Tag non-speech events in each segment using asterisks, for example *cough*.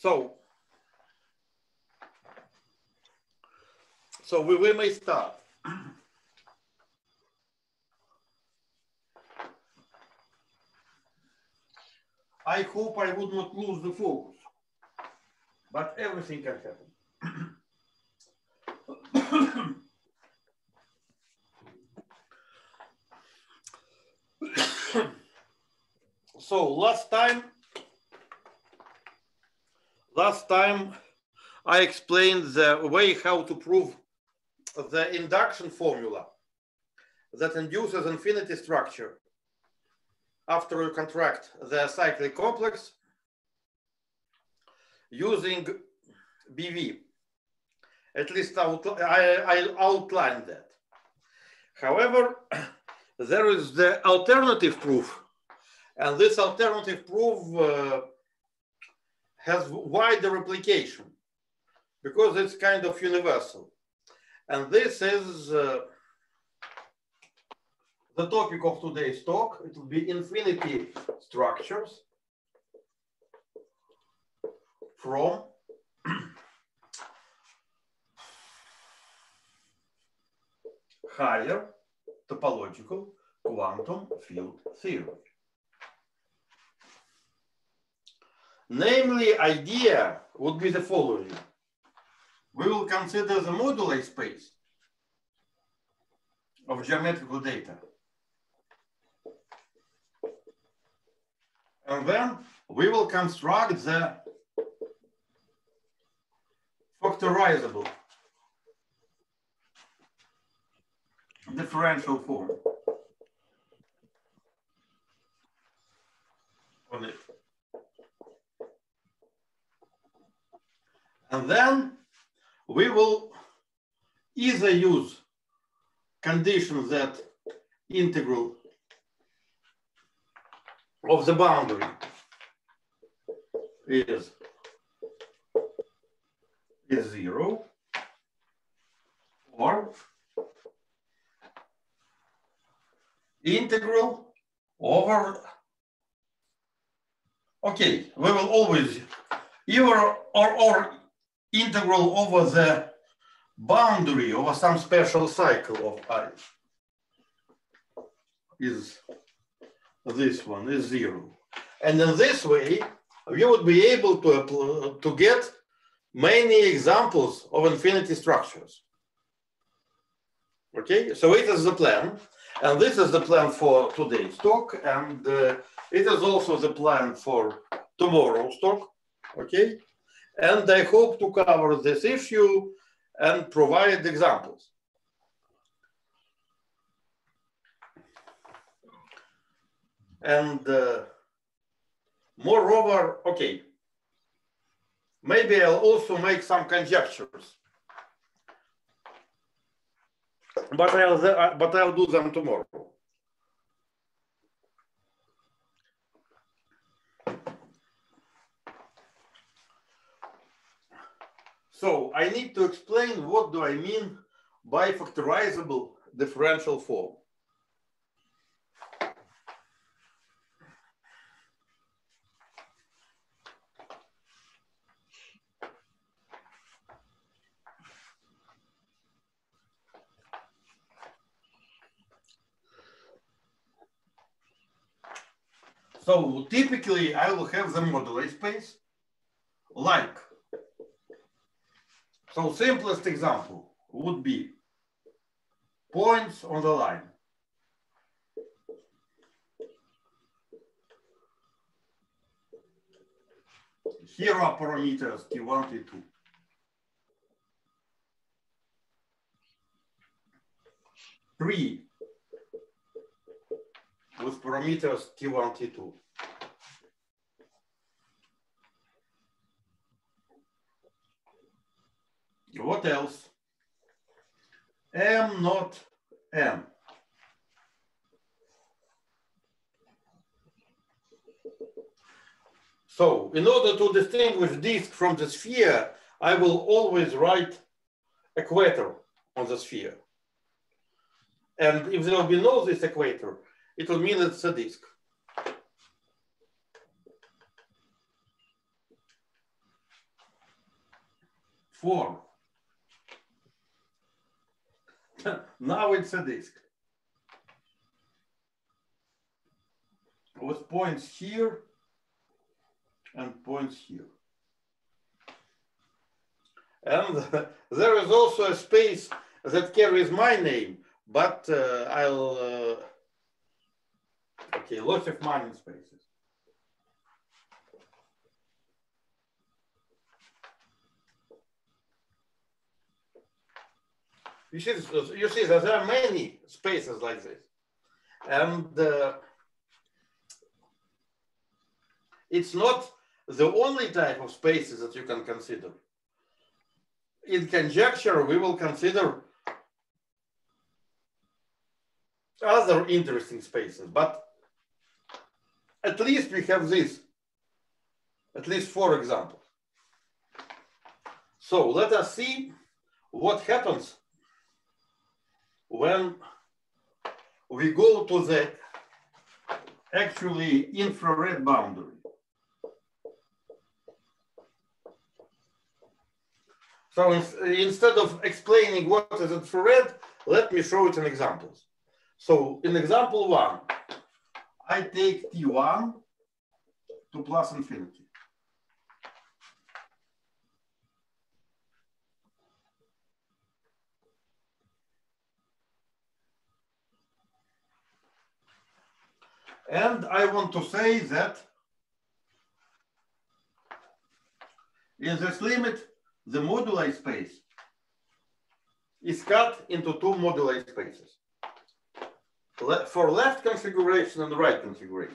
So, so we, we may start. I hope I would not lose the focus, but everything can happen. *coughs* so last time, last time I explained the way how to prove the induction formula that induces infinity structure after you contract the cyclic complex using BV. At least I, I outlined that. However, *coughs* there is the alternative proof. And this alternative proof uh, has wider application because it's kind of universal. And this is uh, the topic of today's talk. It will be infinity structures from *clears throat* higher topological quantum field theory. Namely, idea would be the following. We will consider the moduli space of geometrical data. And then we will construct the factorizable differential form on it. And then we will either use condition that integral of the boundary is, is zero or integral over, okay, we will always either or, or integral over the boundary over some special cycle of I is this one is zero. And in this way, we would be able to, to get many examples of infinity structures. Okay, so it is the plan. And this is the plan for today's talk. And uh, it is also the plan for tomorrow's talk. Okay, and I hope to cover this issue and provide examples. And uh, moreover, okay, maybe I'll also make some conjectures. But I'll, uh, but I'll do them tomorrow. So I need to explain what do I mean by factorizable differential form. So typically I will have the moduli space like so simplest example would be points on the line. Here are parameters T1, T2. Three with parameters T1, T2. What else? M not M. So in order to distinguish disk from the sphere, I will always write equator on the sphere. And if there will be no this equator, it will mean it's a disk. four. Now it's a disk. With points here and points here. And *laughs* there is also a space that carries my name, but uh, I'll, uh, okay, Losev-Manin spaces. You see, you see that there are many spaces like this. And uh, it's not the only type of spaces that you can consider. In conjecture, we will consider other interesting spaces, but at least we have this, at least four examples. So let us see what happens when we go to the actually infrared boundary. So instead of explaining what is infrared, let me show it in examples. So in example one, I take T1 to plus infinity. And I want to say that in this limit, the moduli space is cut into two moduli spaces for left configuration and right configuration.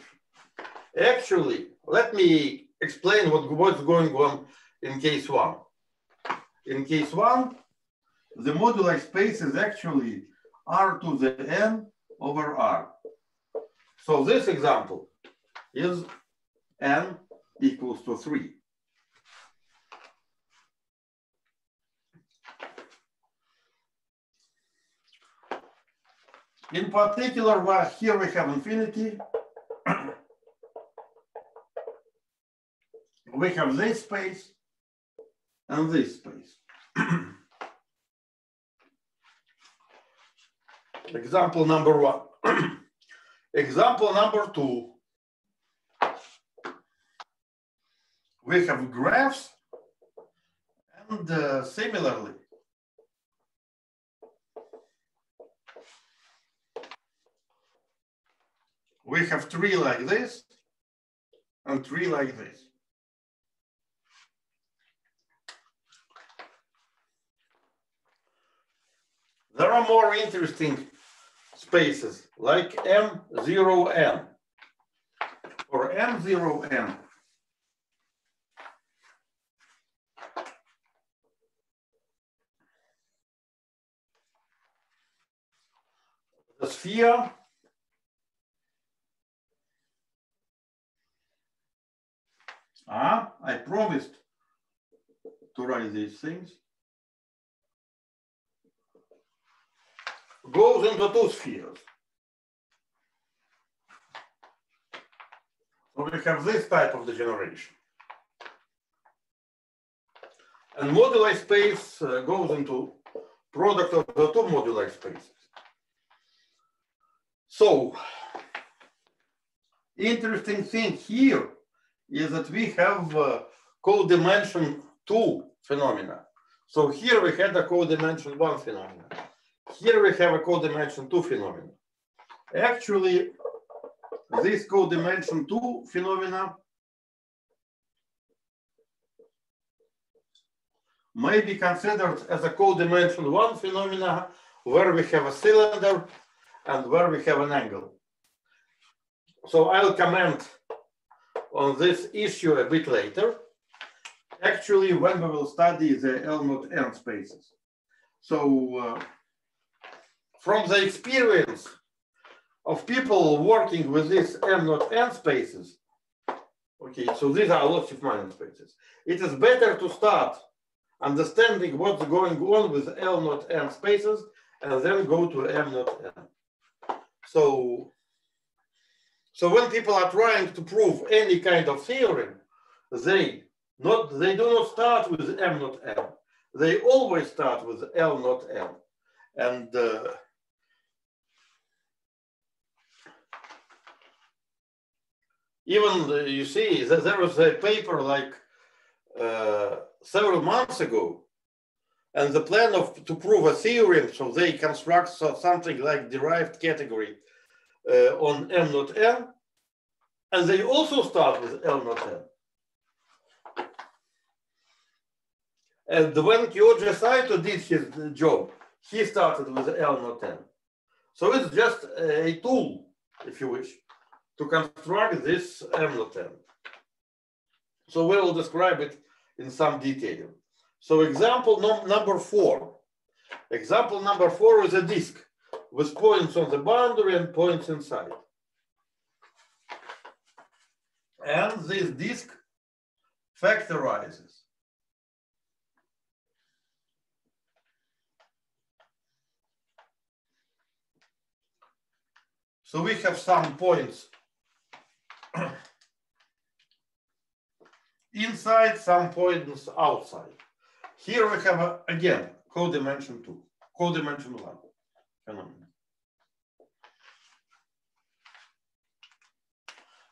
Actually, let me explain what, what's going on in case one. In case one, the moduli space is actually r to the n over r. So this example is n equals to 3. In particular, well, here we have infinity. *coughs* we have this space and this space. *coughs* Example number one. *coughs* Example number two. We have graphs and uh, similarly we have three like this and three like this. There are more interesting spaces like M0N or M0N. The sphere Ah, I promised to write these things. Goes into two spheres. So we have this type of degeneration. And moduli space uh, goes into product of the two moduli spaces. So, interesting thing here is that we have uh, codimension two phenomena. So here we had a codimension one phenomena. Here we have a codimension two phenomena. Actually, this codimension two phenomena may be considered as a codimension one phenomena where we have a cylinder and where we have an angle. So I'll comment on this issue a bit later, actually when we will study the naught n spaces. So uh, from the experience of people working with these M not n spaces, okay, so these are Losev-Manin spaces. It is better to start understanding what's going on with L not n spaces and then go to M not n. So so when people are trying to prove any kind of theorem, they not they do not start with m not m. they always start with L not M. And uh, even uh, you see that there was a paper like uh, several months ago and the plan of to prove a theorem so they construct something like derived category uh, on m not n and they also start with l not n. And when Kyoji Saito did his job he started with l not n. So it's just a tool if you wish to construct this M. So we will describe it in some detail. So example no, number four. Example number four is a disk with points on the boundary and points inside. And this disk factorizes. So we have some points *clears throat* inside, some points outside. Here we have, uh, again, codimension two, codimension one phenomenon.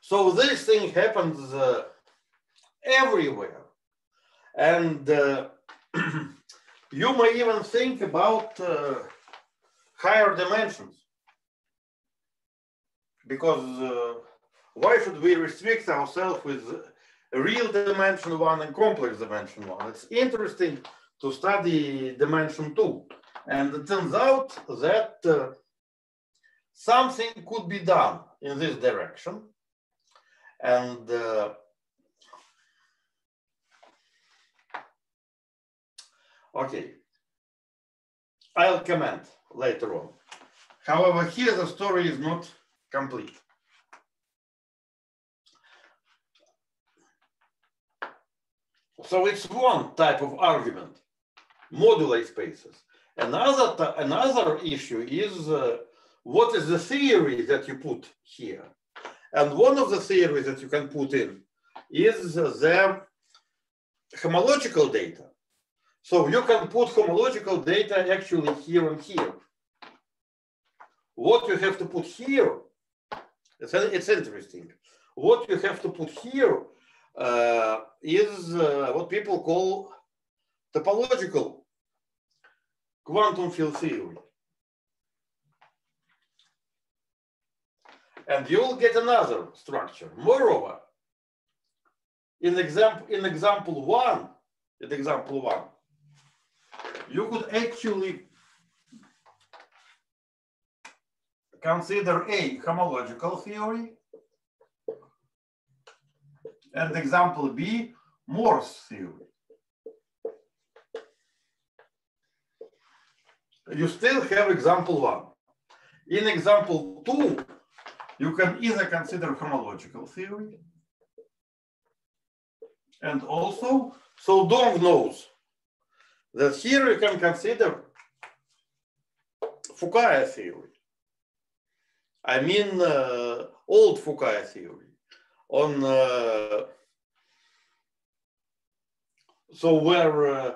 So this thing happens uh, everywhere. And uh, *clears throat* you may even think about uh, higher dimensions. Because uh, why should we restrict ourselves with real dimension one and complex dimension one? It's interesting to study dimension two. And it turns out that uh, something could be done in this direction. And uh, okay, I'll comment later on. However, here the story is not complete. So it's one type of argument, moduli spaces. Another, another issue is uh, what is the theory that you put here? And one of the theories that you can put in is the homological data. So you can put homological data actually here and here. What you have to put here, it's, it's interesting. What you have to put here uh, is uh, what people call topological quantum field theory. And you will get another structure. Moreover, in example, in example one, in example one, you could actually consider a homological theory and example B, Morse theory. You still have example one. In example two, you can either consider homological theory and also, so Dong knows that here you can consider Fukaya theory. I mean, uh, old Fukaya theory on uh, so where uh,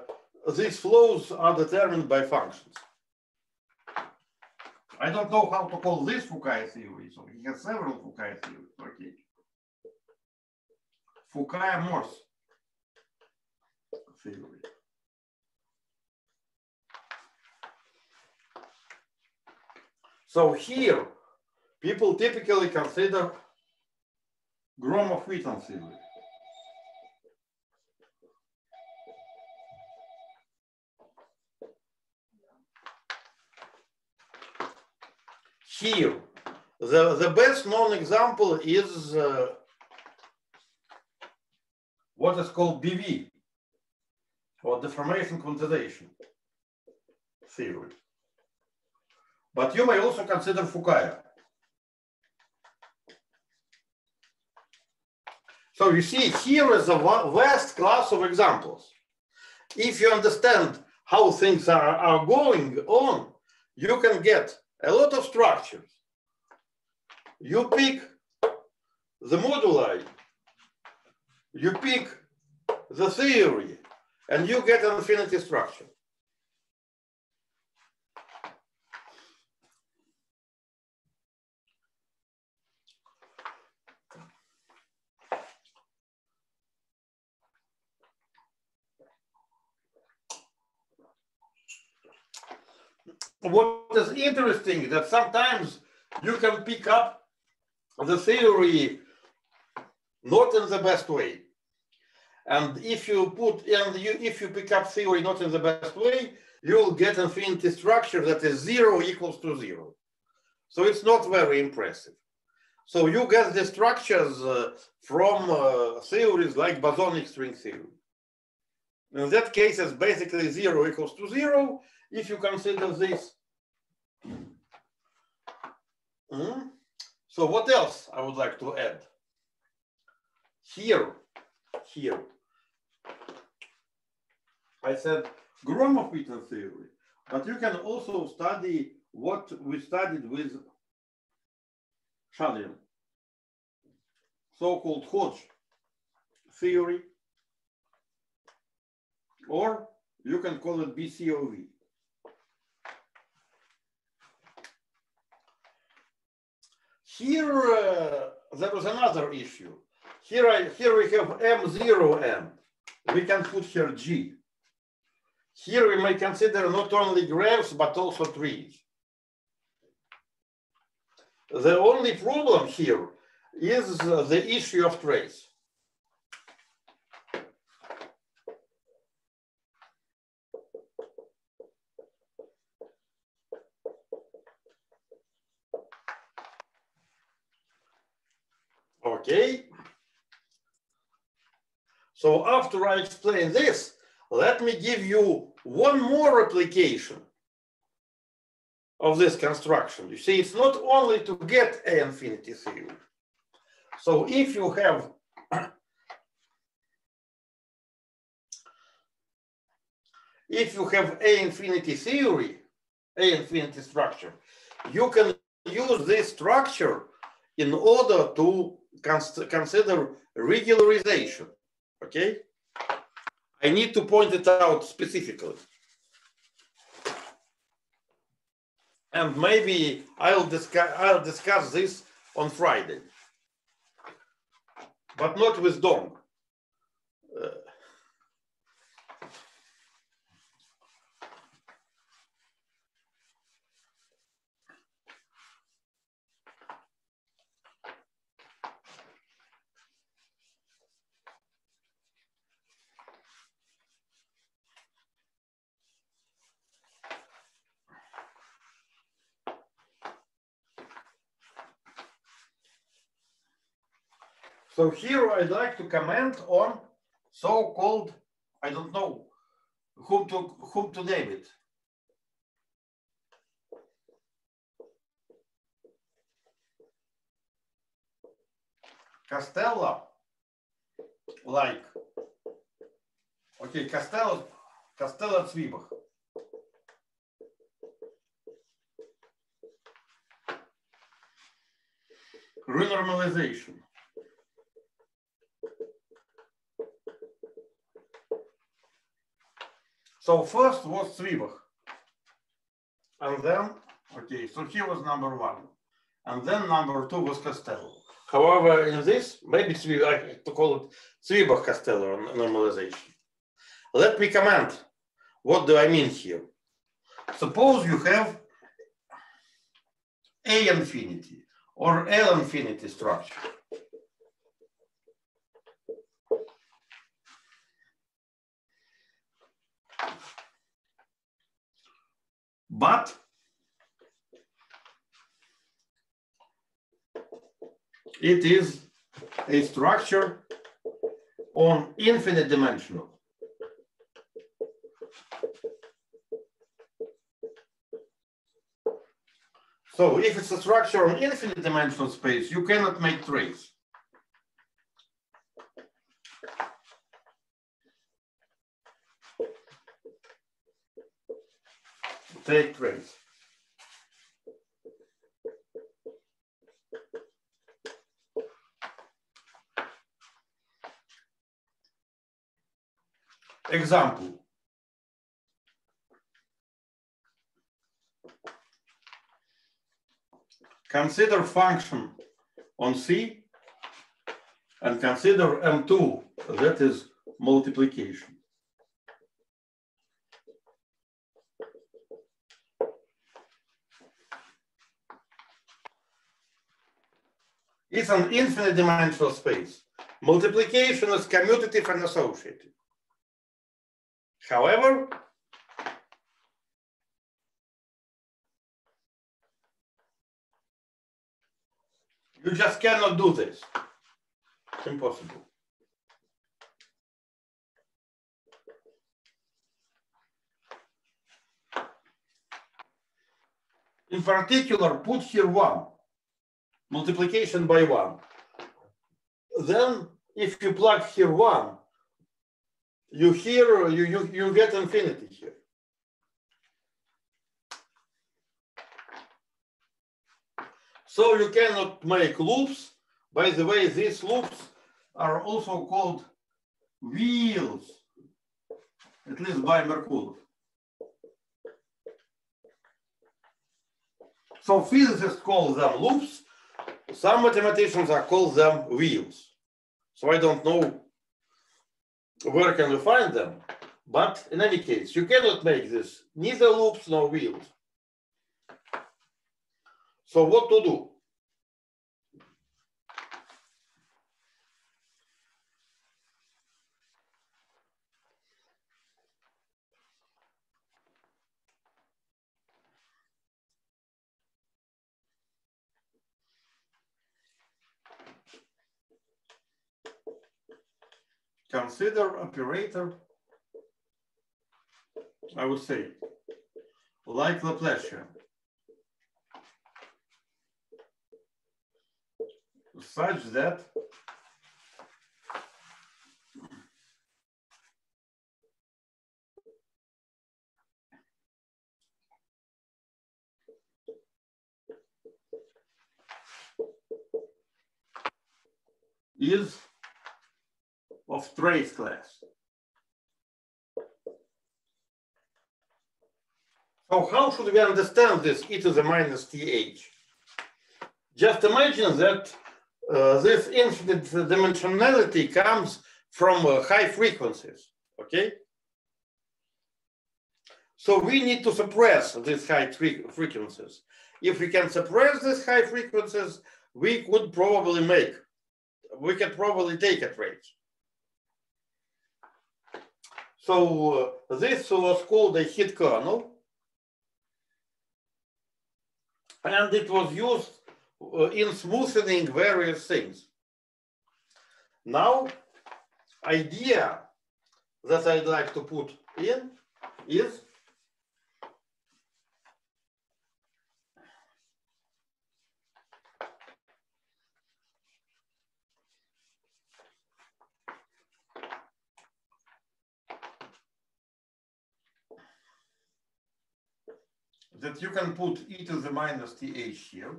these flows are determined by functions. I don't know how to call this Fukaya theory, so he has several Fukaya theories. Okay. Fukaya Morse theory. So here, people typically consider Gromov-Witten theory. Here, the, the best known example is uh, what is called BV, or deformation quantization theory. But you may also consider Fukaya. So you see, here is a vast class of examples. If you understand how things are, are going on, you can get a lot of structures. You pick the moduli, you pick the theory, and you get an infinity structure. What is interesting that sometimes you can pick up the theory not in the best way. And if you put and you if you pick up theory not in the best way, you'll get infinity structure that is zero equals to zero. So it's not very impressive. So you get the structures uh, from uh, theories like bosonic string theory. In that case, it's basically zero equals to zero if you consider this. Mm. So what else I would like to add? Here, here, I said Gromov-Witten theory, but you can also study what we studied with Shadrin, so-called Hodge theory, or you can call it BCOV. Here, uh, there was another issue. Here, I, here we have M0M. We can put here G. Here we may consider not only graphs, but also trees. The only problem here is the issue of trace. Okay. So after I explain this, let me give you one more application of this construction. You see, it's not only to get A infinity theory. So if you have *coughs* if you have A infinity theory, A infinity structure, you can use this structure in order to consider regularization. Okay? I need to point it out specifically. And maybe I'll discuss I'll discuss this on Friday. But not with Dong. So here I'd like to comment on so-called, I don't know whom to, whom to name it. Costello, like, okay, Costello, Costello Zwiebach. Renormalization. So first was Zwiebach. And then, okay, so he was number one. And then number two was Costello. However, in this, maybe I to call it Zwiebach Costello normalization. Let me comment. What do I mean here? Suppose you have A infinity or L infinity structure. But it is a structure on infinite dimensional. So if it's a structure on infinite dimensional space, you cannot make trace. Take trace. Example. Consider function on C and consider M2, that is multiplication. It's an infinite dimensional space. Multiplication is commutative and associative. However, you just cannot do this. It's impossible. In particular, put here one, multiplication by one. Then if you plug here one, you hear, you, you, you get infinity here. So you cannot make loops. By the way, these loops are also called wheels, at least by Merkulov. So physicists call them loops. Some mathematicians are call them wheels. So I don't know where can you find them. But in any case, you cannot make this, neither loops nor wheels. So what to do? Consider operator, I would say, like Laplacian. Such that is of trace class. So how should we understand this e to the minus th? Just imagine that uh, this infinite dimensionality comes from uh, high frequencies, okay? So we need to suppress these high frequencies. If we can suppress these high frequencies, we could probably make, we could probably take a trace. So uh, this was called a heat kernel. And it was used uh, in smoothing various things. Now, idea that I'd like to put in is that you can put e to the minus th here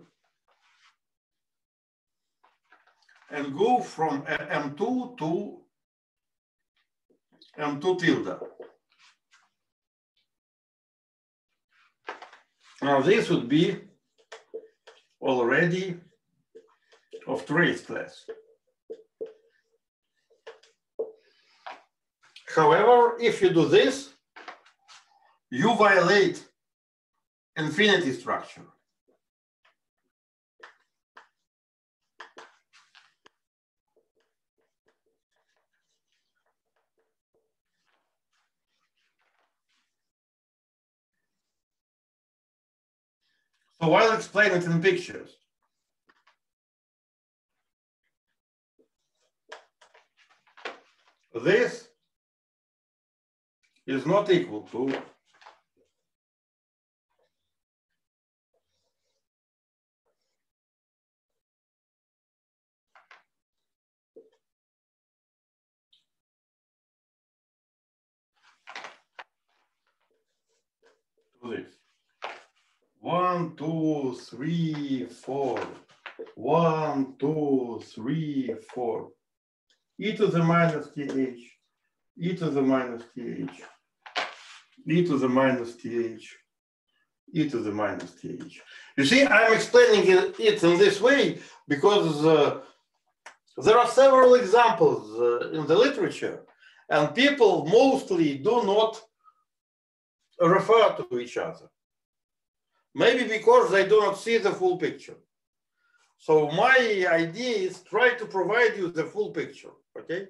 and go from uh, m2 to m2 tilde. Now this would be already of trace class. However, if you do this, you violate infinity structure. So I'll explain it in pictures. This is not equal to this. One, two, three, four. One, two, three, four. e to the minus th e to the minus th, e to the minus th, e to the minus th. You see, I'm explaining it in this way because uh, there are several examples uh, in the literature and people mostly do not refer to each other. Maybe because they do not see the full picture. So my idea is try to provide you the full picture, okay?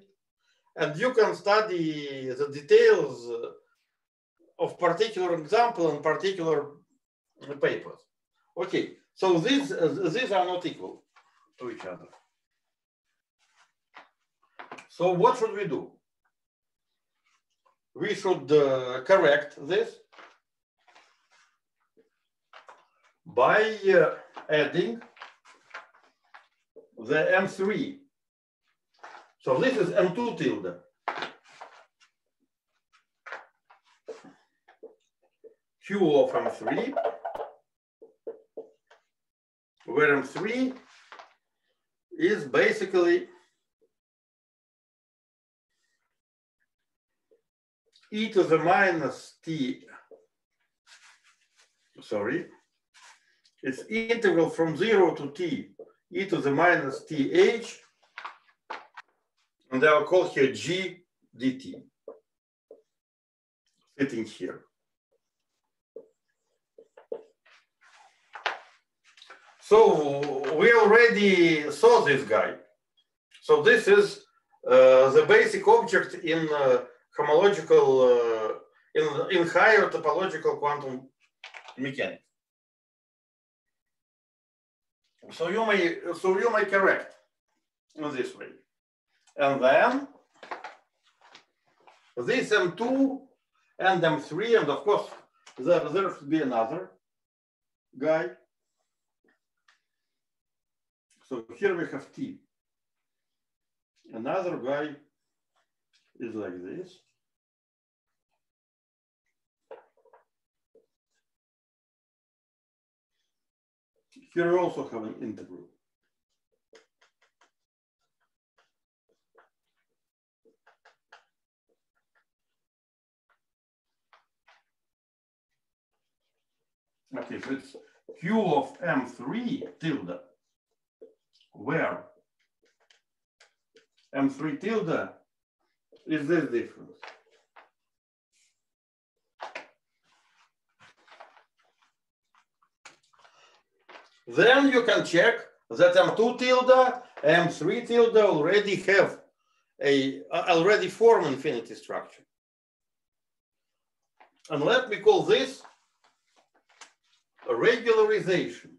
And you can study the details of particular example and particular papers. Okay, so these, these are not equal to each other. So what should we do? We should uh, correct this by uh, adding the M3. So this is M2 tilde. Q of M3, where M3 is basically e to the minus t, sorry, it's integral from zero to t, e to the minus th, and I'll call here g dt, sitting here. So we already saw this guy. So this is uh, the basic object in uh, homological, uh, in, in higher topological quantum mechanics. So you may, so you may correct in this way. And then this M2 and M3, and of course, there, there should be another guy. So here we have T. Another guy is like this. Here we also have an integral. Okay, so it's Q of M3 tilde, where M3 tilde is this difference. Then you can check that M2 tilde, M3 tilde already have a uh, already form infinity structure. And let me call this a regularization.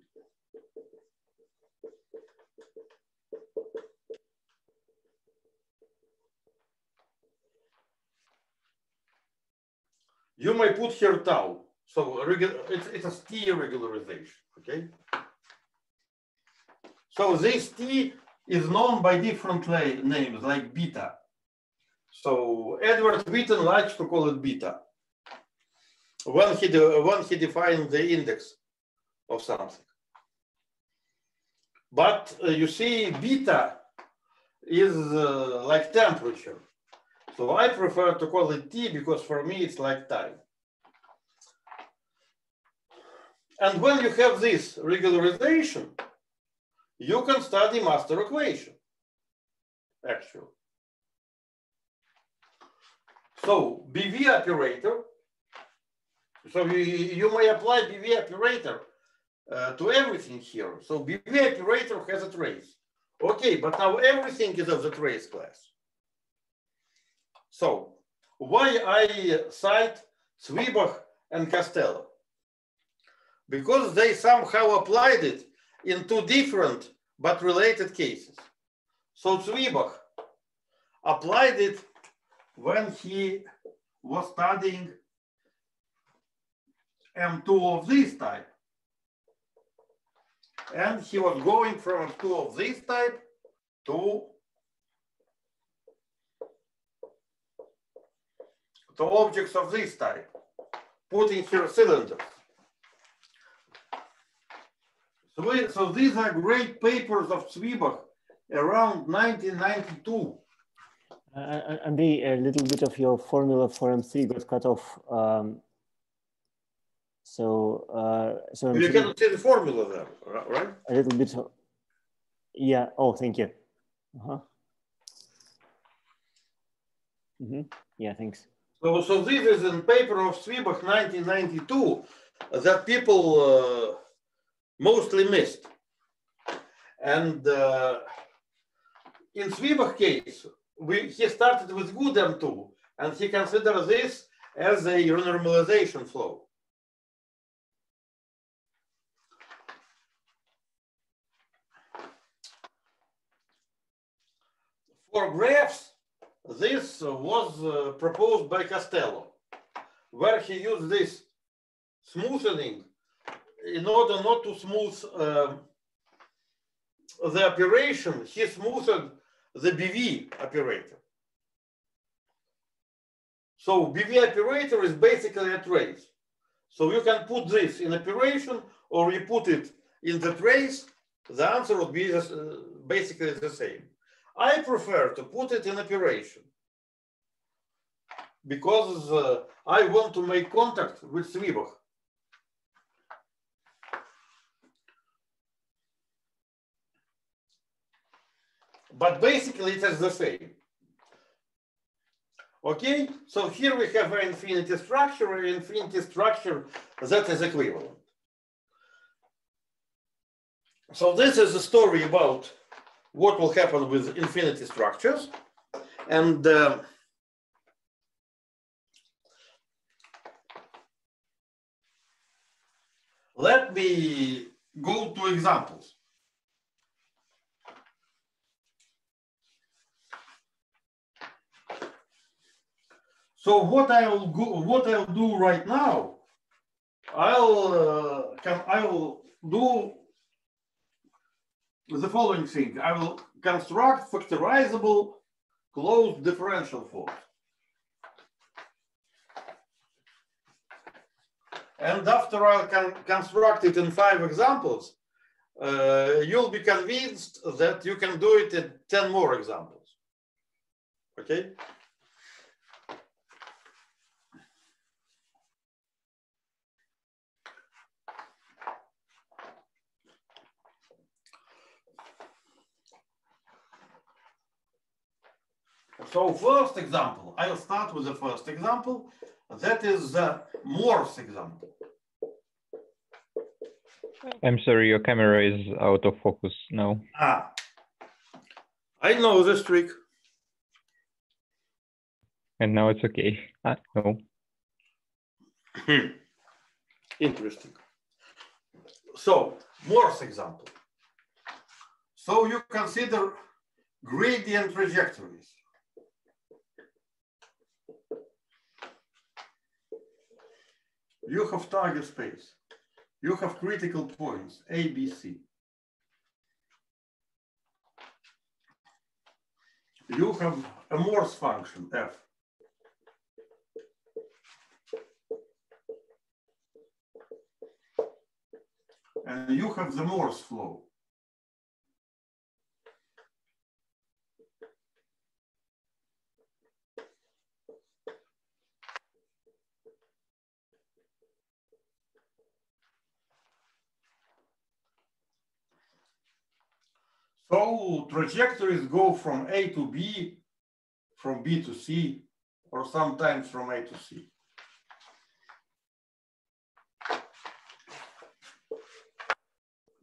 You may put here tau. So it's, it's a T regularization, okay? So this T is known by different names like beta. So Edward Witten likes to call it beta when he, when he defined the index of something. But uh, you see, beta is uh, like temperature. So I prefer to call it T because for me it's like time. And when you have this regularization, you can study master equation, actually. So BV operator, so you, you may apply BV operator uh, to everything here. So BV operator has a trace. Okay, but now everything is of the trace class. So why I cite Zwiebach and Costello? Because they somehow applied it in two different but related cases. So Zwiebach applied it when he was studying M2 of this type. And he was going from M2 of this type to, to objects of this type, putting here cylinders. So, these are great papers of Zwiebach around 1992. Uh, Andy, a little bit of your formula for M3 got cut off. Um, so, uh, so you can see the formula there, right? A little bit. Of, yeah. Oh, thank you. Uh huh. Mm -hmm. Yeah. Thanks. So, so this is in paper of Zwiebach 1992 that people uh, mostly missed. And uh, in Zwiebach case, we, he started with good M2 and he considers this as a renormalization flow. For graphs, this was uh, proposed by Costello, where he used this smoothing in order not to smooth uh, the operation, he smoothed the BV operator. So BV operator is basically a trace. So you can put this in operation or you put it in the trace, the answer would be uh, basically the same. I prefer to put it in operation because uh, I want to make contact with Zwiebach. But basically it is the same. Okay, so here we have an infinity structure, an infinity structure that is equivalent. So this is a story about what will happen with infinity structures. And uh, let me go to examples. So what I'll go, what I'll do right now, I'll uh, can I'll do the following thing. I will construct factorizable closed differential force. And after I can construct it in five examples, uh, you'll be convinced that you can do it in 10 more examples. Okay? So first example, I'll start with the first example. That is the Morse example. I'm sorry, your camera is out of focus now. Ah, I know this trick. And now it's okay. Ah, no. Hmm. Interesting. So, Morse example. So you consider gradient trajectories. You have target space. You have critical points, A, B, C. You have a Morse function, F. And you have the Morse flow. So trajectories go from A to B, from B to C, or sometimes from A to C.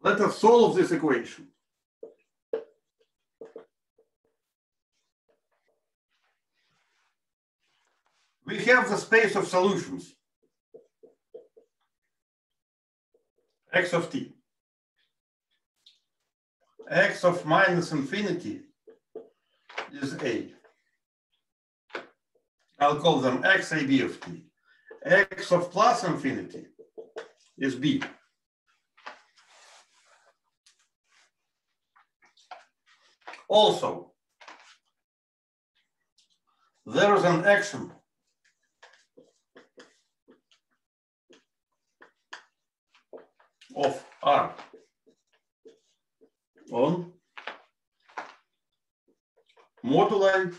Let us solve this equation. We have the space of solutions, x of t x of minus infinity is a. I'll call them x a b of t. x of plus infinity is b. Also, there is an action of R on moduli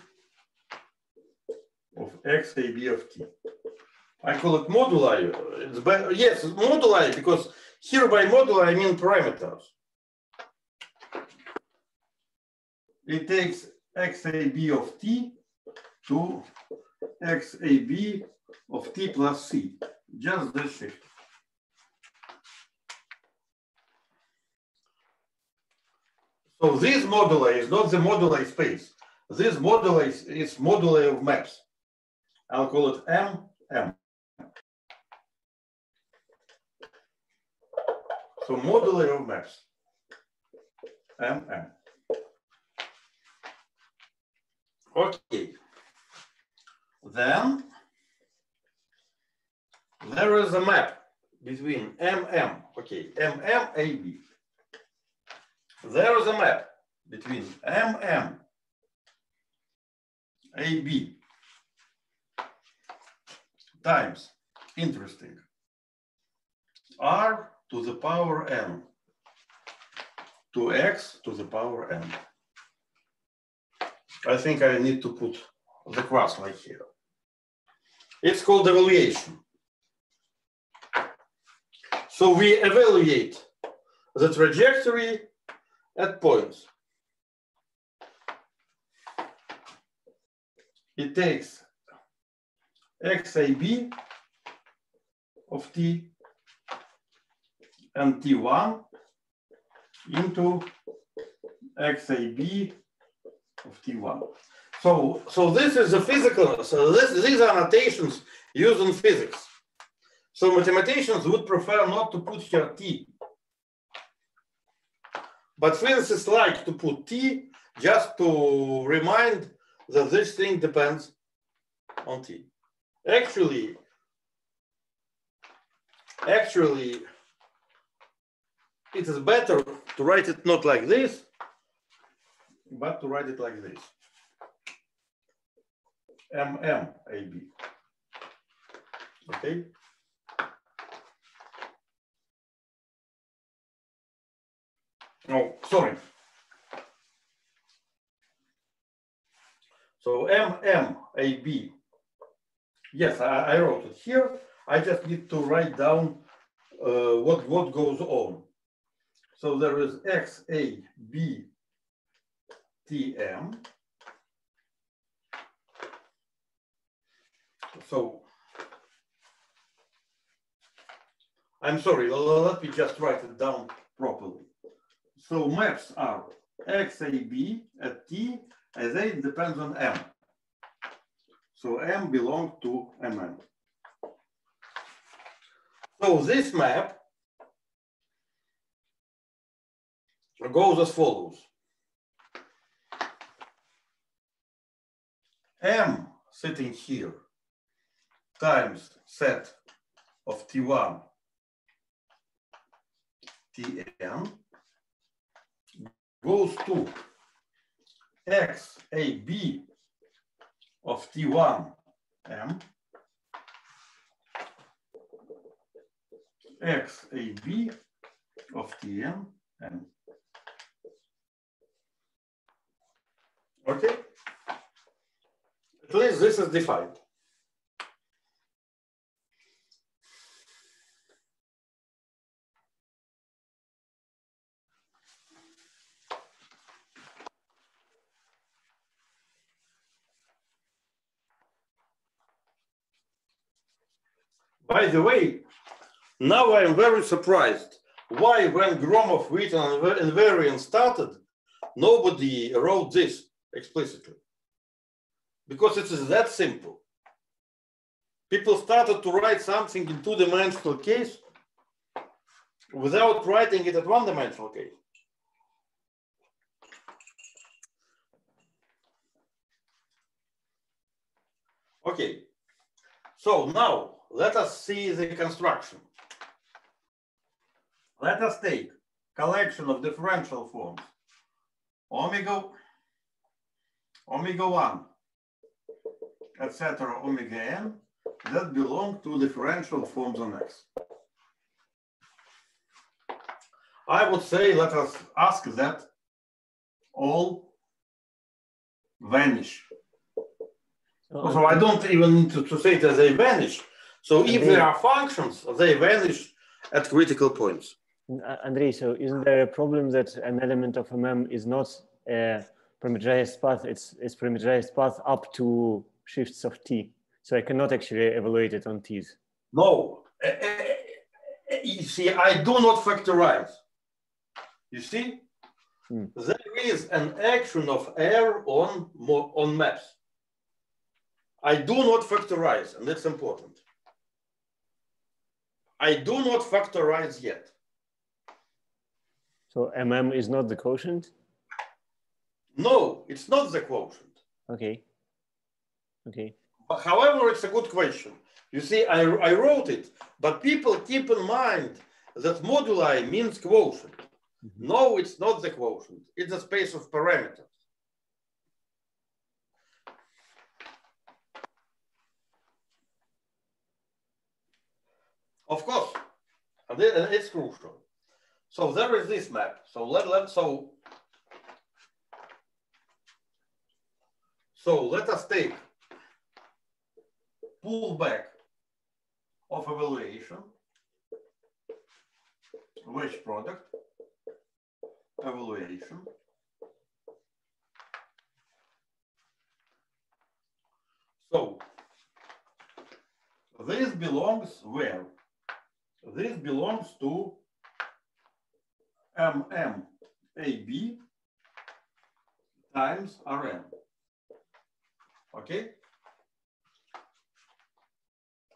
of x a b of t. I call it moduli. It's by, yes, moduli because here by moduli I mean parameters. It takes xab of t to xab of t plus c, just this shift. So this moduli is not the moduli space. This moduli is, is moduli of maps. I'll call it M, M. So moduli of maps, M, M. Okay. Then there is a map between MM, okay, MM, AB. There is a map between MM, AB times, interesting, R to the power N to X to the power N. I think I need to put the cross like here. It's called evaluation. So we evaluate the trajectory at points. It takes xab of t and t1 into xab of t1. So, so this is a physical, so this, these are notations used in physics. So mathematicians would prefer not to put here t. But physicists like to put t just to remind that this thing depends on t. Actually, actually, it is better to write it not like this, but to write it like this. MMAB. Okay. Oh, sorry. So MMAB. Yes, I, I, wrote it here. I just need to write down uh, what, what goes on. So there is XAB TM. So I'm sorry, let me just write it down properly. So maps are XAB at T as A depends on M. So M belongs to MM. So this map goes as follows. M sitting here times set of T1 Tn goes to xab of T1 M xab of Tn M. Okay? At least this is defined. By the way, now I am very surprised why when Gromov, Witten, and Varian started, nobody wrote this explicitly. Because it is that simple. People started to write something in two-dimensional case without writing it at one-dimensional case. Okay, so now let us see the construction. Let us take collection of differential forms. Omega, omega 1, etc., omega n, that belong to differential forms on X. I would say let us ask that all vanish So, So I don't even need to, to say that they vanish. So if Andrei- there are functions, they vanish at critical points. Uh, Andrei, so isn't there a problem that an element of MM is not a parameterized path? It's it's parameterized path up to shifts of t. So I cannot actually evaluate it on t's. No, eh, eh, eh, you see, I do not factorize. You see, Hmm. there is an action of R on on maps. I do not factorize, and that's important. I do not factorize yet. So MM is not the quotient. No, it's not the quotient. Okay. Okay. But However, it's a good question. You see, I, I wrote it, but people keep in mind that moduli means quotient. Mhm. No, it's not the quotient. It's a space of parameters. Of course, and it's crucial. So there is this map. So let, let so so let us take pullback of evaluation, wedge product, evaluation. So this belongs where? This belongs to MMAB times RM. Okay?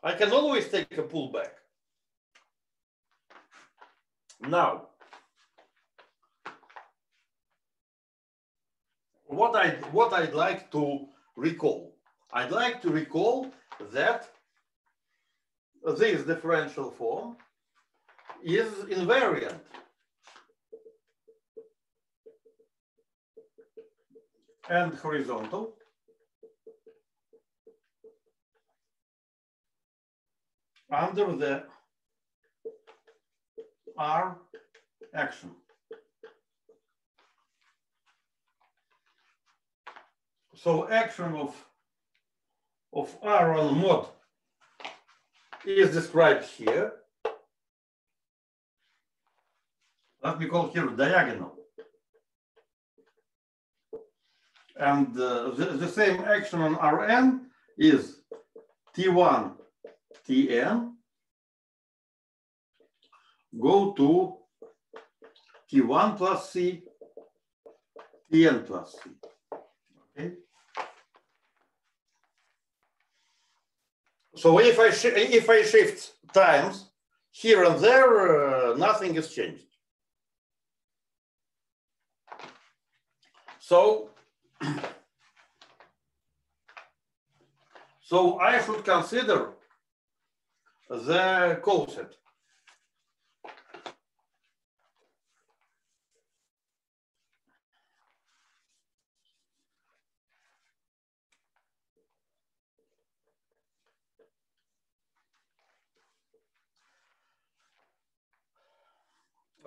I can always take a pullback. Now, what I what I'd like to recall, I'd like to recall that this differential form is invariant. And horizontal. under the R action. So action of, of R on mod is described here. Let me call here diagonal. And uh, the, the same action on Rn is T1 Tn go to T1 plus C, Tn plus C. Okay. So if I if I shift times here and there, uh, nothing is changed. So *coughs* so I should consider the coset.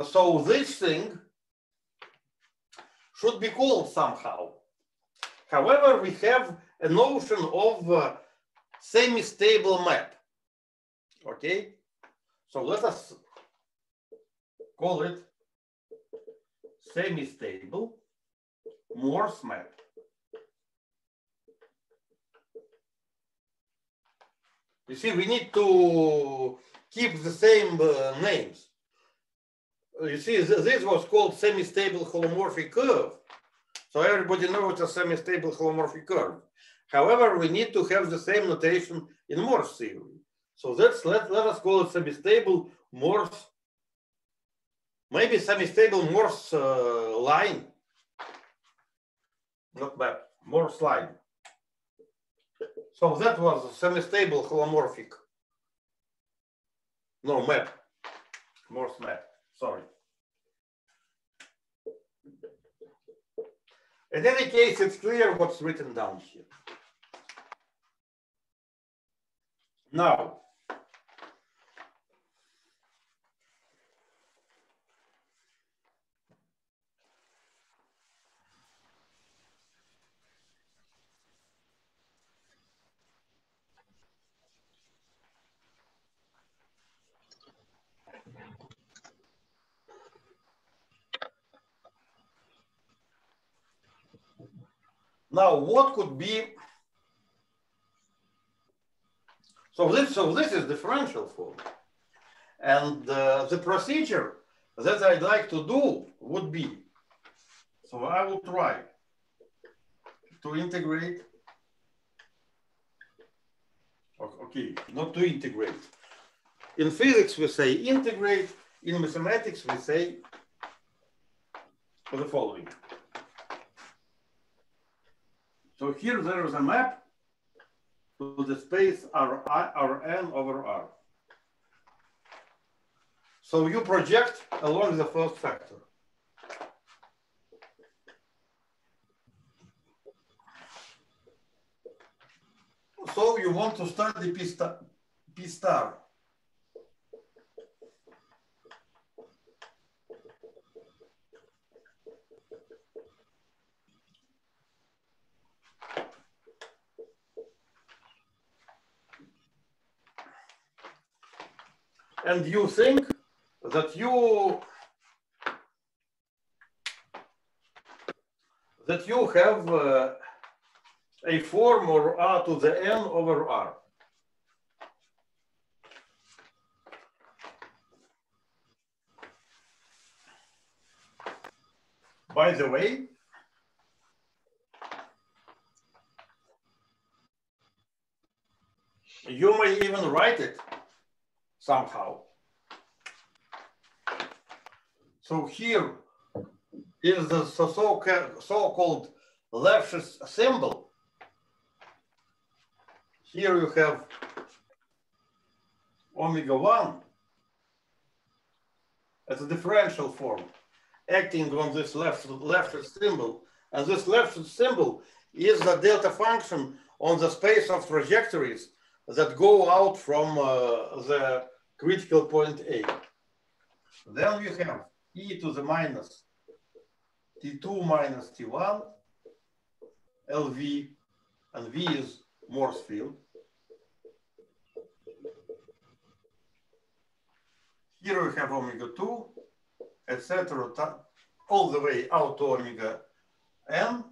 So this thing should be called somehow. However, we have a notion of uh, semi-stable map. Okay, so let us call it semi-stable Morse map. You see, we need to keep the same uh, names. You see, this was called semi-stable holomorphic curve. So everybody knows a semi-stable holomorphic curve. However, we need to have the same notation in Morse theory. So that's let, let us call it semi-stable Morse, maybe semi-stable Morse uh, line, not map, Morse line. So that was a semi-stable holomorphic, no map, Morse map, sorry. In any case, it's clear what's written down here. Now, Now, what could be? So this, so this is differential form. And uh, the procedure that I'd like to do would be, so I will try to integrate, okay, not to integrate. In physics, we say integrate. In mathematics, we say the following. So here there is a map to the space R, Rn over R. So you project along the first factor. So you want to study P star. P star. And you think that you that you have uh, a form or r to the n over r. By the way, you may even write it somehow. So here is the so-called Lefschetz thimble. Here you have omega 1 as a differential form acting on this Lefschetz thimble. And this Lefschetz thimble is the delta function on the space of trajectories that go out from uh, the critical point A. Then we have e to the minus t2 minus t1 LV, and V is Morse field. Here we have omega 2, etc., all the way out to omega n,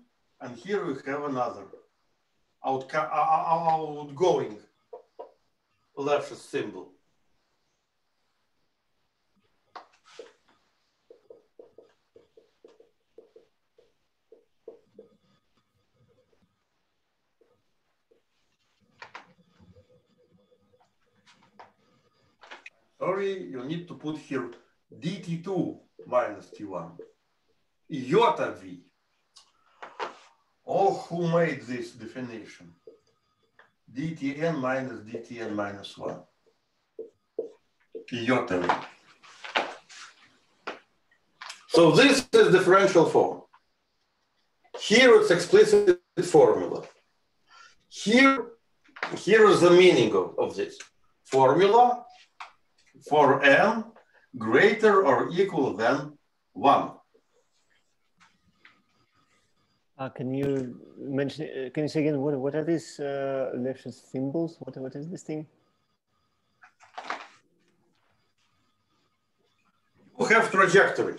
and here we have another outgoing Lefschetz thimble. Sorry, you need to put here dt2 minus t1, iota v. Oh, who made this definition? dtn minus dtn minus 1. Iota v. So this is differential form. Here it's explicit formula. Here, here is the meaning of, of this formula for n greater or equal than 1. Uh, can you mention, uh, can you say again, what, what are these uh, Lefschetz thimbles? What, what is this thing? You have trajectory.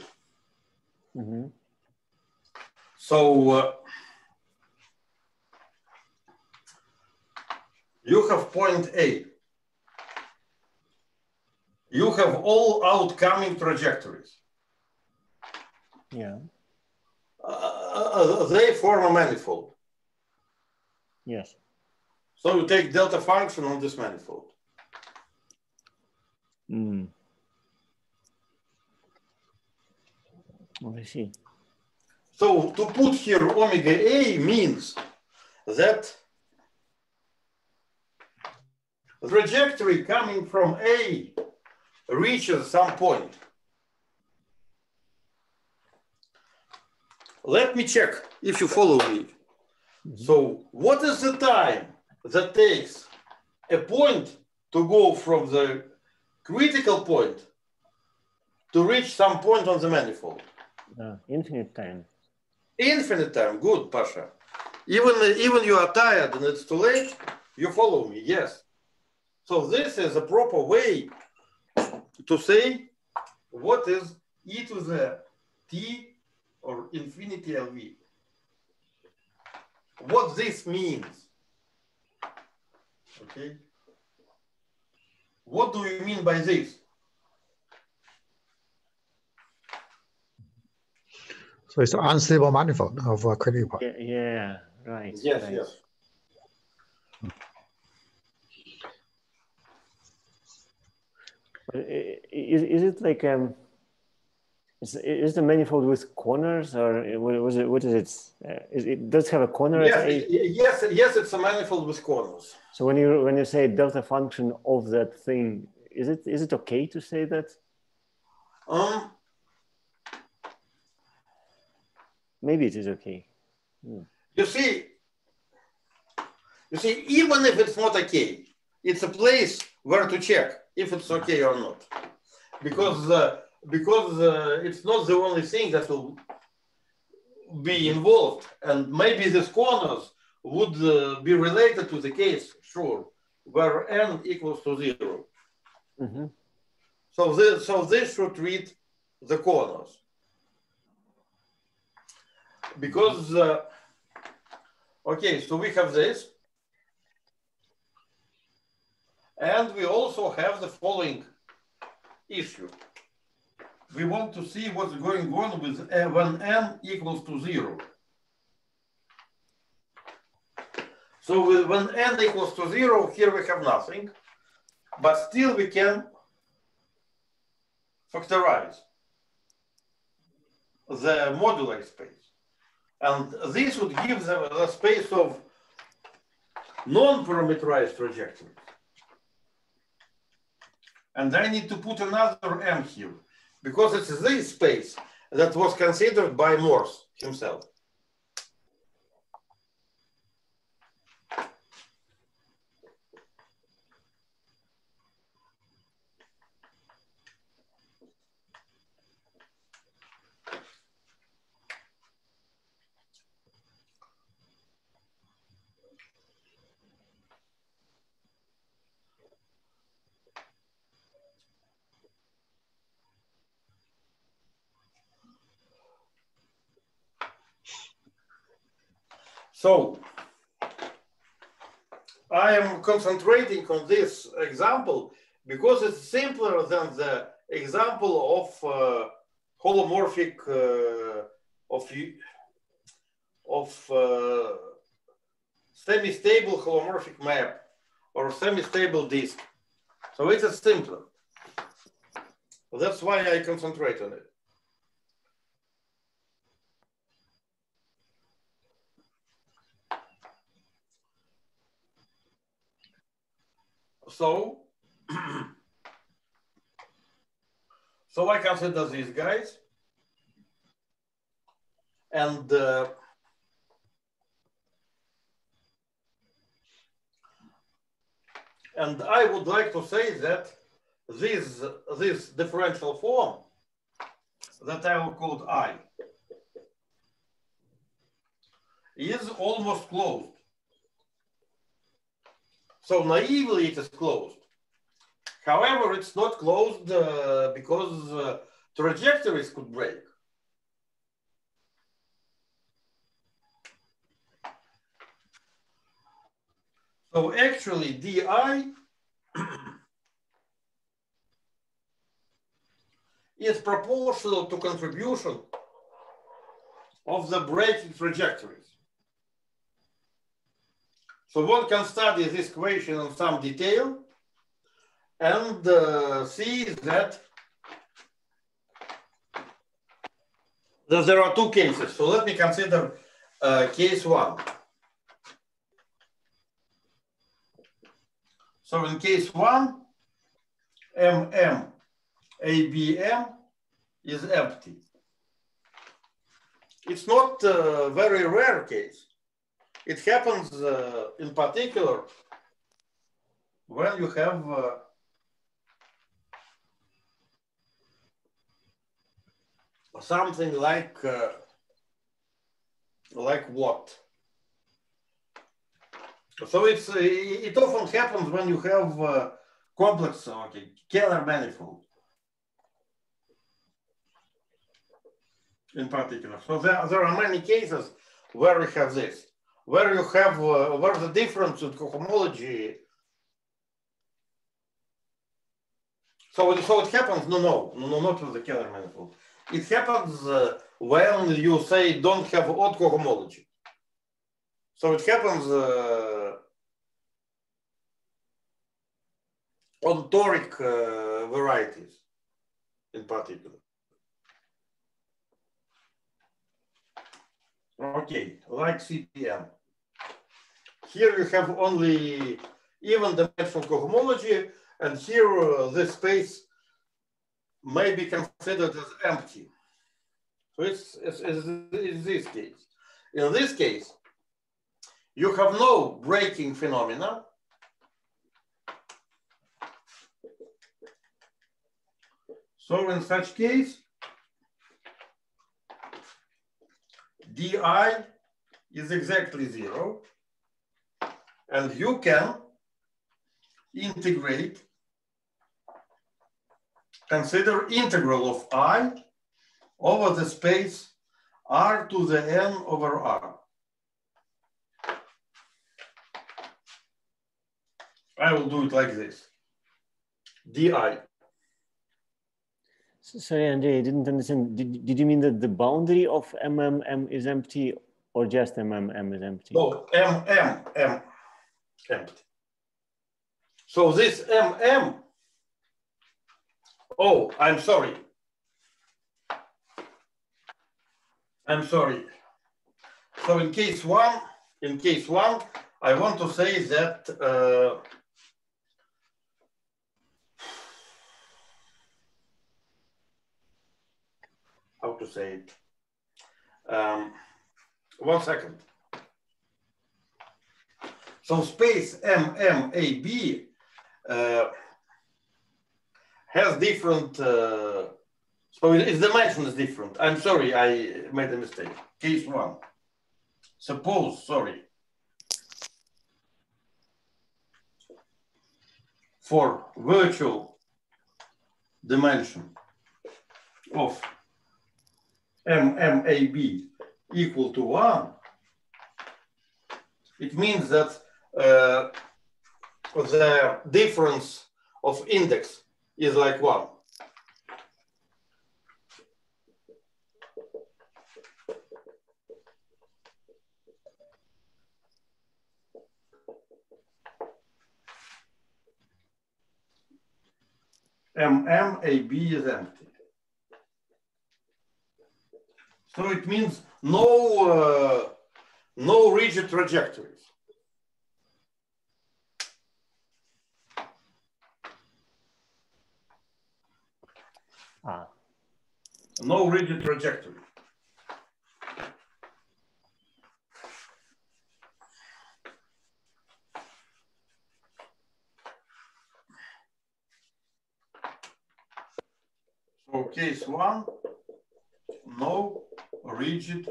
Mm -hmm. So uh, you have point A you have all outcoming trajectories. Yeah. Uh, uh, they form a manifold. Yes. So you take delta function on this manifold. Mm. Oh, I see. So to put here omega A means that the trajectory coming from A reaches some point. Let me check if you follow me. Mm -hmm. So what is the time that takes a point to go from the critical point to reach some point on the manifold? Uh, infinite time. Infinite time. Good, Pasha. Even, even you are tired and it's too late, you follow me. Yes. So this is a proper way to say what is e to the t or infinity lv. what this means. Okay. What do you mean by this? So it's an unstable manifold of a critical point. Yeah, yeah, right. Yes, right. yes. But i- i- Is, is it like um, is, is the manifold with corners or was it? What is it? Uh, is it does have a corner at Yes, yes, yes, it's a manifold with corners. So when you when you say delta function of that thing, is it is it okay to say that? Um, Maybe it is okay. you see, you see, even if it's not okay, it's a place where to check if it's okay or not, because uh, because uh, it's not the only thing that will be involved, and maybe these corners would uh, be related to the case, sure, where n equals to zero. Mhm. So this, so this should treat the corners. Because, uh, okay, so we have this. And we also have the following issue. We want to see what's going on with when n equals to zero. So when n equals to zero, here we have nothing, but still we can factorize the modular space. And this would give the, the space of non-parameterized trajectories. And I need to put another M here because it's this space that was considered by Morse himself. So I am concentrating on this example because it's simpler than the example of uh, holomorphic uh, of of uh, semi-stable holomorphic map or semi-stable disk. So it is simpler. That's why I concentrate on it. So, *clears throat* so I consider these guys, and uh, and I would like to say that this this differential form that I will call I is almost closed. So naively it is closed. However, it's not closed uh, because uh, trajectories could break. So actually DI *clears throat* is proportional to contribution of the breaking trajectories. So one can study this equation in some detail and uh, see that, that there are two cases. So let me consider uh, case one. So in case one, MM, ABM is empty. It's not a very rare case. It happens uh, in particular when you have uh, something like uh, like what? So it's uh, it often happens when you have uh, complex okay, Kähler manifold in particular. So there, there are many cases where we have this. Where you have uh, where the difference in cohomology. So it, so it happens. No, no, no, no, not with the Kähler manifold. It happens uh, when you say don't have odd cohomology. So it happens uh, on toric uh, varieties in particular. Okay, like CPM. Here you have only even dimensional cohomology, and here uh, this space may be considered as empty. So it's, it's, it's, it's this case. In this case, you have no breaking phenomena. So in such case, di is exactly zero. And you can integrate, consider integral of i over the space r to the n over r. I will do it like this, di. Sorry, Andrei, I didn't understand. Did, did you mean that the boundary of MMM is empty or just MMM is empty? No, MMM empty. So this MM, oh, I'm sorry. I'm sorry. So in case one, in case one, I want to say that uh, how to say it. Um, one second. So space MMAB uh, has different, uh, so its dimension is different. I'm sorry, I made a mistake. Case one. Suppose, sorry, for virtual dimension of MMAB equal to one, it means that uh, the difference of index is like one. MMAB is empty. So it means no, uh, no rigid trajectories. Ah, No rigid trajectory. So case one, no rigid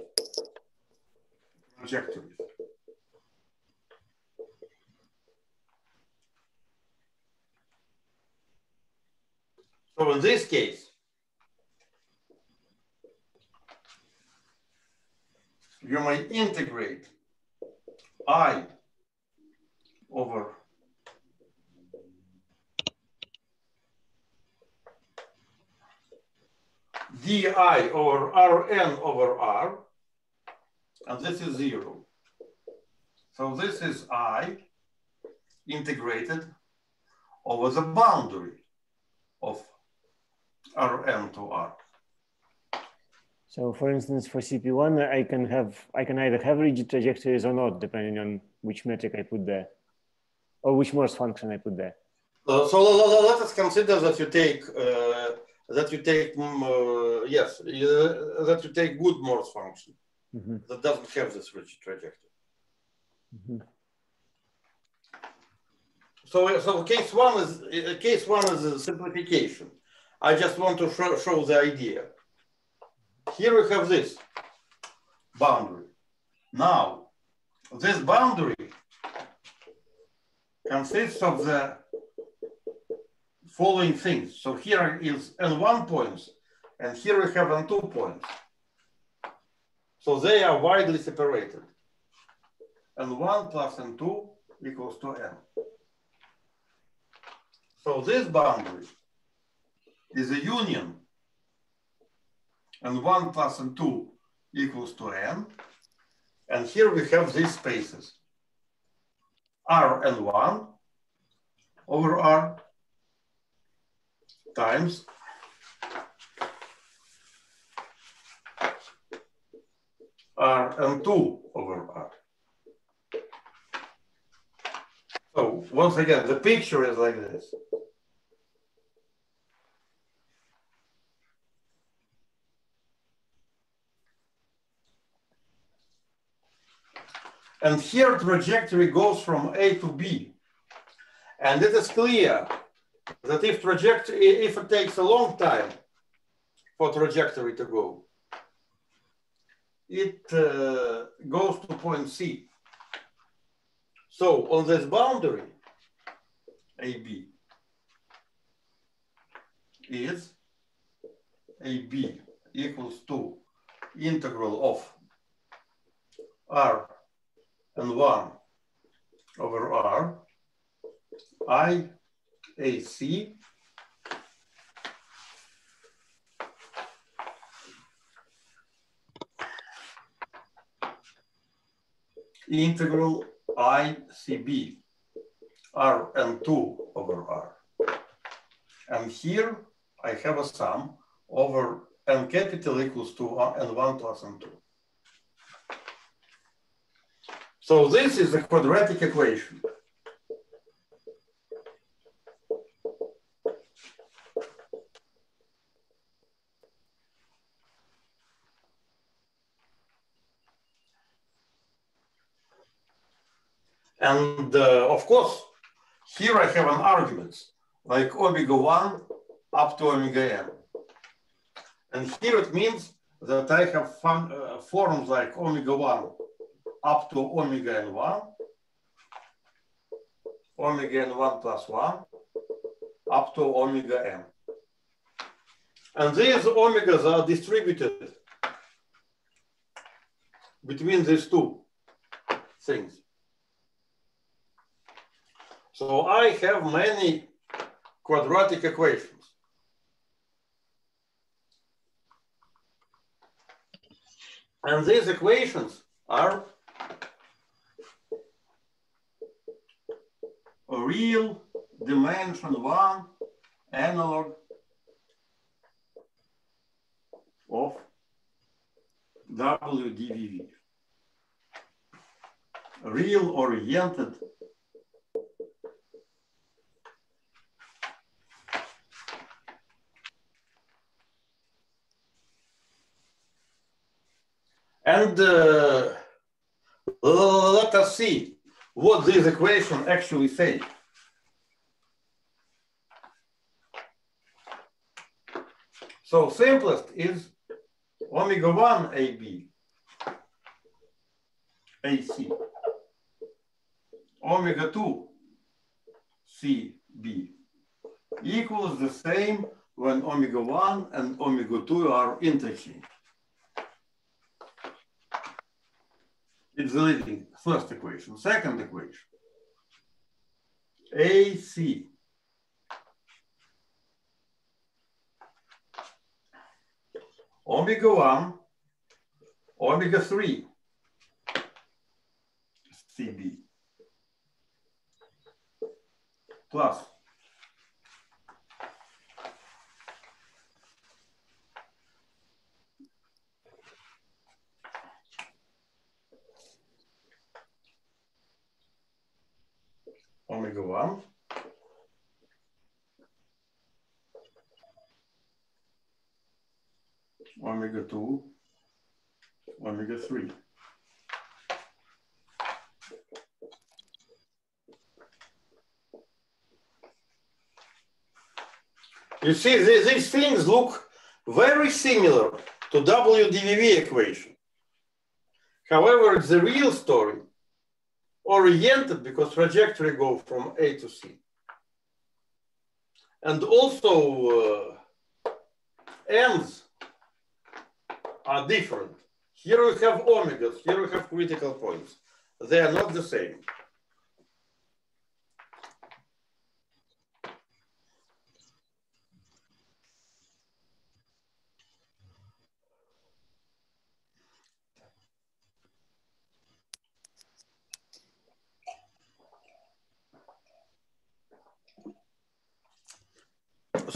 trajectories. So in this case, you may integrate I over di over rn over r, and this is zero. So this is i integrated over the boundary of rn to r. so for instance, for CP1, I can have, I can either have rigid trajectories or not, depending on which metric I put there, or which Morse function I put there. Uh, so let, let- let us consider that you take uh, that you take mm, uh, yes uh, that you take good Morse function Mhm, that doesn't have this rigid trajectory. mhm. So so case one is uh, case one is a simplification. I just want to show, show the idea. Here we have this boundary. Now this boundary consists of the following things. So here is N1 points, and here we have N2 points. So they are widely separated. n1 plus n2 equals to n. So this boundary is a union and 1 plus n2 equals to n. And here we have these spaces. R and 1 over R times R and 2 over R. So once again, the picture is like this. And here trajectory goes from A to B. And it is clear that if trajectory, if it takes a long time for trajectory to go, it uh, goes to point C. So on this boundary, AB is AB equals to integral of R and 1 over R, I, AC, integral ICB, R and 2 over R. And here I have a sum over n capital equals to n1 plus n2. So this is a quadratic equation. And uh, of course, here I have an argument like omega 1 up to omega n. And here it means that I have fun, uh, forms like omega 1 up to omega n1, omega n1 plus 1, up to omega n. And these omegas are distributed between these two things. So I have many quadratic equations. And these equations are a real dimension one analog of WDVV. Real oriented And uh, let us see what this equation actually says. So simplest is omega 1 AB, AC, omega 2 CB equals the same when omega 1 and omega 2 are interchanged. It's leading first equation. Second equation, AC omega 1, omega 3 CB plus omega 1 omega 2 omega 3 You see, these, these things look very similar to WDVV equation. However, it's the real story oriented because trajectory go from A to C. And also uh, ends are different. Here we have omegas, here we have critical points. they are not the same.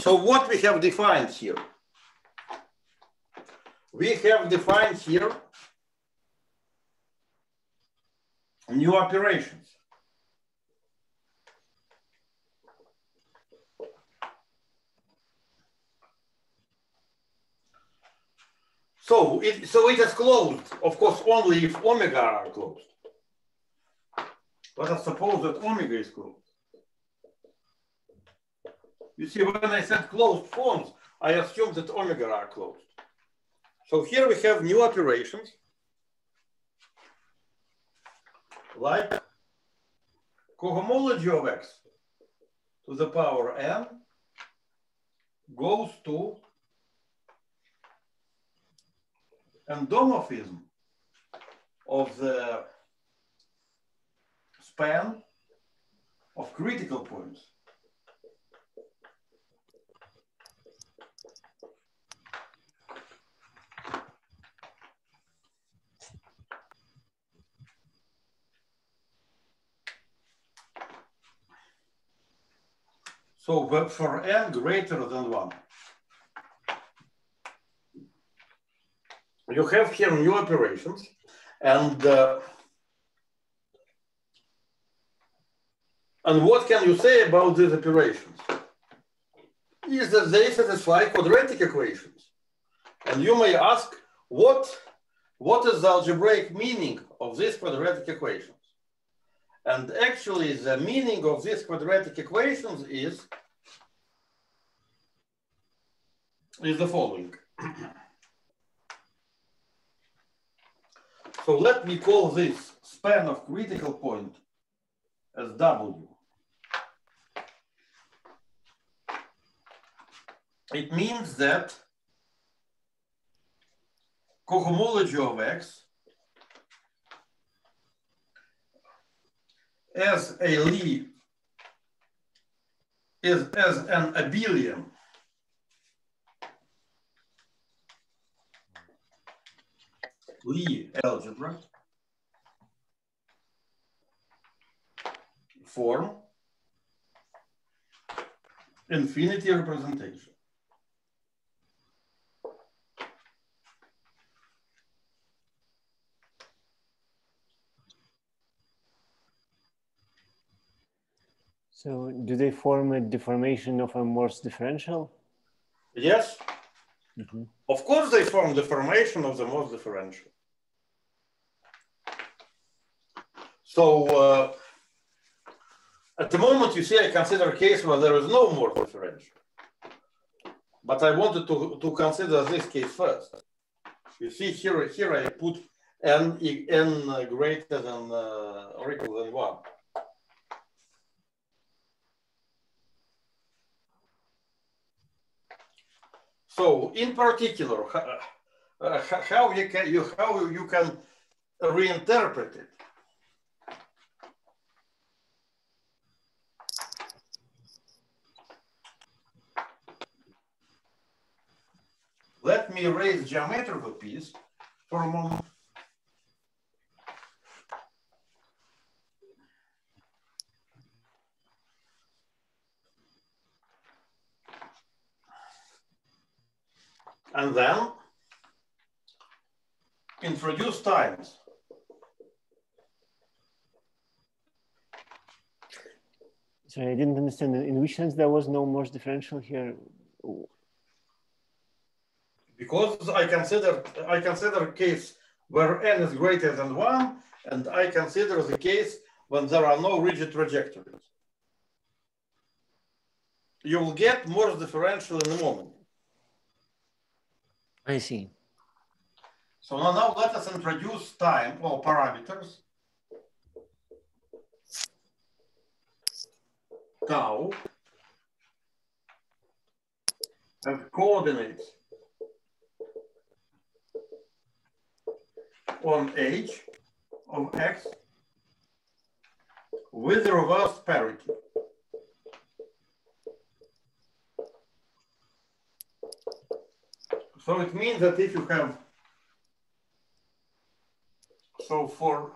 So what we have defined here? We have defined here new operations. So it, so it is closed, of course, only if omega are closed. Let us suppose that omega is closed. You see, when I said closed forms, I assume that omega are closed. So here we have new operations like cohomology of x to the power n goes to endomorphism of the span of critical points. So for n greater than one, you have here new operations and uh, and what can you say about these operations? Is that they satisfy quadratic equations. And you may ask, what, what is the algebraic meaning of this quadratic equations? And actually the meaning of these quadratic equations is, is the following. so let me call this span of critical point as W. It means that cohomology of X as a Lie is as an abelian. Lie algebra. Form. Infinity representation. So do they form a deformation of a Morse differential? Yes. Mm -hmm. Of course they form the formation of the Morse differential. So uh, at the moment, you see, I consider a case where there is no Morse differential. But I wanted to, to consider this case first. You see here, here I put n, n greater than uh, or equal than one. So in particular, uh, how you can you how you can reinterpret it. Let me erase geometrical piece for a moment. And then introduce times. Sorry, I didn't understand. In which sense there was no Morse differential here? Because I consider I consider a case where n is greater than one, and I consider the case when there are no rigid trajectories. You will get Morse differential in a moment. I see. So now, now let us introduce time or parameters. Tau and coordinates on h of x with reverse parity. So it means that if you have, so for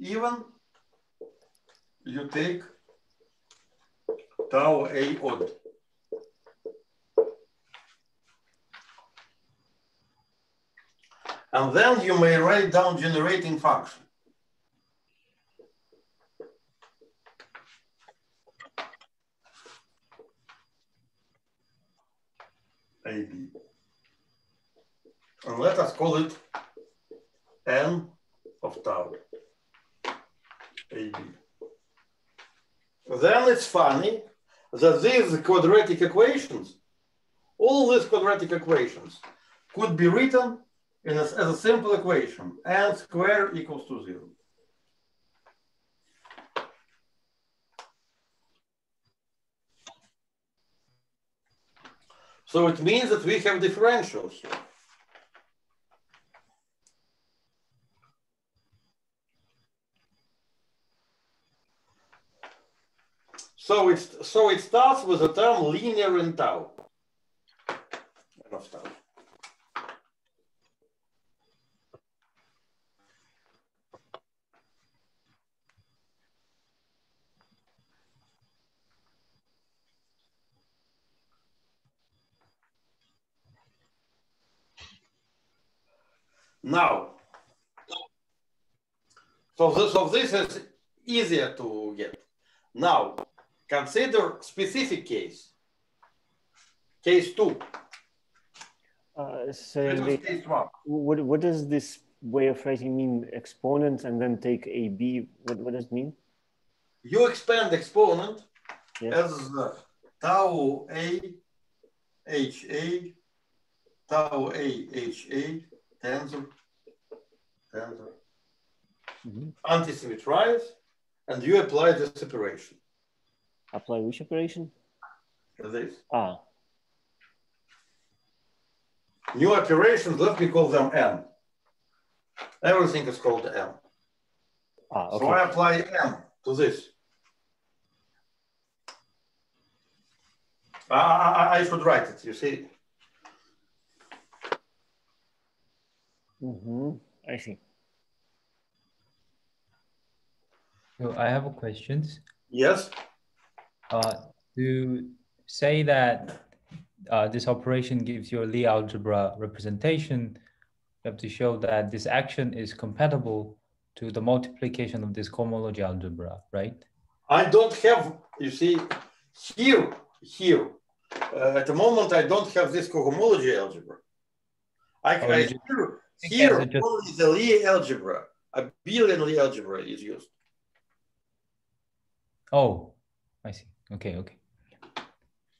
even, you take tau A odd. And then you may write down generating function. AB. And let us call it n of tau. AB. Then it's funny that these quadratic equations, all these quadratic equations could be written in a, as a simple equation, n squared equals to zero. So it means that we have differentials. So it's so it starts with the term linear in tau. Of tau. Now, so this, so this is easier to get. Now, consider specific case. Case two. Uh, so the- case one. what, what does this way of writing mean? Exponent and then take AB. What, what does it mean? You expand exponent Yes. as uh, tau a h a tau a h a tensor tensor Mhm. antisymmetrize, and you apply the separation. Apply which operation? This Ah, new operations. Let me call them n. Everything is called n. ah, So I apply n to this. I, I, I should write it. You see. Hmm I see. So I have a questions. Yes. Uh, to say that uh, this operation gives you a Lie algebra representation, you have to show that this action is compatible to the multiplication of this cohomology algebra, right? I don't have, you see, here, here, uh, at the moment, I don't have this cohomology algebra. I, Oh, I just- here, think here just- only the Lie algebra, a billion Lie algebra is used. Oh, I see. Okay, okay.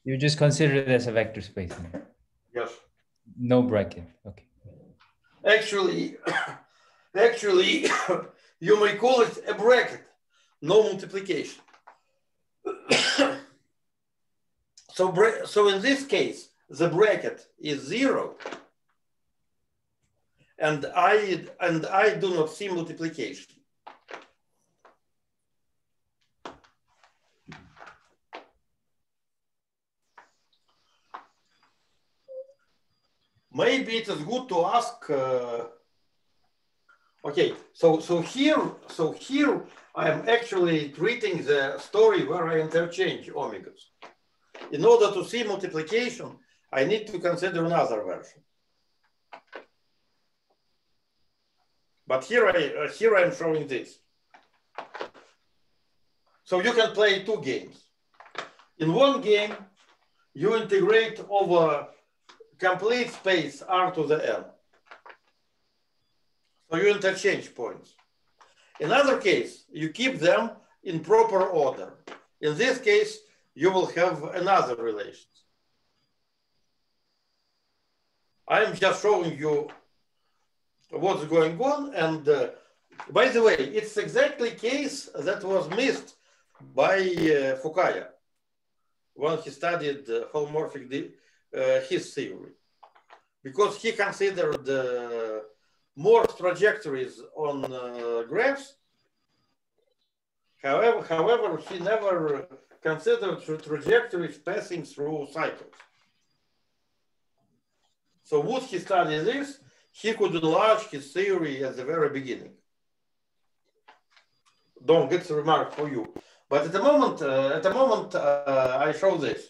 You just consider it as a vector space. Yes. no bracket. Okay. Actually, *coughs* actually, *coughs* you may call it a bracket, no multiplication. *coughs* so, so in this case, the bracket is zero, and I and I do not see multiplication. Maybe it is good to ask. Uh, okay, so so here, so here I am actually treating the story where I interchange omegas. In order to see multiplication, I need to consider another version. But here I uh, here I am showing this. So you can play two games. In one game, you integrate over complete space r to the n. So you interchange points. In other case, you keep them in proper order. In this case, you will have another relation. I am just showing you what's going on. And uh, by the way, it's exactly case that was missed by uh, Fukaya when he studied uh, holomorphic uh, his theory because he considered uh, Morse trajectories on uh, graphs However, however, he never considered tra- trajectories passing through cycles. So would he study this, he could enlarge his theory at the very beginning. Don't get the remark for you. But at the moment, uh, at the moment, uh, I show this.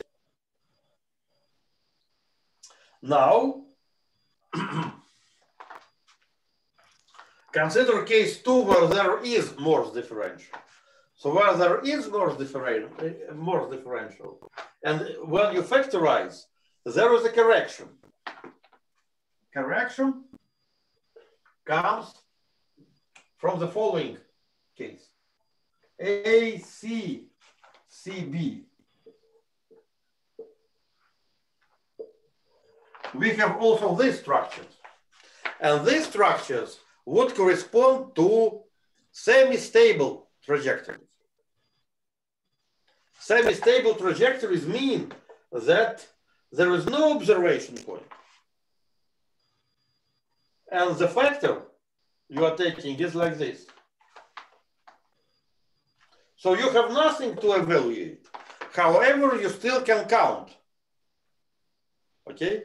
Now, *clears throat* consider case two where there is Morse differential. So where there is Morse differential, Morse differential, and when you factorize, there is a correction. Correction comes from the following case. A, C, C, B. We have also these structures. And these structures would correspond to semi-stable trajectories. Semi-stable trajectories mean that there is no observation point. And the factor you are taking is like this. So you have nothing to evaluate. However, you still can count. Okay?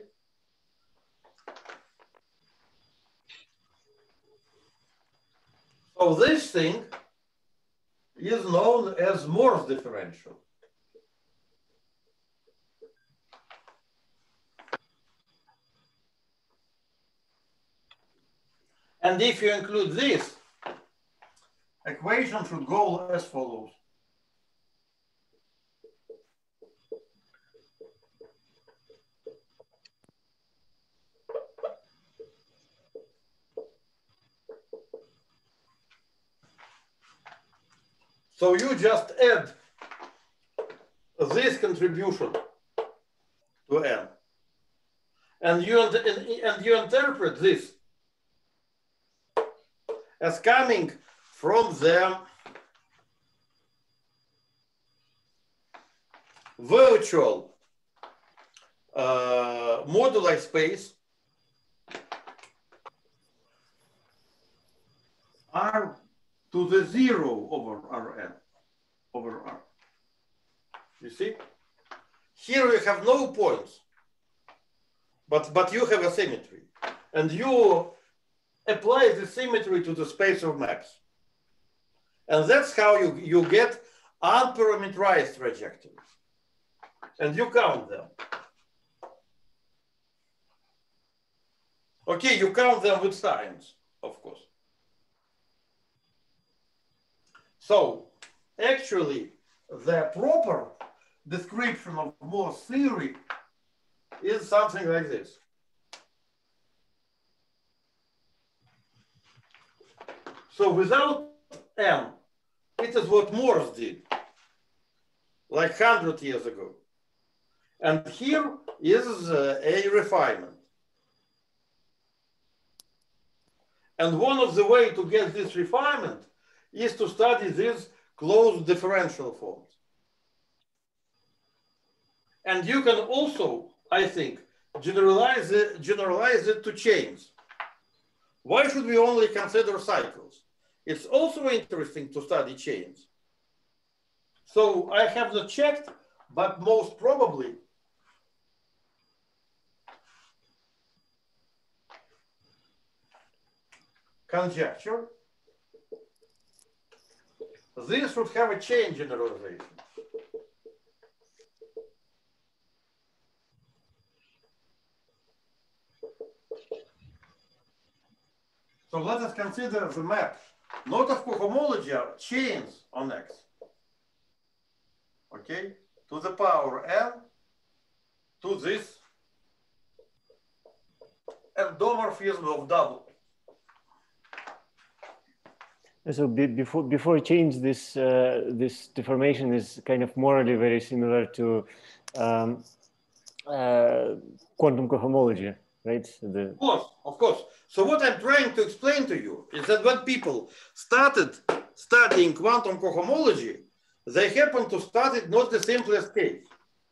So this thing is known as Morse differential. And if you include this, equation should go as follows. So you just add this contribution to n. And you, and you interpret this as coming from the virtual uh, moduli space R to the zero over Rn over R. You see? Here you have no points, but, but you have a symmetry. And you apply the symmetry to the space of maps. And that's how you, you get unparameterized trajectories. And you count them. Okay, you count them with signs, of course. So actually, the proper description of Morse theory is something like this. So without M, it is what Morse did, like 100 years ago. And here is uh, a refinement. And one of the way to get this refinement is to study these closed differential forms. And you can also, I think, generalize it, generalize it to chains. Why should we only consider cycles? It's also interesting to study chains. So I have not checked, but most probably conjecture this would have a chain generalization. So let us consider the map, not of cohomology, chains on X. Okay, to the power n to this endomorphism of double. So be, before before change, this uh, this deformation is kind of morally very similar to um, uh, quantum cohomology, right? The... Of course, of course. So what I'm trying to explain to you is that when people started studying quantum cohomology, they happened to start it not the simplest case.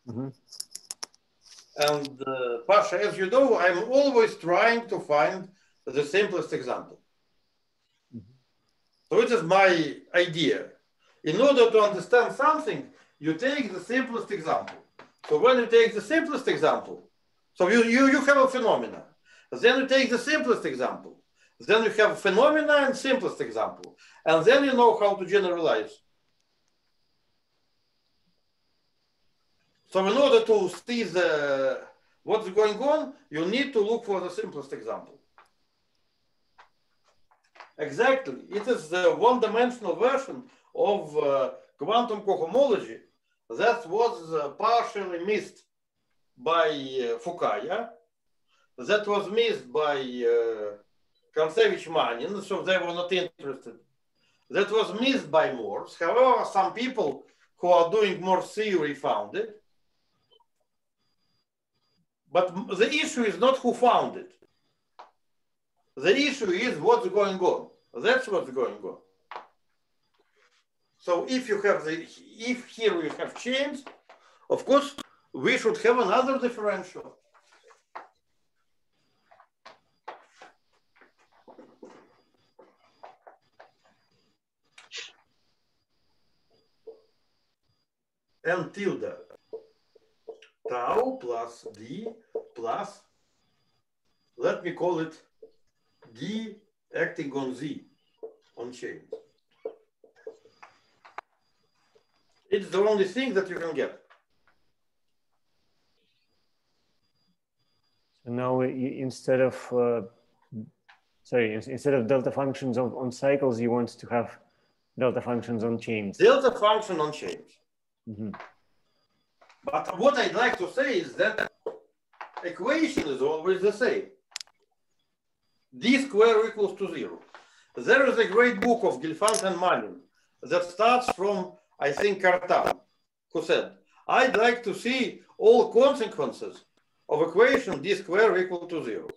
Mm -hmm. And uh, Pasha, as you know, I'm always trying to find the simplest example. So it is my idea. In order to understand something, you take the simplest example. So when you take the simplest example, so you, you, you have a phenomena. Then you take the simplest example. Then you have phenomena and simplest example. And then you know how to generalize. So in order to see the what's going on, you need to look for the simplest example. Exactly. It is the one-dimensional version of uh, quantum cohomology that was uh, partially missed by Fukaya, that was missed by uh, Kontsevich Manin, so they were not interested. That was missed by Morse. However, some people who are doing Morse theory found it. But the issue is not who found it. The issue is what's going on. That's what's going on. So if you have the, if here we have change, of course, we should have another differential. N tilde tau plus d plus, let me call it d acting on z on change. It's the only thing that you can get. Now instead of, uh, sorry, instead of delta functions of, on cycles, you want to have delta functions on chains. Delta function on chains. Mm -hmm. But what I'd like to say is that equation is always the same. d square equals to zero. There is a great book of Gelfand and Manin that starts from I think Cartan, who said, I'd like to see all consequences of equation d square equal to zero.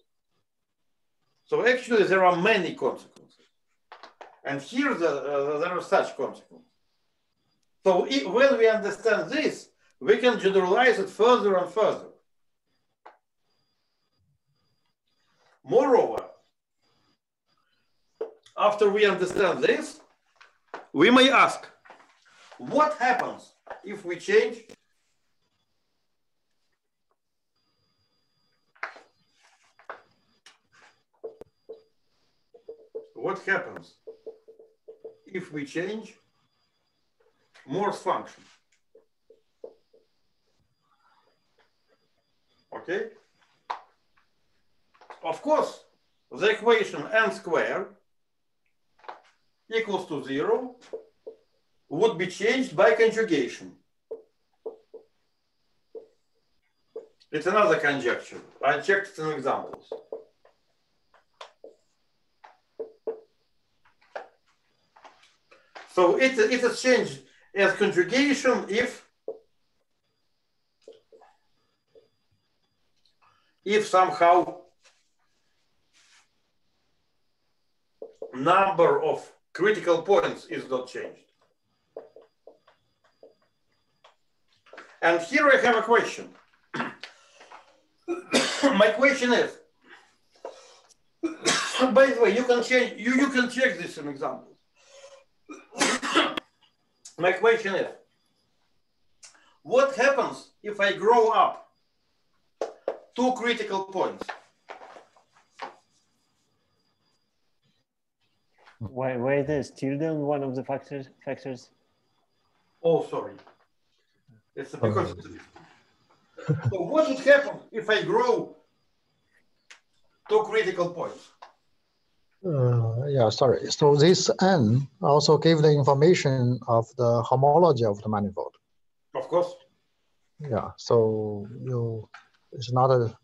So actually there are many consequences. And here the, uh, there are such consequences. So if, when we understand this, we can generalize it further and further. Moreover, after we understand this, we may ask, what happens if we change what happens if we change Morse function? Okay? Of course, the equation n squared equals to zero would be changed by conjugation. It's another conjecture. I checked some examples. So it, it is changed as conjugation if if somehow number of critical points is not changed. And here I have a question. *coughs* My question is, *coughs* by the way, you can change, you, you can check this in examples. My question is, what happens if I grow up two critical points? Why, why there's tilde on one of the factors? factors? Oh, sorry. It's because. so what would happen if I grow two critical points? Uh, yeah, sorry. So this n also give the information of the homology of the manifold. Of course. Yeah. So you it's not a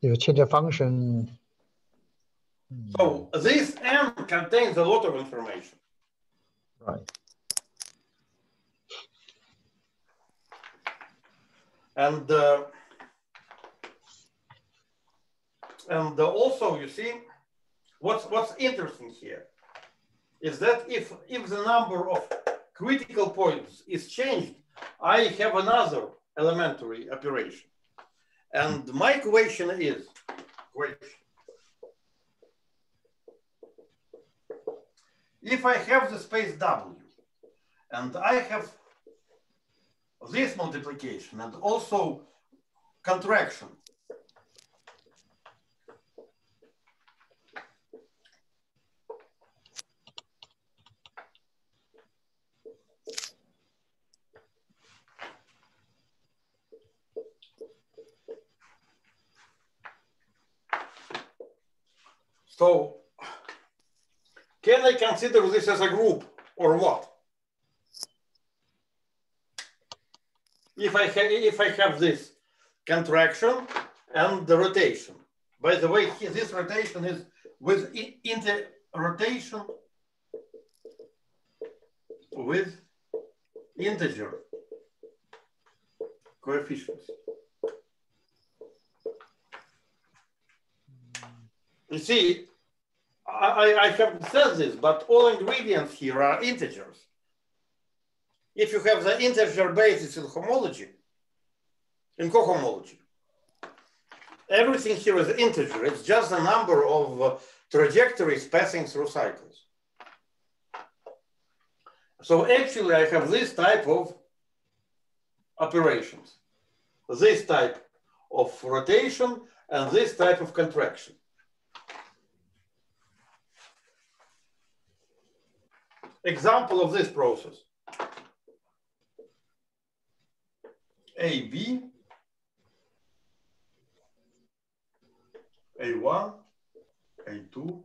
you change a function. So this n contains a lot of information. Right. And uh, and also you see what's what's interesting here is that if if the number of critical points is changed, I have another elementary operation. And my question is if I have the space W and I have this multiplication and also contraction, So can I consider this as a group or what? If I, have, if I have this contraction and the rotation. By the way, this rotation is with inter rotation with integer coefficients. You see, I, I have said this, but all ingredients here are integers. If you have the integer basis in homology, in cohomology, everything here is integer. It's just a number of uh, trajectories passing through cycles. So actually I have this type of operations, this type of rotation and this type of contraction. Example of this process. AB, A1, A2,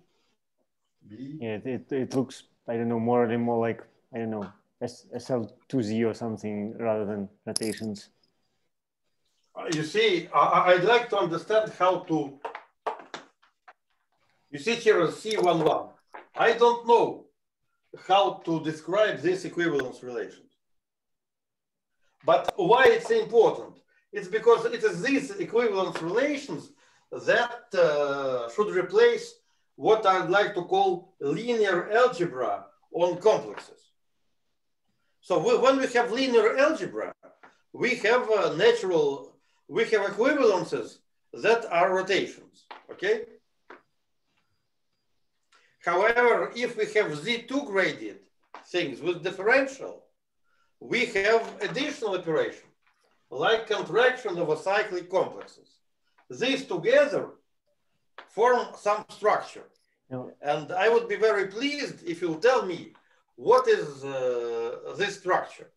B. Yeah, it, it looks, I don't know, more and more like, I don't know, SL2Z or something rather than rotations. Uh, you see, I, would like to understand how to, you see here C11. I don't know how to describe these equivalence relations. But why it's important? It's because it is these equivalence relations that uh, should replace what I'd like to call linear algebra on complexes. So we, when we have linear algebra, we have a natural, we have equivalences that are rotations, okay? However, if we have Z2 graded things with differential, we have additional operation, like contraction of acyclic complexes. These together form some structure. No. And I would be very pleased if you tell me what is uh, this structure.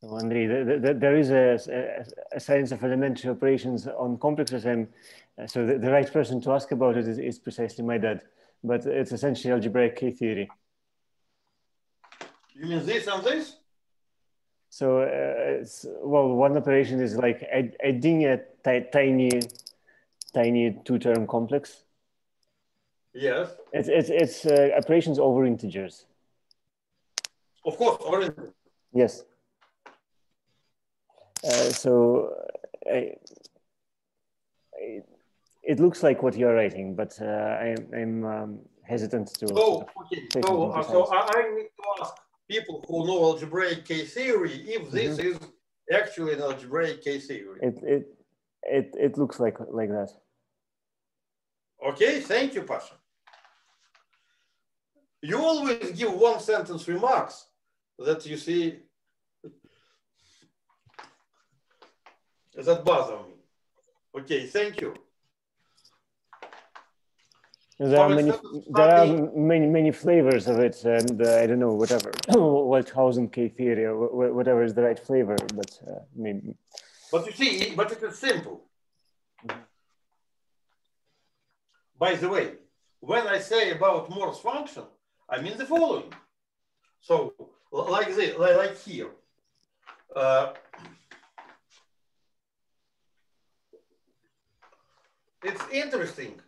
So, Andrei, the, the, there is a, a, a, science of elementary operations on complexes, and uh, so the, the, right person to ask about it is, is precisely my dad but it's essentially algebraic K-theory. You mean this and this? So, uh, well, one operation is like add, adding a tiny, tiny two-term complex. Yes. It's it's it's uh, operations over integers. Of course, over integers. Yes. Uh, so, I, it looks like what you're writing, but uh, I, am um, hesitant to. Oh, okay. So, uh, so I, I, need to ask people who know algebraic K theory if this mm -hmm. is actually an algebraic K theory. It it it it looks like like that. Okay, thank you, Pasha. You always give one sentence remarks that you see that bother me. Okay, thank you. There are many, there are many, many flavors of it, and uh, I don't know, whatever, *clears throat* Waldhausen K theory, or whatever is the right flavor, but uh, maybe. But you see, but it is simple. By the way, when I say about Morse function, I mean the following. So, like this, like here. Uh, it's interesting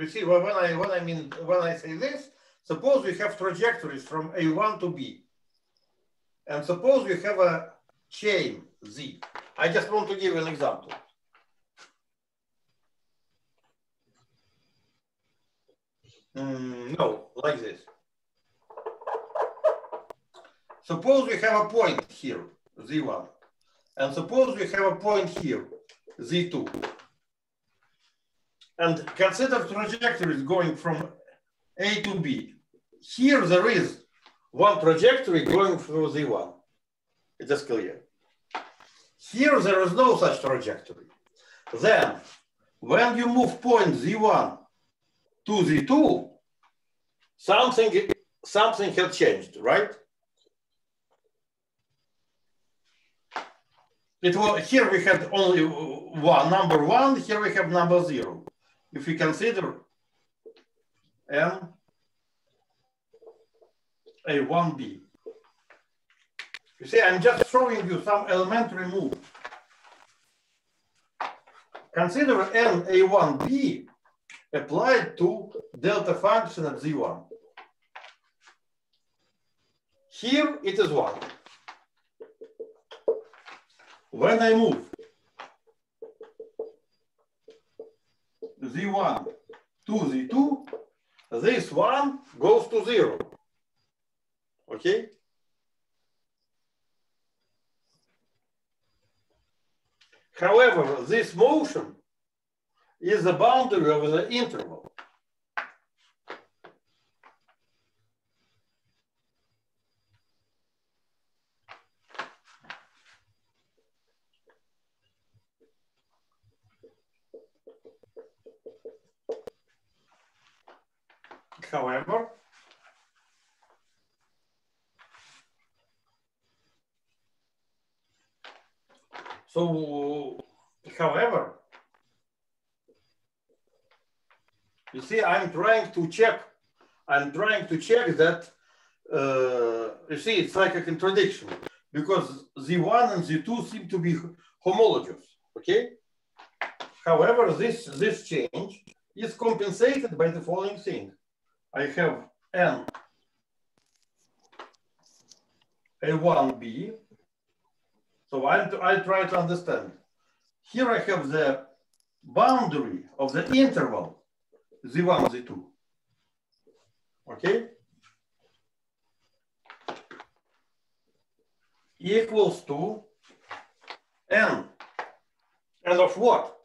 you see, when I when I mean when I say this, suppose we have trajectories from A1 to B. And suppose we have a chain Z. I just want to give an example. Mm, no, like this. Suppose we have a point here, Z1. And suppose we have a point here, Z2 and consider trajectories going from A to B. here there is one trajectory going through Z1. It is clear. Here there is no such trajectory. Then when you move point Z1 to Z2, something, something has changed, right? It was, here we had only one, number one, here we have number zero. If we consider M A1B. You see, I'm just showing you some elementary move. Consider N A1B applied to delta function at Z1. Here it is one. When I move Z1 to Z2, this one goes to zero. Okay? However, this motion is the boundary of the interval. However, so, however, you see, I'm trying to check, I'm trying to check that, uh, you see, it's like a contradiction because the one and the two seem to be homologous, okay? However, this, this change is compensated by the following thing. I have N A1B. So I'll, I'll try to understand. Here I have the boundary of the interval Z1, Z2. Okay? Equals to N. N of what?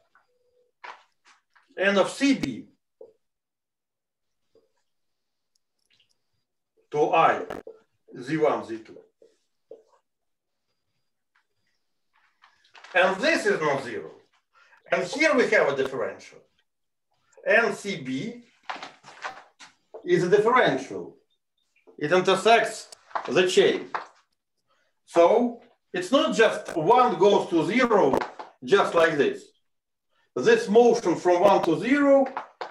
N of CB to I, Z1, Z2. And this is not zero. And here we have a differential. NCB is a differential. It intersects the chain. So it's not just one goes to zero, just like this. This motion from one to zero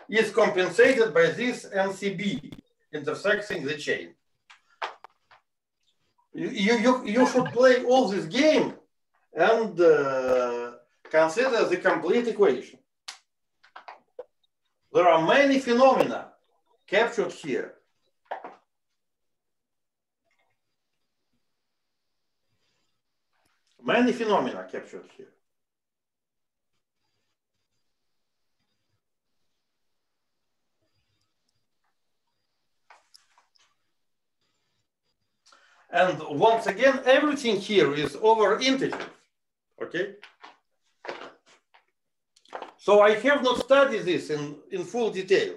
is compensated by this NCB intersecting the chain. You, you, you should play all this game and uh, consider the complete equation. There are many phenomena captured here. Many phenomena captured here. And once again, everything here is over integers, okay? So I have not studied this in, in full detail.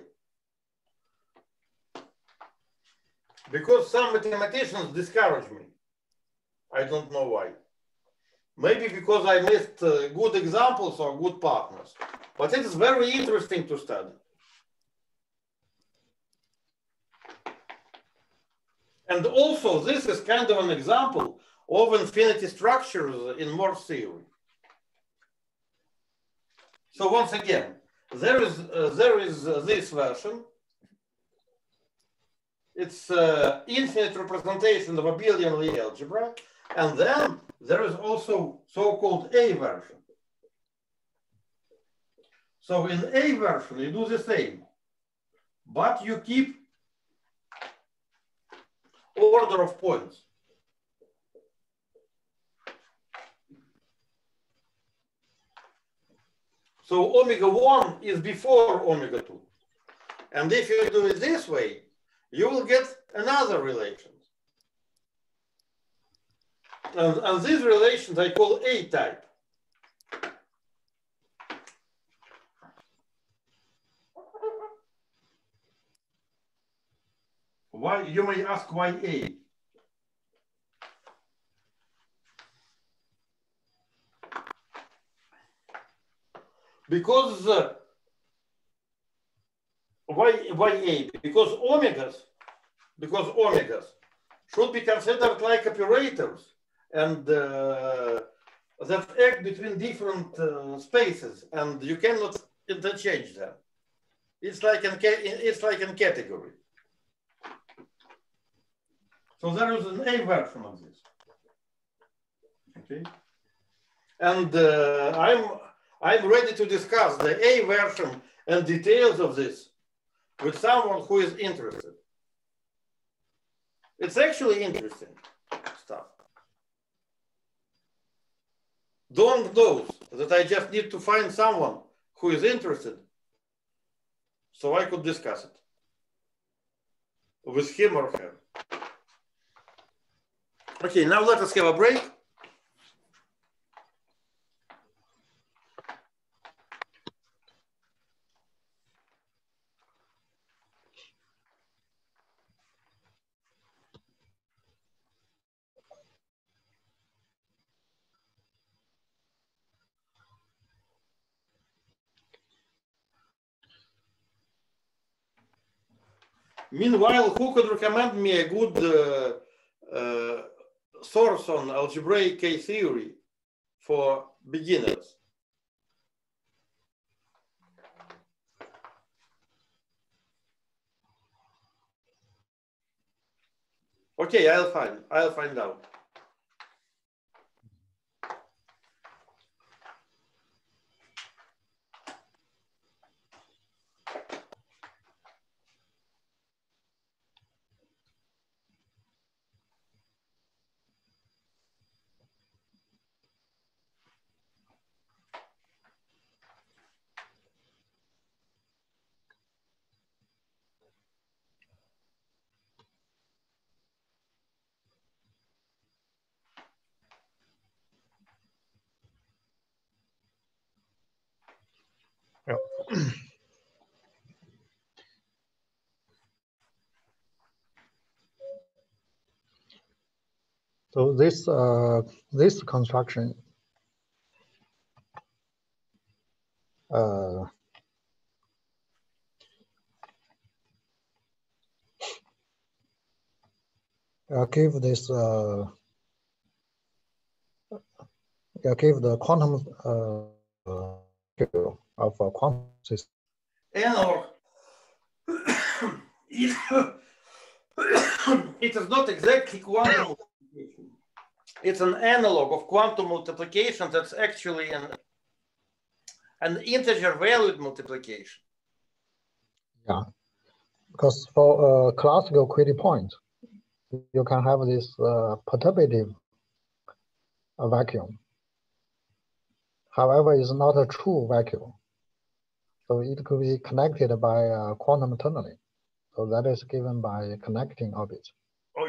Because some mathematicians discourage me. I don't know why. Maybe because I missed uh, good examples or good partners. But it is very interesting to study. And also, this is kind of an example of infinity structures in Morse theory. So once again, there is uh, there is uh, this version. It's uh, infinite representation of abelian Lie algebra, and then there is also so-called A version. So in A version, you do the same, but you keep order of points. So omega 1 is before omega 2. And if you do it this way, you will get another relation. And, and these relations I call A type. Why, you may ask why A? Because uh, why why A? Because omegas, because omegas should be considered like operators and uh, that act between different uh, spaces, and you cannot interchange them. It's like in it's like in category. So there is an A version of this. Okay, and uh, I'm I'm ready to discuss the A version and details of this with someone who is interested. It's actually interesting stuff. Don't knows that I just need to find someone who is interested so I could discuss it with him or her. Okay, now let us have a break. Meanwhile, who could recommend me a good uh, uh, source on algebraic K-theory for beginners? Okay, I'll find, I'll find out. So this uh, this construction uh, uh, give this uh, give the quantum uh, of a quantum system. Analog. *coughs* it is not exactly quantum it's an analog of quantum multiplication that's actually an, an integer valued multiplication. Yeah, because for a classical query point, you can have this uh, perturbative vacuum. However, it's not a true vacuum. So it could be connected by uh, quantum tunneling. So that is given by connecting orbit.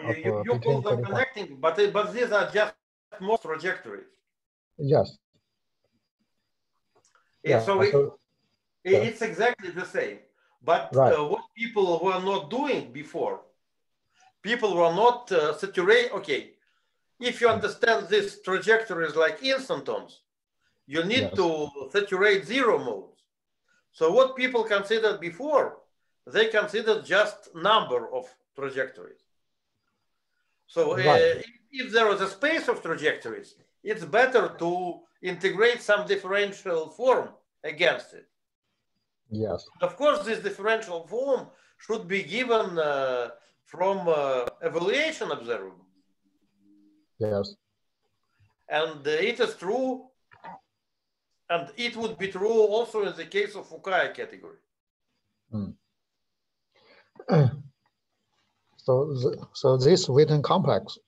You, you, call them connecting, but, but these are just Morse trajectories. Yes. Yeah, yeah so, it, yeah. it's exactly the same. But right. uh, what people were not doing before, people were not uh, saturate. Okay, if you understand this trajectories like instantons, you need yes. to saturate zero modes. So what people considered before, they considered just number of trajectories. So uh, if, if there is a space of trajectories, it's better to integrate some differential form against it. Yes. Of course, this differential form should be given uh, from uh, evaluation observable. Yes. And uh, it is true, and it would be true also in the case of Fukaya category. Mm. *clears throat* So, the, so this Witten complex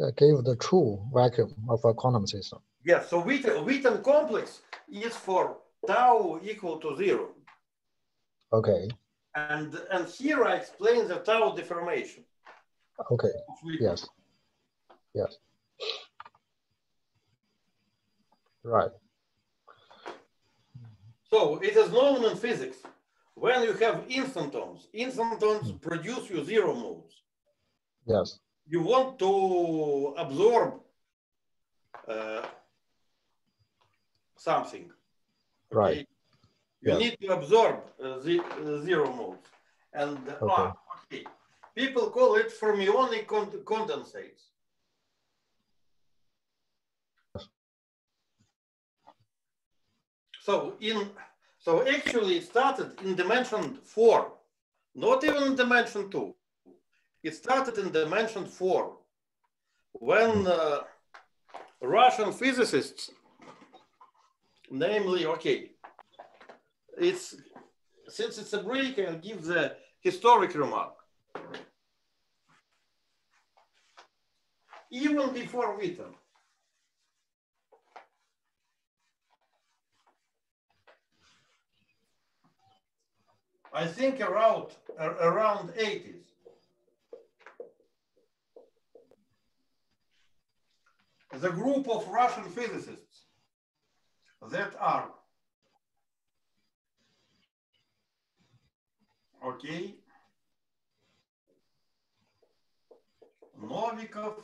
uh, gave the true vacuum of a quantum system. Yes, so Witten, Witten complex is for tau equal to zero. Okay. And, and here I explain the tau deformation. Okay, yes, yes. Right. So it is known in physics when you have instantons, instantons Hmm. produce you zero modes. Yes. You want to absorb uh, something. Right. You Yes. need to absorb uh, the uh, zero modes. And uh, Okay. ah, okay. people call it fermionic con- condensates. So in so actually it started in dimension four, not even in dimension two. It started in dimension four when uh, Russian physicists, namely, okay, it's since it's a break, I'll give the historic remark. Even before Witten, I think around around 80s. The group of Russian physicists that are okay, Novikov,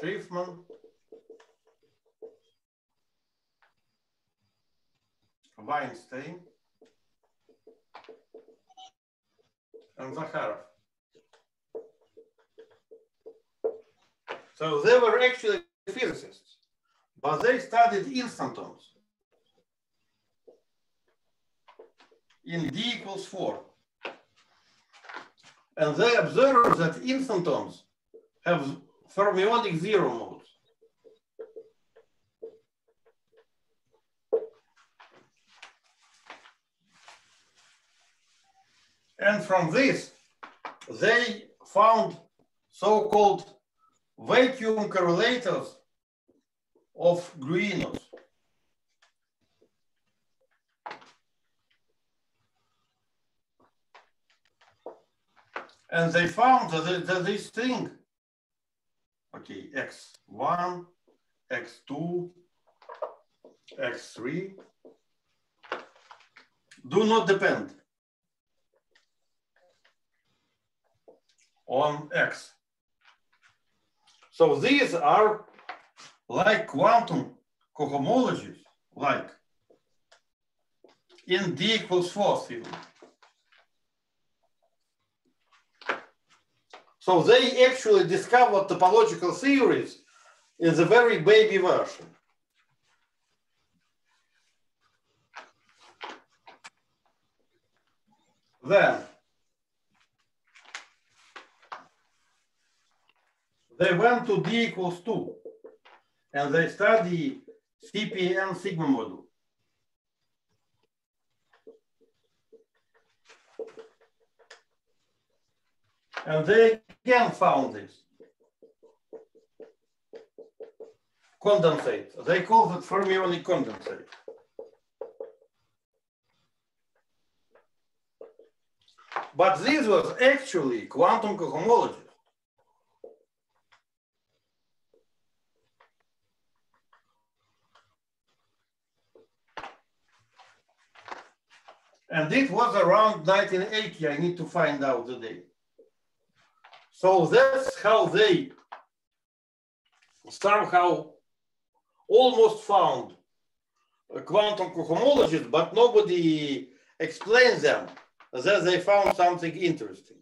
Shifman, Vainshtein, and Zakharov. So they were actually physicists, but they studied instantons in D equals four. And they observed that instantons have fermionic zero modes. And from this, they found so-called vacuum correlators of gluinos. And they found that, that this thing, okay, x1, x2, x3, do not depend on x. So these are like quantum cohomologies, like in D equals four field. So they actually discovered topological theories in the very baby version. Then they went to D equals two and they study CPN sigma model. And they again found this. Condensate. They call it fermionic condensate. But this was actually quantum cohomology. And it was around 1980. I need to find out the date. So that's how they somehow almost found quantum cohomologies, but nobody explains them. That they found something interesting.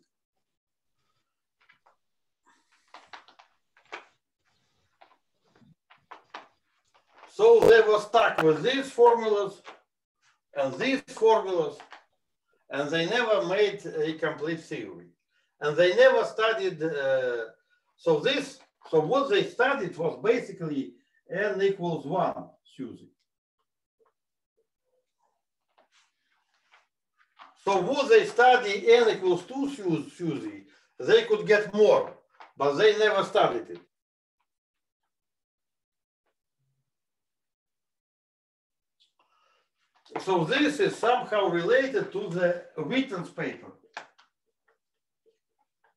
So they were stuck with these formulas and these formulas, and they never made a complete theory. And they never studied, uh, so this, so what they studied was basically n equals one SUSY. So would they study n equals two SUSY, they could get more, but they never studied it. So this is somehow related to the Witten's paper.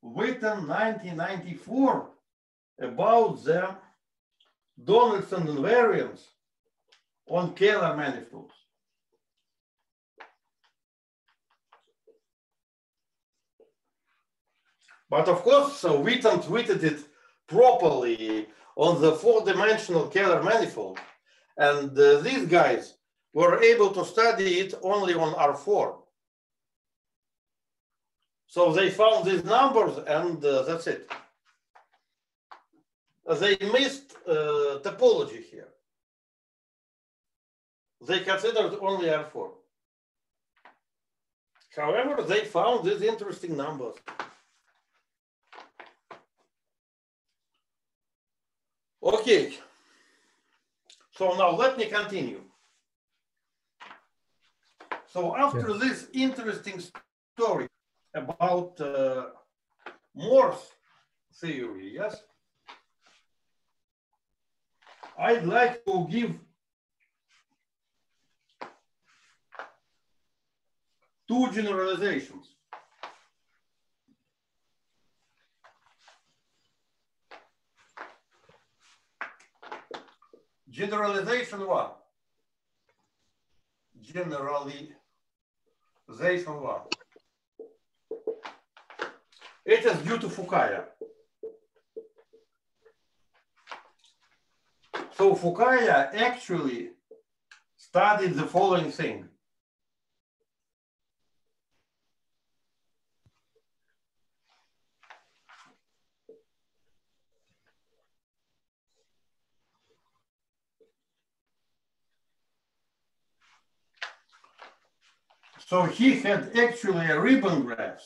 Witten 1994 about the Donaldson invariants on Kähler manifolds. But of course, so Witten tweeted it properly on the four-dimensional Kähler manifold. And uh, these guys were able to study it only on R4. So they found these numbers and uh, that's it. They missed uh, topology here. They considered only R4. However, they found these interesting numbers. Okay. So now let me continue. So after this interesting story about uh, Morse theory, yes, I'd like to give two generalizations. Generalization one. Generalization one. It is due to Fukaya. So Fukaya actually studied the following thing. So he had actually a ribbon graph.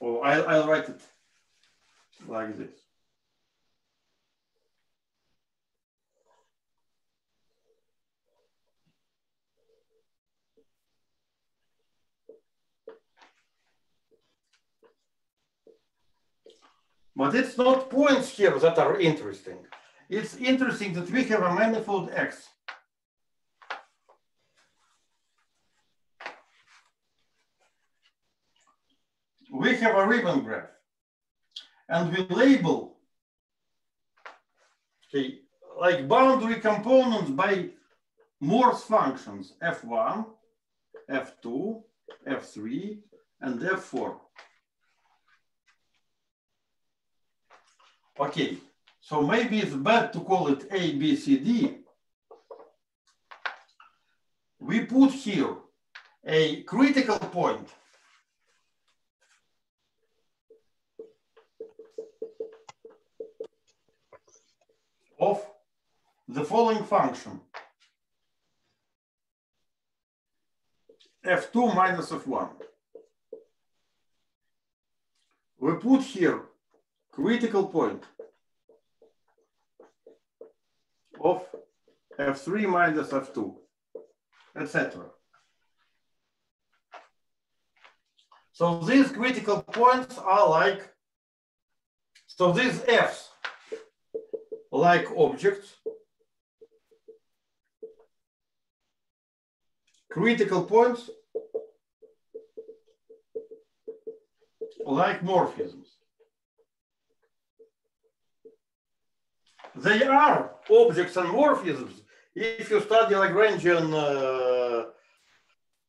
Oh, I'll, I'll write it like this. But it's not points here that are interesting. It's interesting that we have a manifold X. we have a ribbon graph and we label okay, like boundary components by Morse functions f1, f2, f3, and f4. Okay, so maybe it's bad to call it A, B, C, D. We put here a critical point of the following function. f2 minus f1. We put here critical point of f3 minus f2, etc. So these critical points are like, so these f's like objects, critical points like morphisms. They are objects and morphisms if you study Lagrangian, uh,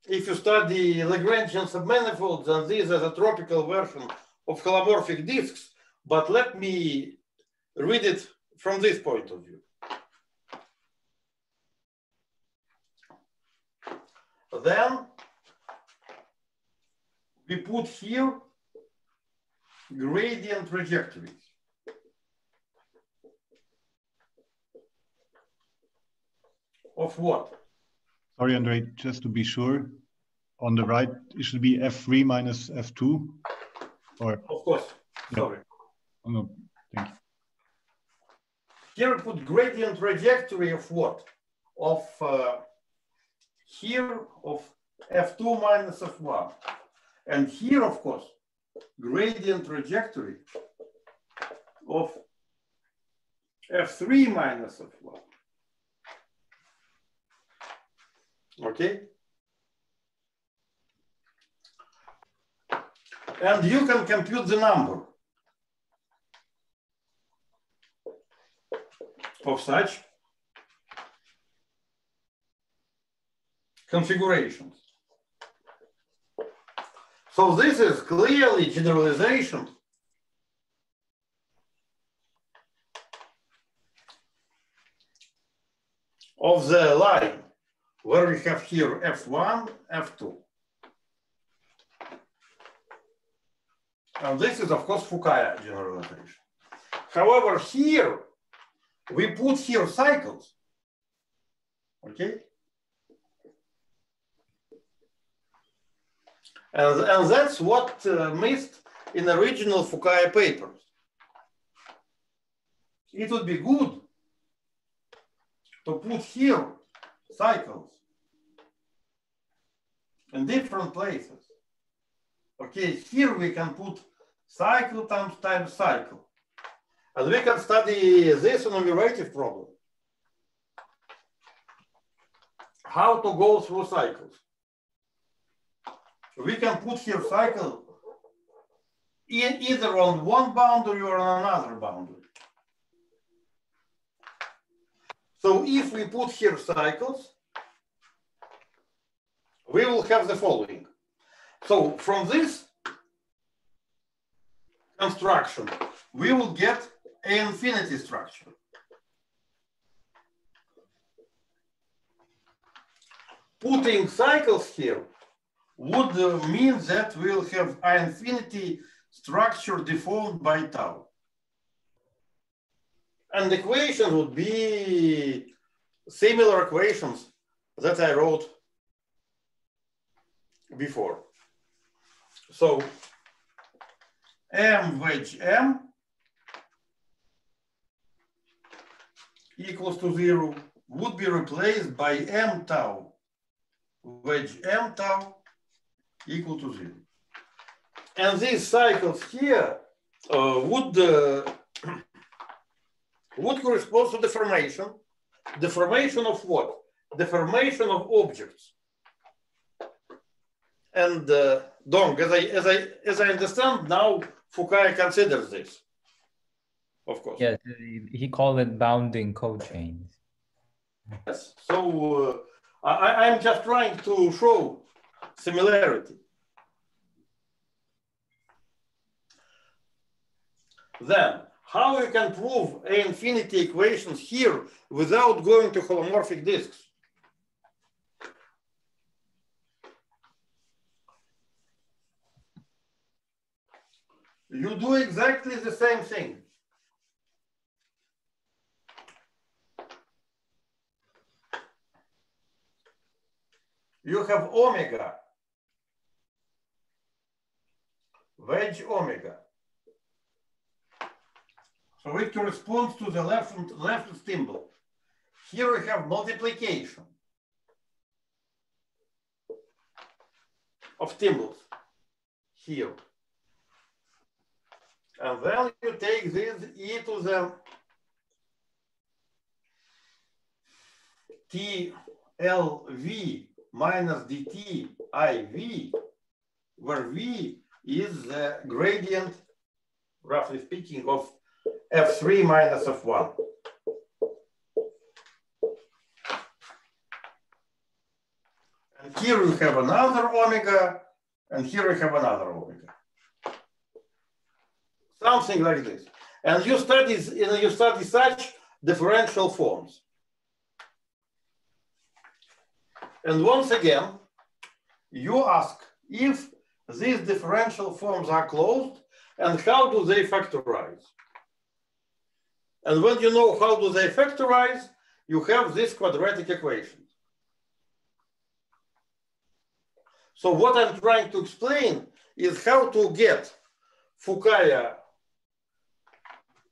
if you study Lagrangian submanifolds, and these are the tropical version of holomorphic disks. But let me read it from this point of view. Then we put here gradient trajectories. Of what? Sorry, Andre, just to be sure, on the right, it should be F3 minus F2? Or Of course, yeah. sorry. Oh, no. Here we put gradient trajectory of what? Of uh, here of f2 minus f1. And here, of course, gradient trajectory of f3 minus f1. Okay? And you can compute the number. Of such configurations. So this is clearly generalization of the line where we have here F1, F2. And this is, of course, Fukaya generalization. However, here, we put here cycles, okay? And, and that's what uh, missed in original Fukaya papers. It would be good to put here cycles in different places. Okay, here we can put cycle times time cycle. And we can study this enumerative problem. How to go through cycles. We can put here cycle in either on one boundary or on another boundary. So if we put here cycles, we will have the following. So from this construction, we will get infinity structure. Putting cycles here would uh, mean that we'll have infinity structure deformed by tau. And the equation would be similar equations that I wrote before. So m wedge m equals to zero would be replaced by m tau wedge m tau equal to zero. And these cycles here uh, would uh, *clears throat* would correspond to the formation. The formation of what? The formation of objects. And uh, Dong, as I, as, I, as I understand now, Fukaya considers this, of course. Yes, he called it bounding cochains. Yes, so uh, I, I'm just trying to show similarity. Then, how you can prove A infinity equations here without going to holomorphic disks? You do exactly the same thing. You have omega, wedge omega. So it corresponds to the left, left symbol. Here we have multiplication of symbols here. And then you take this e to the TLV minus DT IV, where V is the gradient, roughly speaking, of F3 minus F1. And here we have another omega, and here we have another omega. Something like this. And you study, you study such differential forms. And once again, you ask if these differential forms are closed and how do they factorize? And when you know how do they factorize, you have this quadratic equation. So what I'm trying to explain is how to get Fukaya,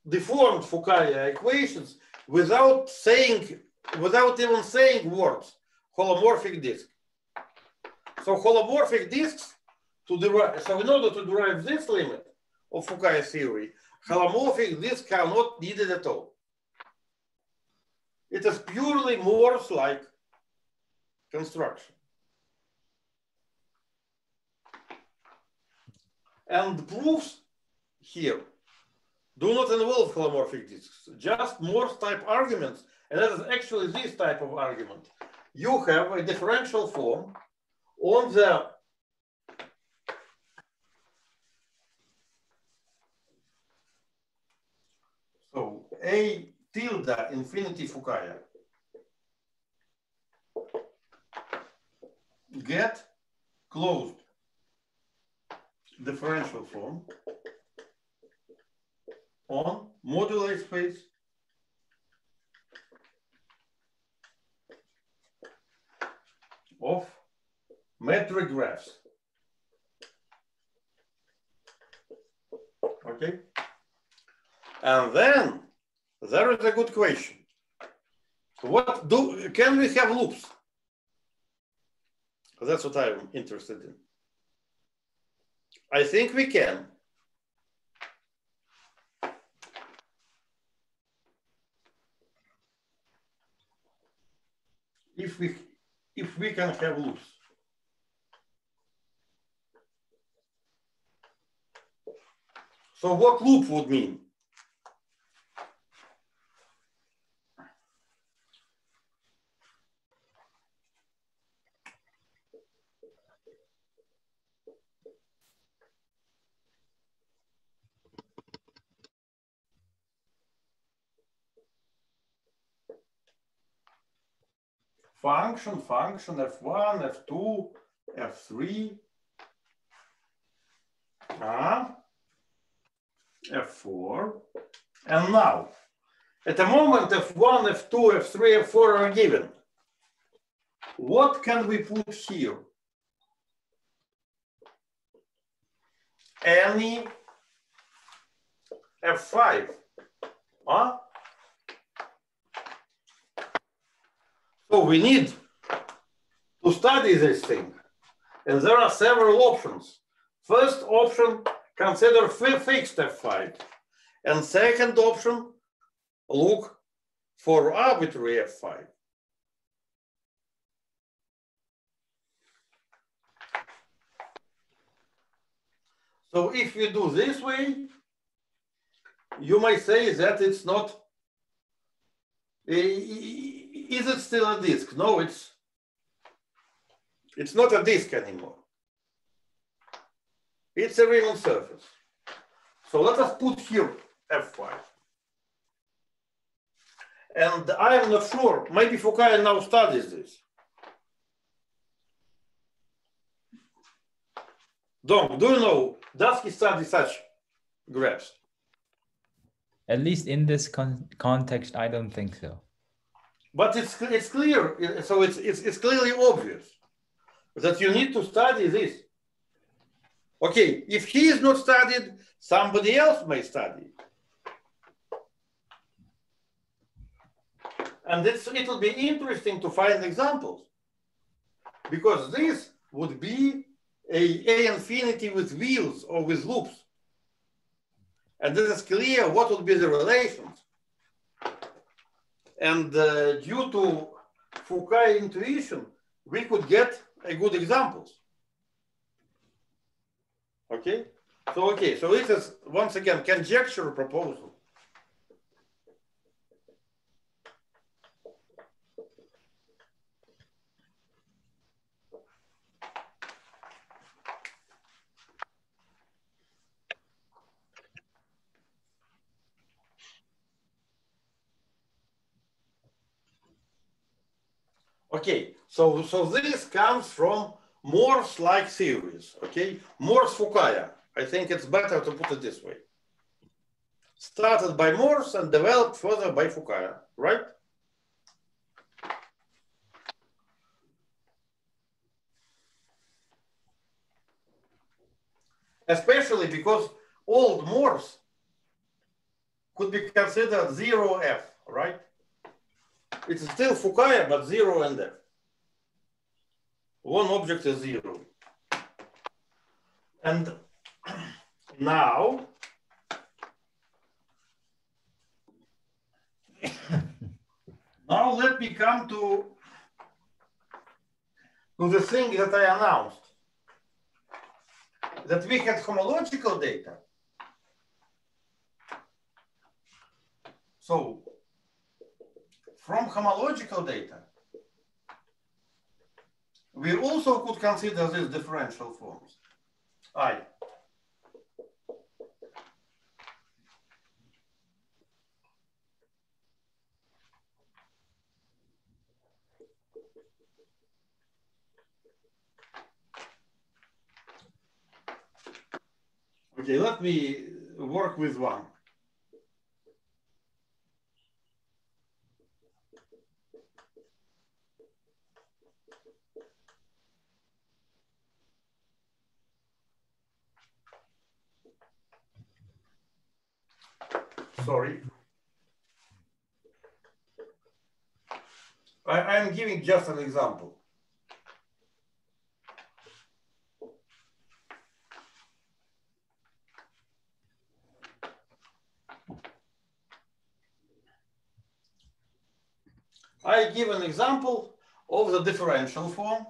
deformed Fukaya equations without saying, without even saying words, holomorphic disk. So holomorphic disks, to derive, so in order to derive this limit of Fukaya theory, holomorphic disks are not needed at all. It is purely Morse-like construction. And proofs here do not involve holomorphic disks, just Morse type arguments. And that is actually this type of argument you have a differential form on the so a tilde infinity Fukaya get closed differential form on moduli space of metric graphs. Okay. And then there is a good question. What do can we have loops? That's what I'm interested in. I think we can. If we we can have loops. So what loop would mean? Function, function, f1, f2, f3, uh, f4. And now, at the moment, f1, f2, f3, f4 are given. What can we put here? Any f5. Huh? So we need to study this thing. And there are several options. First option, consider fixed F5. And second option, look for arbitrary F5. So if you do this way, you might say that it's not is it still a disk? No, it's it's not a disk anymore. It's a Riemann surface. So let us put here F5. And I am not sure, maybe Fukaya now studies this. Dong, do you know, does he study such graphs? At least in this con context, I don't think so. But it's it's clear, so it's, it's it's clearly obvious that you need to study this. Okay, if he is not studied, somebody else may study. And it's, it will be interesting to find examples because this would be a, a infinity with wheels or with loops. And this is clear what would be the relations and uh, due to Fukaya intuition, we could get a good examples. Okay, so okay, so this is once again conjecture proposal. Okay, so, so this comes from Morse-like theories, okay? Morse-Fukaya, I think it's better to put it this way. Started by Morse and developed further by Fukaya, right? Especially because old Morse could be considered zero F, right? It's still Fukaya, but zero and F. One object is zero. And *clears throat* now, *laughs* now let me come to, to the thing that I announced. That we had homological data. So from homological data, we also could consider these differential forms. I. Okay, let me work with one. Sorry. I, I'm giving just an example. I give an example of the differential form.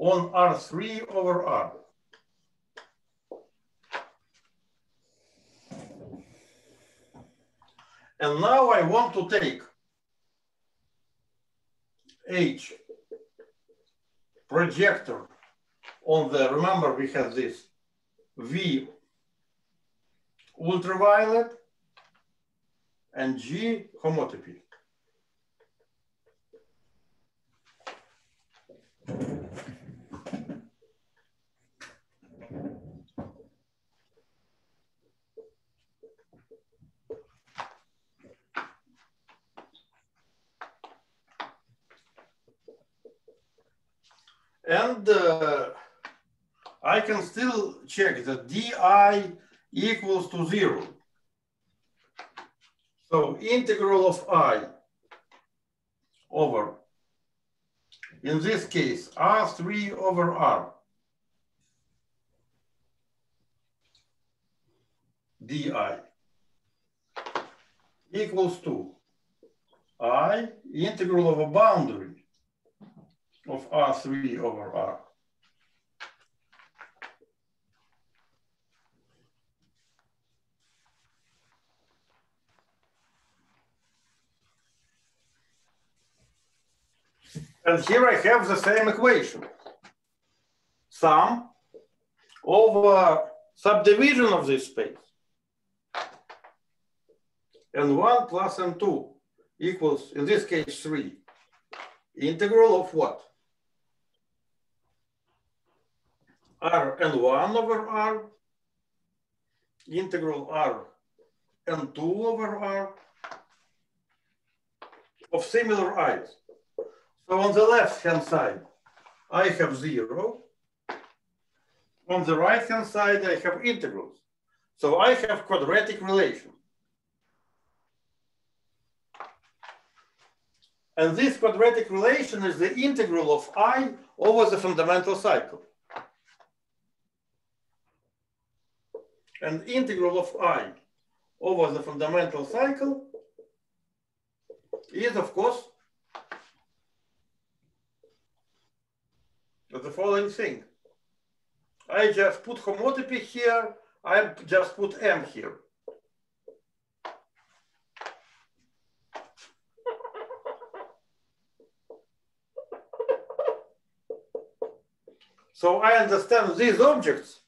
On R3 over R. And now I want to take H projector on the, remember we have this V ultraviolet and G homotopy. And uh, I can still check that di equals to zero. So integral of i over, in this case, r3 over r di equals to i integral of a boundary of R3 over R. And here I have the same equation. Sum over subdivision of this space. n1 plus n2 equals, in this case, 3. Integral of what? R n1 over r, integral r n2 over r of similar i's. So on the left hand side, I have zero. On the right hand side, I have integrals. So I have quadratic relation. And this quadratic relation is the integral of i over the fundamental cycle. And integral of i over the fundamental cycle is, of course, the following thing. I just put homotopy here, I just put m here. So I understand these objects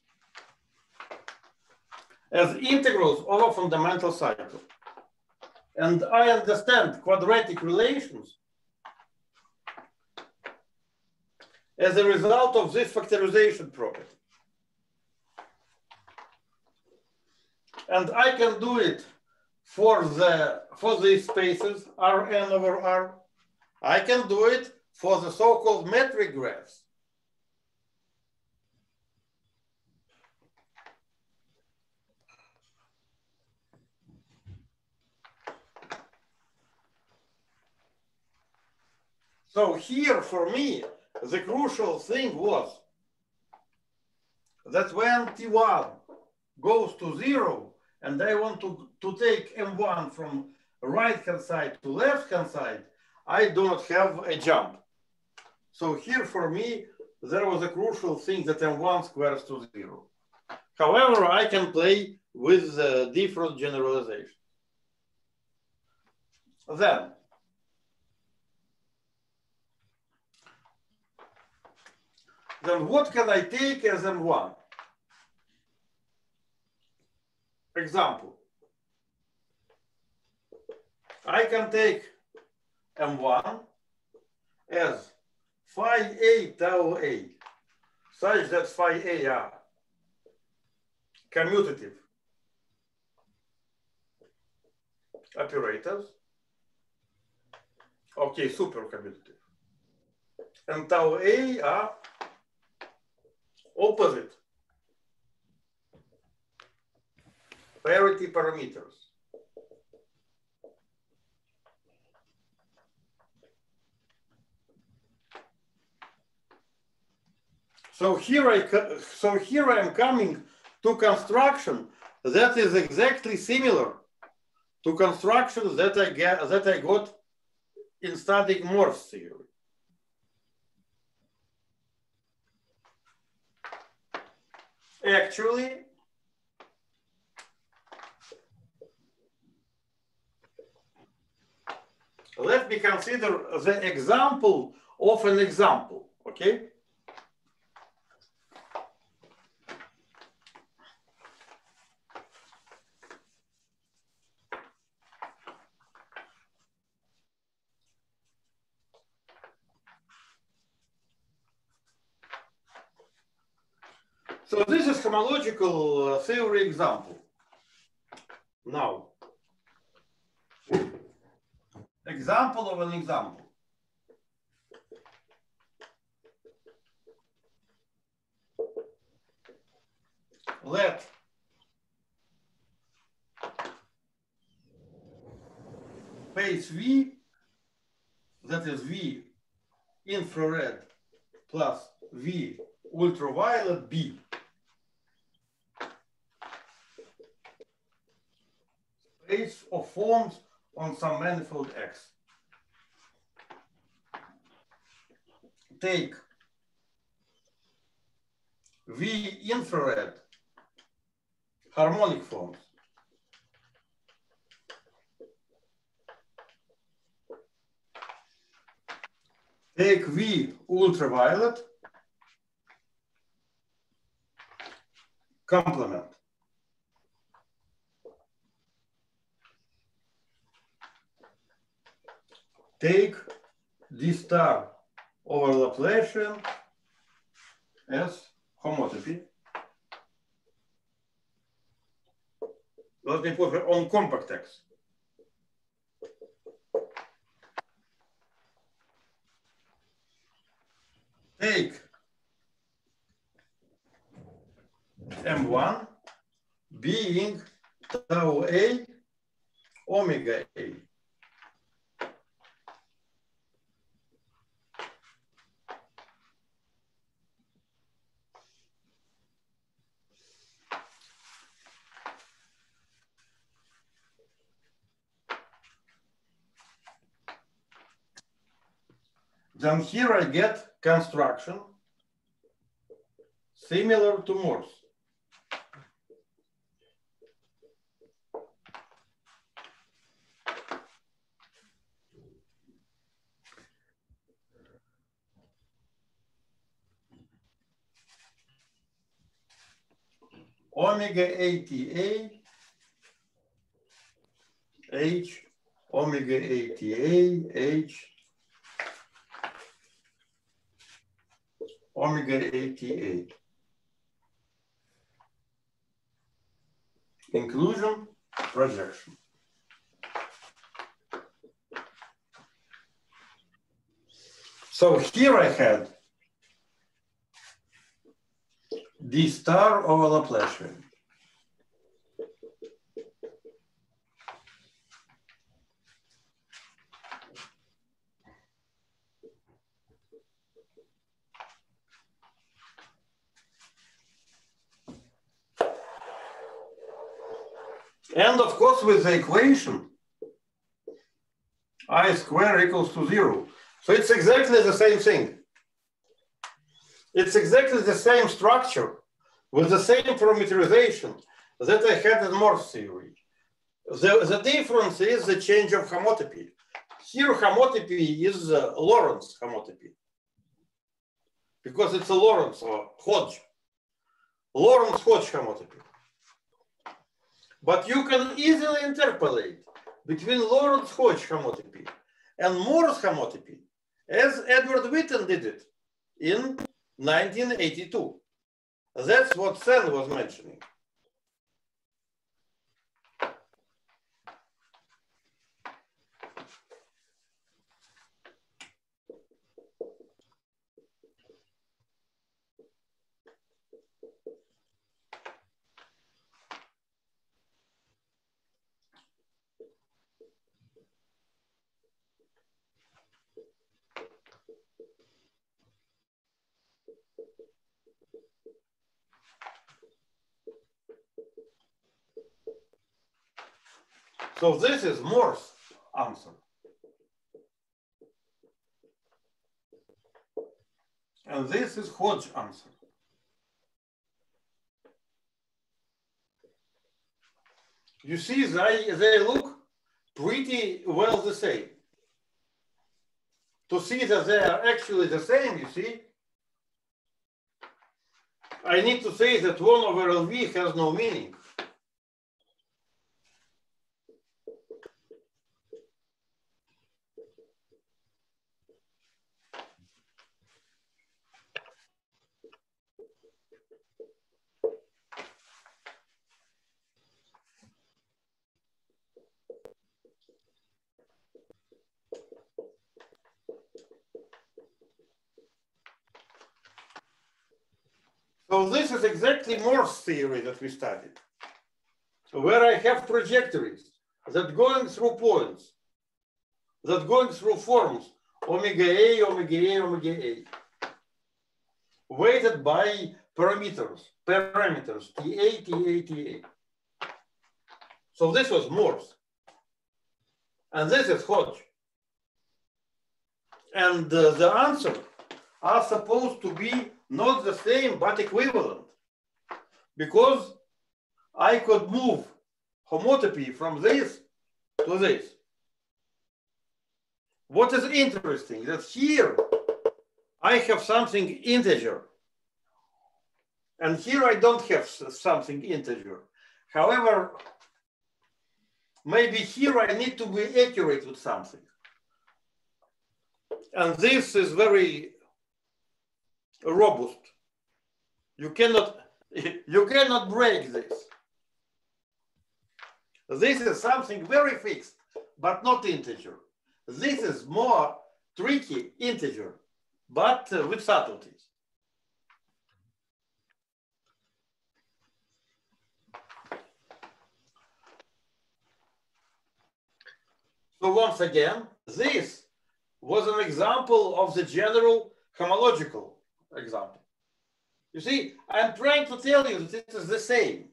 as integrals a fundamental cycle. And I understand quadratic relations as a result of this factorization property. And I can do it for the for these spaces Rn over R. I can do it for the so-called metric graphs. So here for me, the crucial thing was that when T1 goes to zero and I want to, to take M1 from right hand side to left hand side, I do not have a jump. So here for me, there was a crucial thing that M1 squares to zero. However, I can play with uh, different generalizations. Then then what can I take as M1? example. I can take M1 as phi A tau A, such that phi A are commutative operators. Okay, super commutative. And tau A are opposite parity parameters. So here I so here I am coming to construction that is exactly similar to construction that I get that I got in static Morse theory. Actually, let me consider the example of an example, okay? So this is homological uh, theory example. Now, example of an example. Let space V, that is V infrared plus V ultraviolet B. Space of forms on some manifold X. Take V infrared harmonic forms. Take V ultraviolet complement. Take this star over Laplacian as homotopy. Let me put it on compact X. Take M1 being tau A omega A. Then here I get construction similar to Morse. omega ATA H omega ATA H omega ATA. Inclusion, projection. So here I had D star over Laplacian. And of course, with the equation, i square equals to zero. So it's exactly the same thing. It's exactly the same structure with the same parameterization that I had in Morse theory. The, the difference is the change of homotopy. Here, homotopy is uh, Lorentz homotopy because it's a Lorentz or Hodge. Lorentz Hodge homotopy. But you can easily interpolate between Lorentz-Hodge homotopy and Morse homotopy, as Edward Witten did it in 1982. That's what Sen was mentioning. So this is Morse answer. And this is Hodge answer. You see, they, they look pretty well the same. To see that they are actually the same, you see, I need to say that 1 over LV has no meaning. So this exactly Morse theory that we studied, where I have trajectories that going through points, that going through forms omega A, omega A, omega A, weighted by parameters, parameters TA, TA, TA. So this was Morse. And this is Hodge. And uh, the answer are supposed to be not the same, but equivalent. Because I could move homotopy from this to this. What is interesting that here I have something integer. And here I don't have something integer. However, maybe here I need to be accurate with something. And this is very robust. You cannot, you cannot break this. This is something very fixed, but not integer. This is more tricky integer, but uh, with subtleties. So once again, this was an example of the general homological example. You see, I'm trying to tell you that it is the same.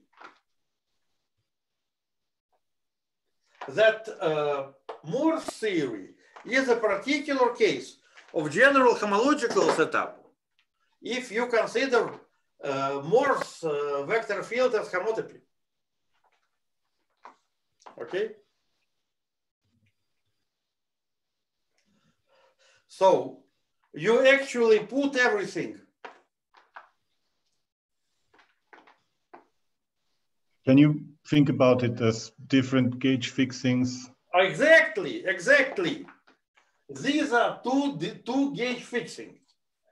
That uh, Morse theory is a particular case of general homological setup if you consider uh, Morse uh, vector field as homotopy. Okay? So you actually put everything. Can you think about it as different gauge fixings? Exactly, exactly. These are two, two gauge fixings.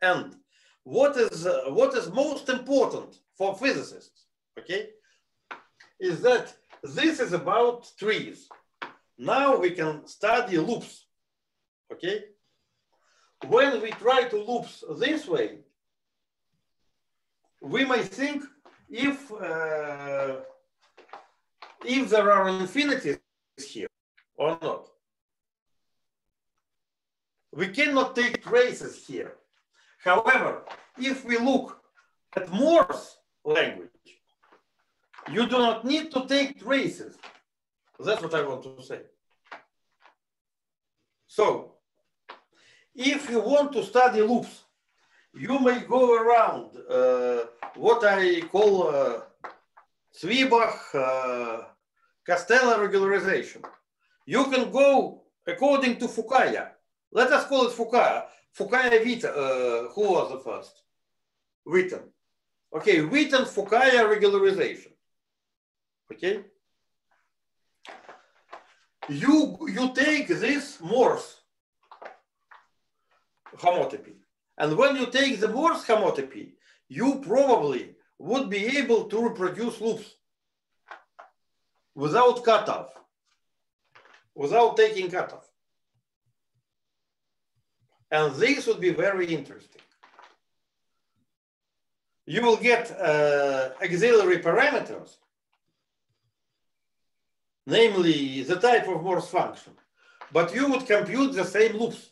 And what is, uh, what is most important for physicists, okay, is that this is about trees. Now we can study loops, okay? when we try to loops this way, we may think if uh, if there are infinities here or not. We cannot take traces here. However, if we look at Morse language, you do not need to take traces. That's what I want to say. So if you want to study loops, you may go around uh, what I call uh, Zwiebach uh, Costello regularization. You can go according to Fukaya. Let us call it Fukaya. Fukaya Witten, uh, who was the first? Witten. Okay, Witten Fukaya regularization. Okay. you, you take this Morse homotopy. And when you take the Morse homotopy, you probably would be able to reproduce loops without cutoff, without taking cutoff. And this would be very interesting. You will get uh, auxiliary parameters, namely the type of Morse function, but you would compute the same loops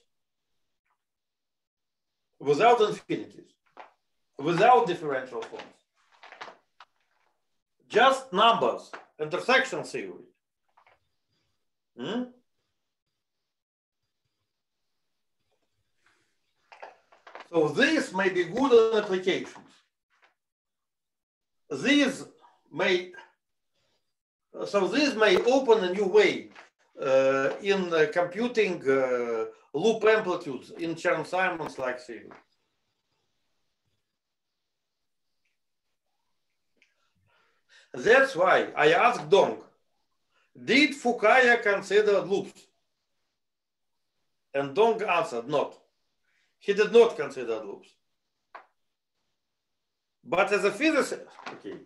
without infinities, without differential forms. Just numbers, intersection theory. Hmm? So this may be good applications. These may, so this may open a new way uh, in computing uh, loop amplitudes in Chern-Simons like theory. That's why I asked Dong, did Fukaya consider loops? And Dong answered not. He did not consider loops. But as a physicist, okay,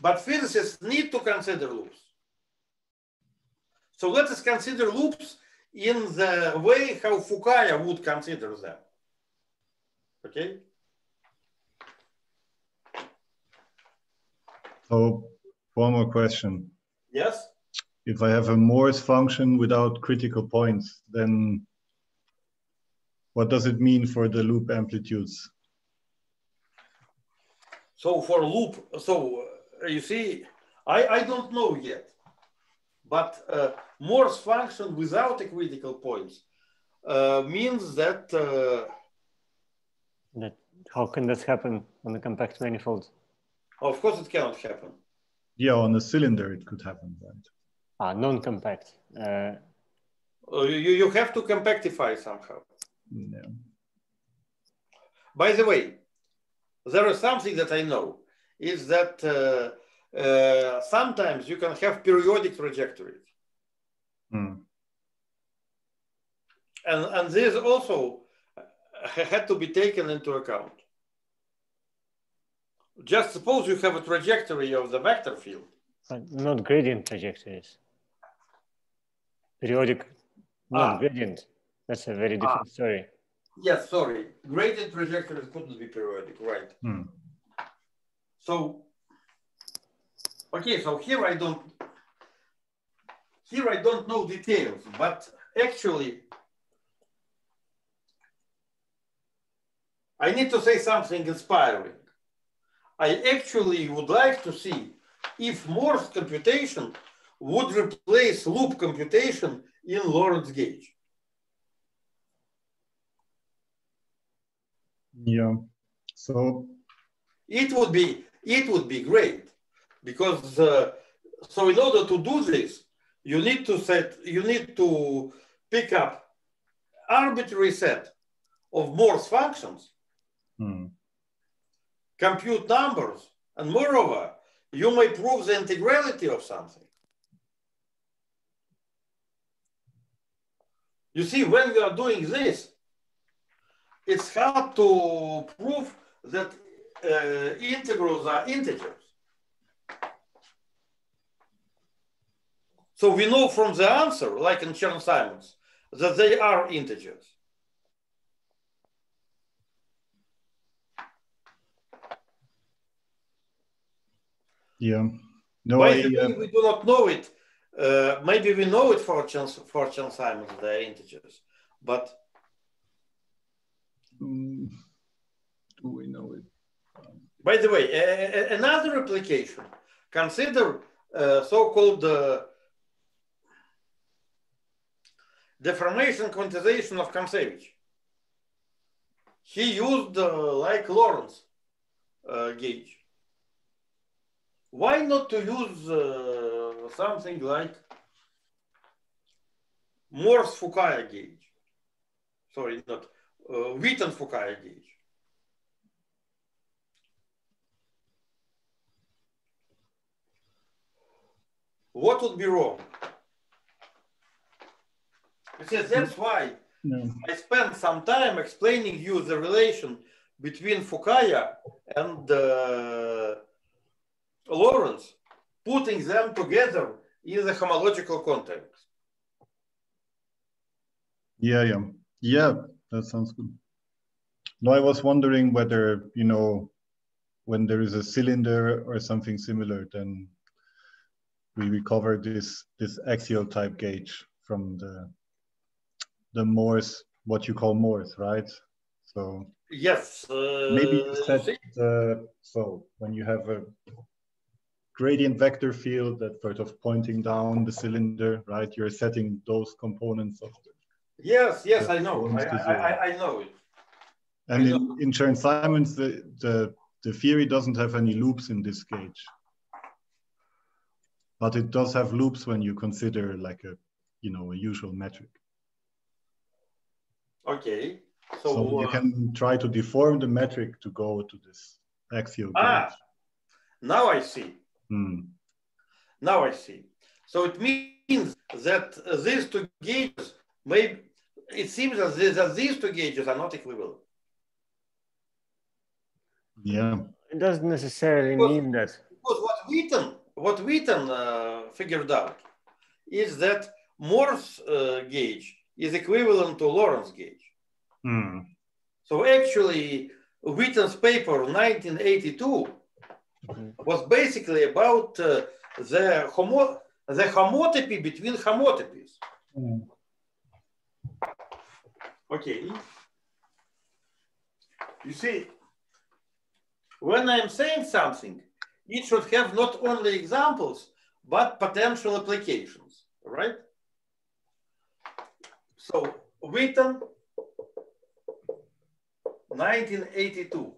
but physicists need to consider loops. So let us consider loops in the way how Fukaya would consider them. Okay? So one more question. Yes? If I have a Morse function without critical points, then what does it mean for the loop amplitudes? So for loop, so uh, you see, I, I don't know yet, but uh, Morse function without a critical points uh, means that. Uh, that how can this happen on a compact manifold? Of course, it cannot happen. Yeah, on a cylinder it could happen, right? Ah, non-compact. Uh, uh, you, you have to compactify somehow. Yeah. By the way, there is something that I know is that uh, uh, sometimes you can have periodic trajectories. Hmm. And, and this also had to be taken into account. Just suppose you have a trajectory of the vector field. but not gradient trajectories. Periodic, not Ah. gradient. That's a very different story. Yes, sorry. Gradient trajectories couldn't be periodic, right? Hmm. So, okay, so here I don't, here I don't know details, but actually, I need to say something inspiring. I actually would like to see if Morse computation would replace loop computation in Lorentz gauge. Yeah. So it would be it would be great because uh, so in order to do this you need to set you need to pick up arbitrary set of Morse functions hmm. Compute numbers and moreover you may prove the integrality of something you see when we are doing this it's hard to prove that uh, integrals are integers. So we know from the answer, like in Chern-Simons, that they are integers. Yeah. No, By I, the way, we do not know it. Uh, maybe we know it for chance for Chern-Simons, they are integers, but mm, do we know it? By the way, a- a- another application, consider uh, so-called uh, deformation quantization of Kontsevich. He used uh, like Lorentz uh, gauge. Why not to use uh, something like Morse Fukaya gauge? Sorry, not uh, Witten Fukaya gauge. What would be wrong? You see, that's why Yeah. I spent some time explaining you the relation between Fukaya and uh, Lorentz, putting them together in the homological context. Yeah, yeah, yeah. That sounds good. No, I was wondering whether you know when there is a cylinder or something similar, then we recover this this axial type gauge from the the Morse, what you call Morse, right? So Yes. Uh, maybe you said the so when you have a gradient vector field that sort of pointing down the cylinder, right? You're setting those components of the yes, yes, I know. I, I. I, know it. And I in, in Chern-Simons, the, the, the theory doesn't have any loops in this gauge. But it does have loops when you consider like a, you know, a usual metric. Okay. So, So, you uh, can try to deform the metric to go to this axial Ah. gauge. now I see. Hmm. Now I see. So it means that these two gauges may, it seems that these, that these two gauges are not equivalent. Yeah. It doesn't necessarily Well- mean that. Because what Witten, what Witten uh, figured out is that Morse uh, gauge is equivalent to Lorentz gauge. Hmm. So actually, Witten's paper 1982 Mhm. Was basically about uh, the, homo the homotopy between homotopies. Hmm. Okay. You see, when I'm saying something, it should have not only examples, but potential applications, right? So, Witten, 1982.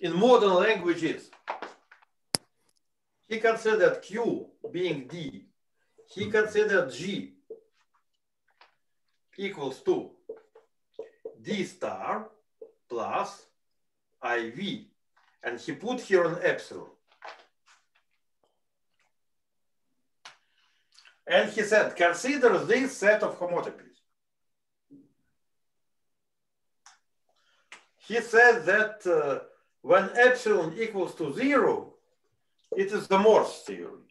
In modern languages, he considered Q being D. He considered G equals to D star plus IV. And he put here an epsilon. And he said, consider this set of homotopies. He said that uh, when epsilon equals to zero, it is the Morse theory.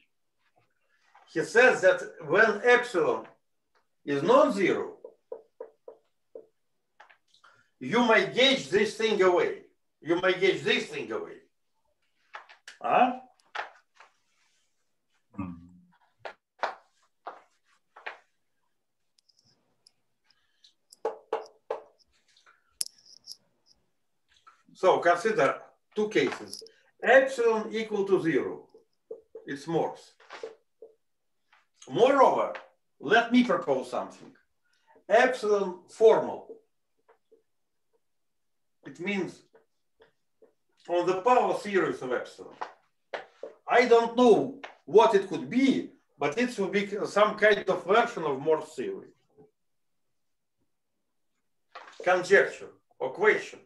He says that when epsilon is non-zero, you may gauge this thing away. You may gauge this thing away. Huh? So consider two cases. Epsilon equal to zero. It's Morse. Moreover, let me propose something. Epsilon formal. It means on the power series of epsilon. I don't know what it could be, but it will be some kind of version of Morse theory. Conjecture or question.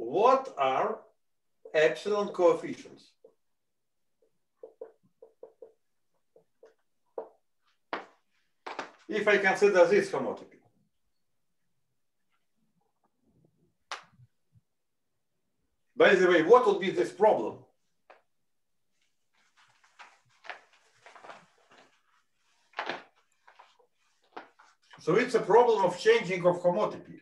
What are epsilon coefficients? If I consider this homotopy. By the way, what would be this problem? So it's a problem of changing of homotopy.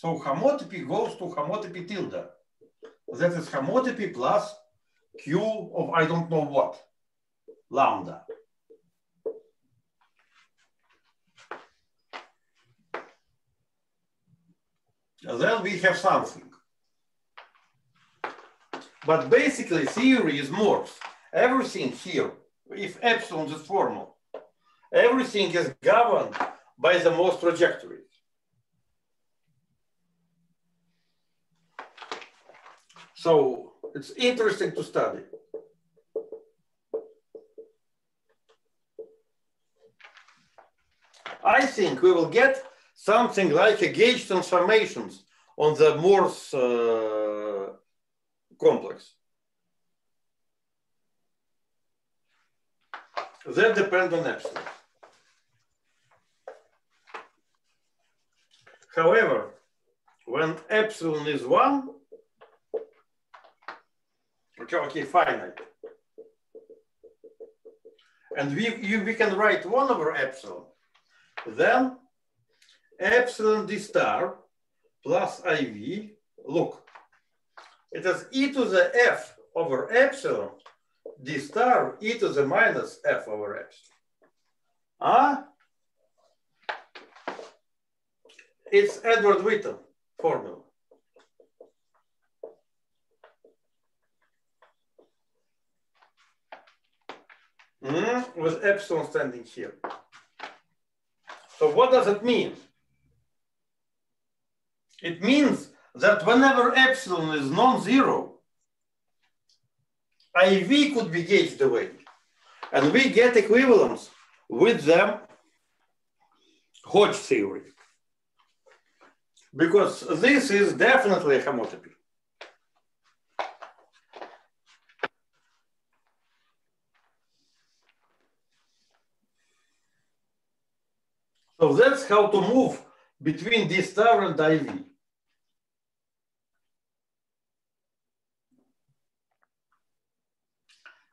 So homotopy goes to homotopy tilde. That is homotopy plus Q of I don't know what, lambda. Then we have something. But basically theory is Morse. Everything here, if epsilon is formal, everything is governed by the Morse trajectory. So it's interesting to study. I think we will get something like a gauge transformations on the Morse uh, complex. that depends on epsilon. However, when epsilon is one, okay, okay, finite. And we, you, we can write one over epsilon. Then epsilon d star plus iv, look, it is e to the f over epsilon d star e to the minus f over epsilon. Ah, it's Edward Witten formula. Mm, with epsilon standing here. So what does it mean? It means that whenever epsilon is non-zero, IV could be gauged away. And we get equivalence with the Hodge theory. Because this is definitely a homotopy. So that's how to move between D star and IV.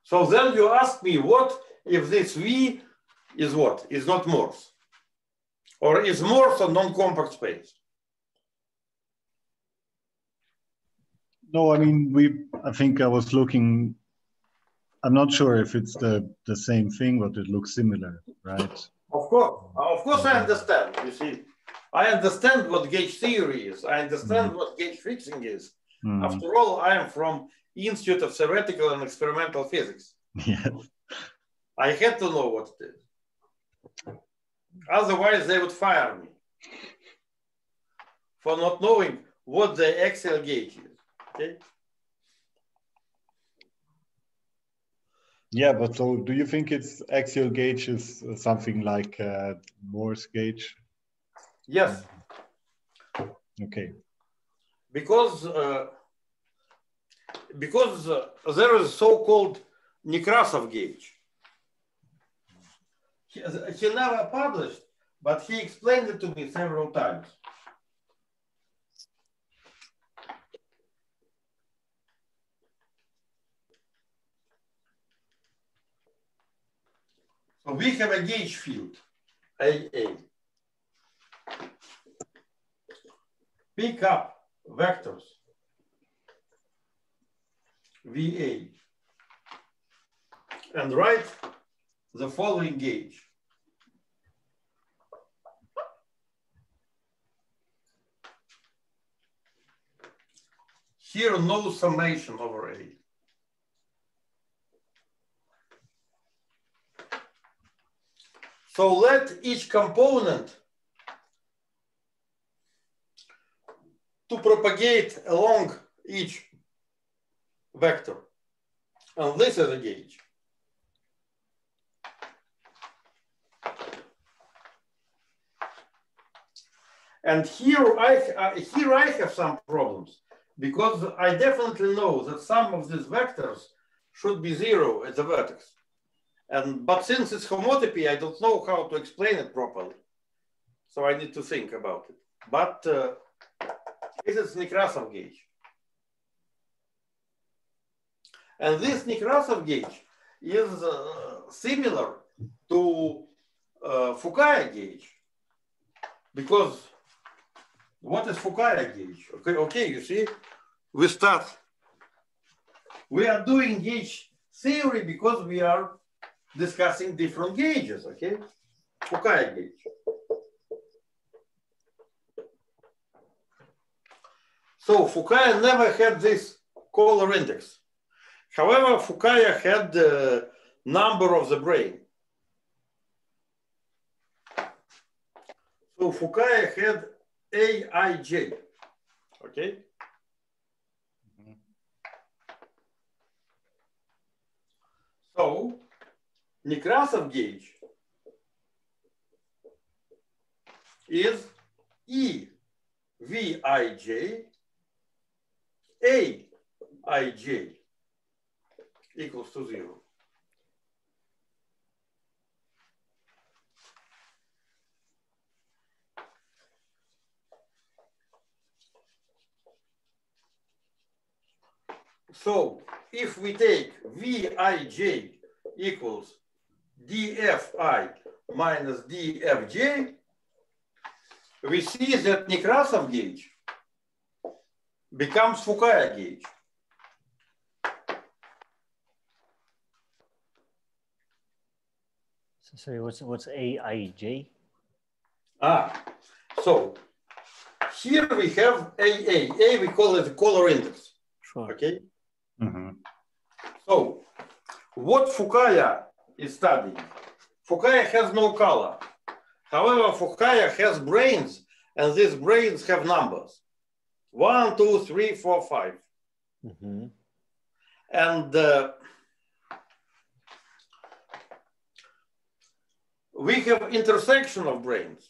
So then you ask me, what if this V is what? Is not Morse? Or is Morse a non-compact space? No, I mean, we, I think I was looking, I'm not sure if it's the, the same thing, but it looks similar, right? Of course, of course I understand, you see. I understand what gauge theory is. I understand Mm. what gauge fixing is. Hmm, After all, I am from Institute of Theoretical and Experimental Physics. Yes. I had to know what it is. Otherwise, they would fire me for not knowing what the axial gauge is. Okay? Yeah, but so do you think it's axial gauge is something like uh, Morse gauge? Yes, Okay. because uh, because uh, there is so-called Nekrasov gauge. He, he never published, but he explained it to me several times. So we have a gauge field, AA. Pick up vectors VA and write the following gauge. Here, no summation over A. So let each component to propagate along each vector. And this is a gauge. And here I, uh, here I have some problems because I definitely know that some of these vectors should be zero at the vertex. And, but since it's homotopy, I don't know how to explain it properly. So I need to think about it. But uh, this is Nekrasov gauge. And this Nekrasov gauge is uh, similar to uh, Fukaya gauge. Because what is Fukaya gauge? Okay, okay, you see, we start. We are doing gauge theory because we are discussing different gauges, okay? Fukaya gauge. So Fukaya never had this color index. However, Fukaya had the number of the brane. So Fukaya had AIJ, okay? Mm-hmm. So Nekrasov gauge is e v i j a i j. Aij equals to zero. So if we take Vij equals dfi minus dfj, we see that Nekrasov gauge becomes Fukaya gauge. So, sorry, what's what's AIJ? Ah, so here we have AA. A we call it the color index. Sure. Okay. Mhm. So what Fukaya is studying, Fukaya has no color. However, Fukaya has branes, and these branes have numbers. One, two, three, four, five. hmm And uh, we have intersection of branes.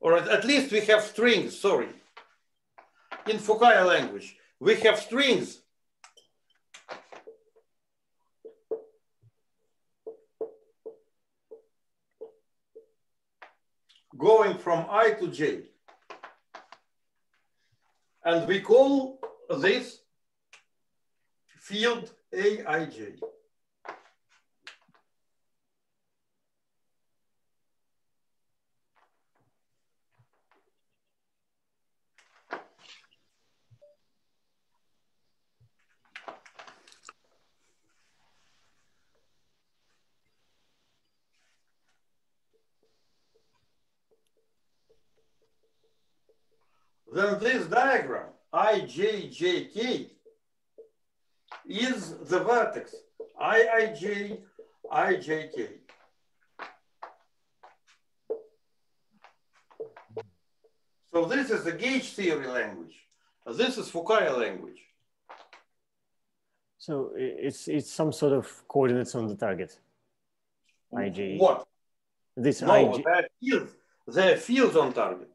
Or at, at least we have strings, sorry. In Fukaya language, we have strings. Going from I to J. And we call this field AIJ. Then this diagram, IJJK, is the vertex IIJ, IJK. So this is the gauge theory language. This is Fukaya language. So it's it's some sort of coordinates on the target. IJ. What? This No, IJ. there are fields. There are fields on target.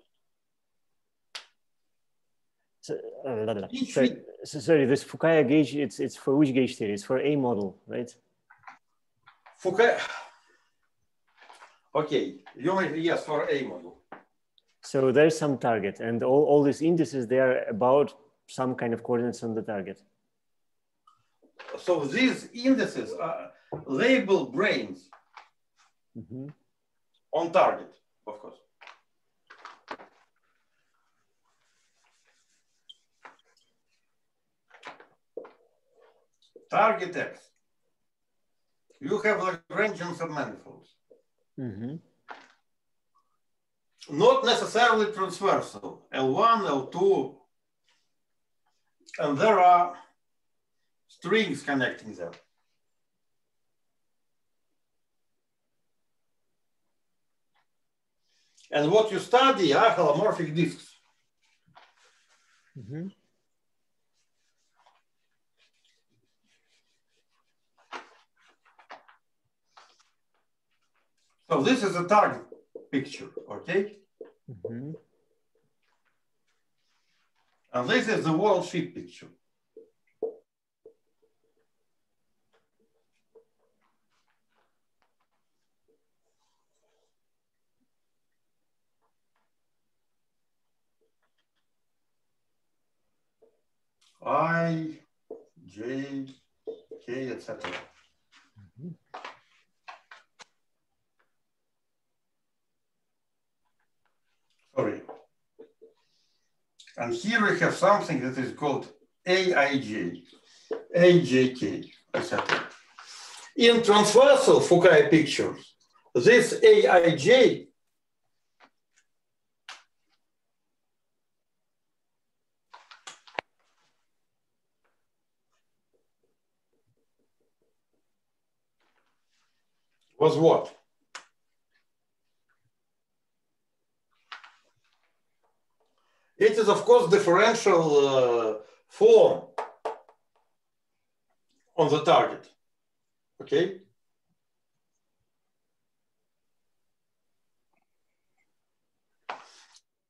So, uh, Sorry, so, sorry, this Fukaya gauge, it's it's for which gauge theory? It's for A model, right? Fukaya. Okay, you mean yes for A model. So there's some target, and all, all these indices they are about some kind of coordinates on the target. So these indices are labeled branes Mhm. on target, of course. Target X. You have Lagrangian submanifolds, Mhm. not necessarily transversal, L1, L2, and there are strings connecting them. And what you study are holomorphic disks. Mhm. So this is a target picture, okay? Mhm. And this is the world sheet picture. I, J, K, etc. Sorry. And here we have something that is called AIJ, AJK, etc. In transversal Fukaya pictures, this AIJ was what? It is, of course, differential uh, form on the target. Okay.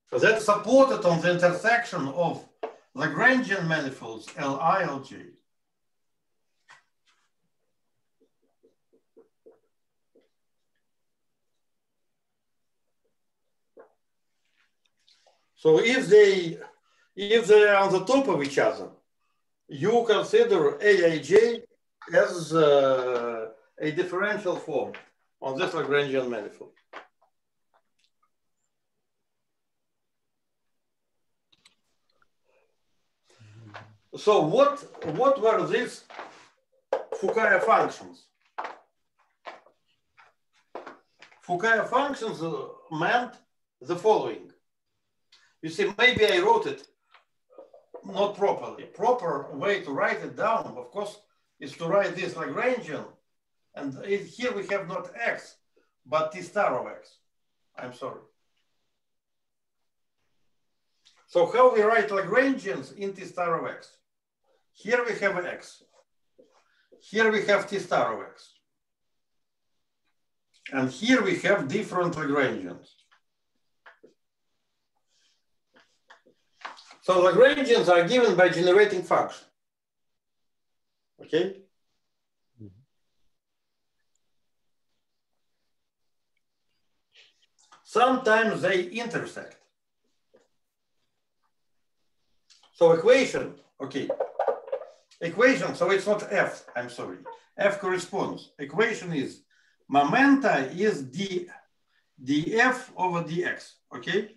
So that's supported on the intersection of Lagrangian manifolds Li, Lj. So if they if they are on the top of each other, you consider Aij as uh, a differential form on this Lagrangian manifold. So what, what were these Fukaya functions? Fukaya functions meant the following. You see, maybe I wrote it not properly. Proper way to write it down, of course, is to write this Lagrangian. And it, here we have not x, but t star of x. I'm sorry. So how we write Lagrangians in t star of x? Here we have an x. Here we have t star of x. And here we have different Lagrangians. So Lagrangians are given by generating function. Okay? Sometimes they intersect. So equation, okay. Equation, so it's not F, I'm sorry. F corresponds. Equation is momenta is d df over dx, okay?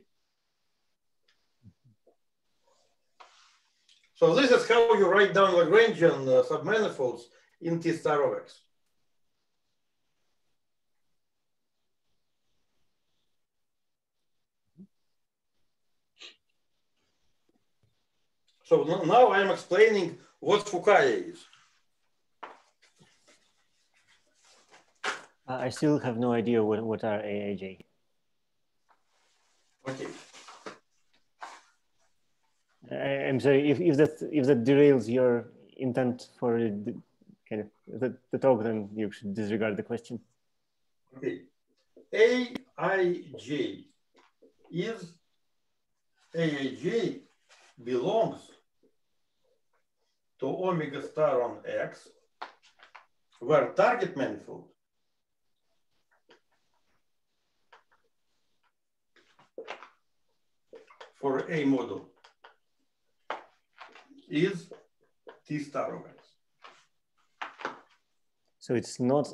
So this is how you write down Lagrangian uh, submanifolds in T star of x. So now I'm explaining what Fukaya is. Uh, I still have no idea what, what are AIJ. Okay. I'm sorry if, if that if that derails your intent for the, kind of the, the talk, then you should disregard the question. Okay. AIJ is AIJ belongs to omega star on X, where target manifold for a model is T star of X. So it's not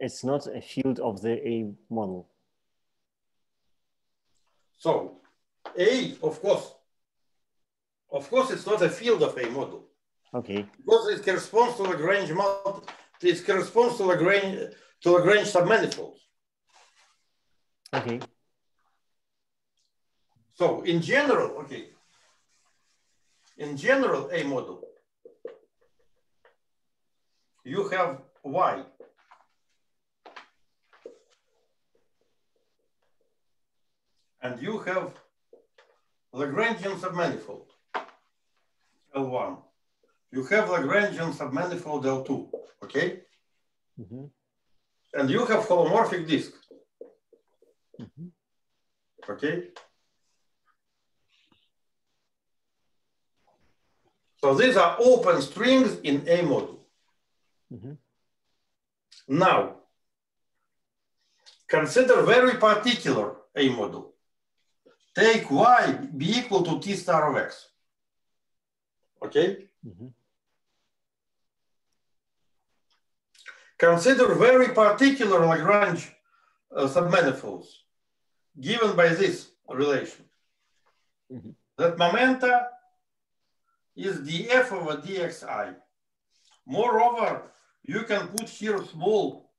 it's not a field of the A model. So A, of course, of course, it's not a field of a model. Okay. Because it corresponds to Lagrange model, it corresponds to Lagrange to Lagrange submanifolds. Okay. So in general, okay, in general, a model, you have Y. And you have Lagrangian submanifold, L1. You have Lagrangian submanifold L2, okay? Mm -hmm. And you have holomorphic disk, Mm -hmm. okay? So these are open strings in a model. Mm -hmm. Now, consider very particular a model. Take y be equal to t star of x. Okay? Mm -hmm. Consider very particular Lagrange uh, submanifolds given by this relation. Mm -hmm. That momenta is df over dxi. Moreover, you can put here small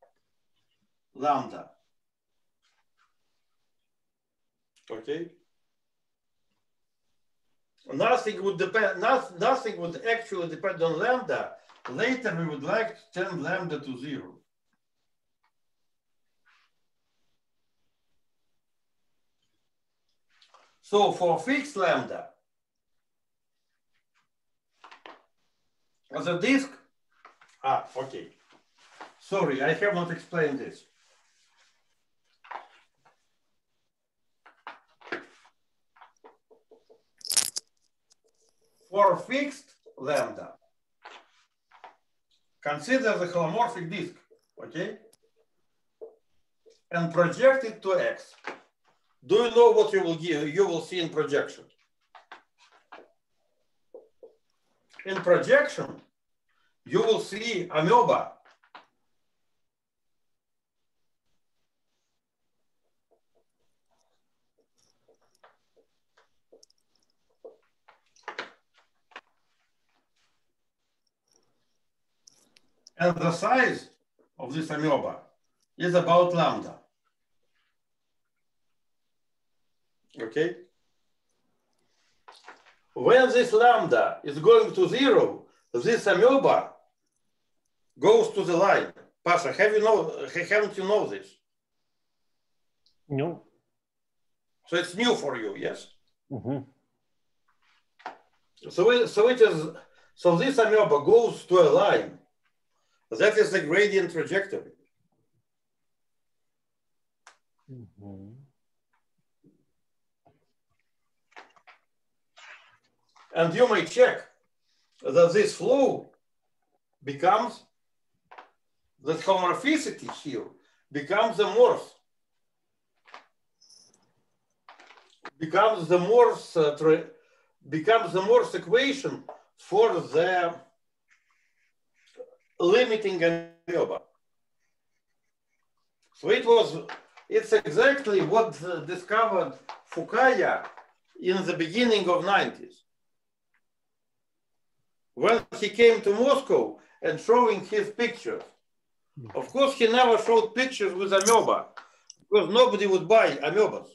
lambda. Okay. Nothing would depend, not, nothing would actually depend on lambda. Later, we would like to turn lambda to zero. So for fixed lambda, the disk, ah, okay. Sorry, I have not explained this. For fixed lambda, consider the holomorphic disk, okay? And project it to X. Do you know what you will give, you will see in projection? in projection, you will see amoeba. And the size of this amoeba is about lambda. Okay? When this lambda is going to zero, this amoeba goes to the line. Pasha, have you know, haven't you know this? No. So it's new for you, yes? Mhm. So it, so it is, so this amoeba goes to a line. That is the gradient trajectory. Mhm. And you may check that this flow becomes, that homomorphicity here becomes the Morse. Becomes the Morse, uh, becomes the Morse equation for the limiting amoeba. So it was, it's exactly what uh, discovered Fukaya in the beginning of 90s. When he came to Moscow and showing his pictures, of course he never showed pictures with amoeba because nobody would buy amoebas.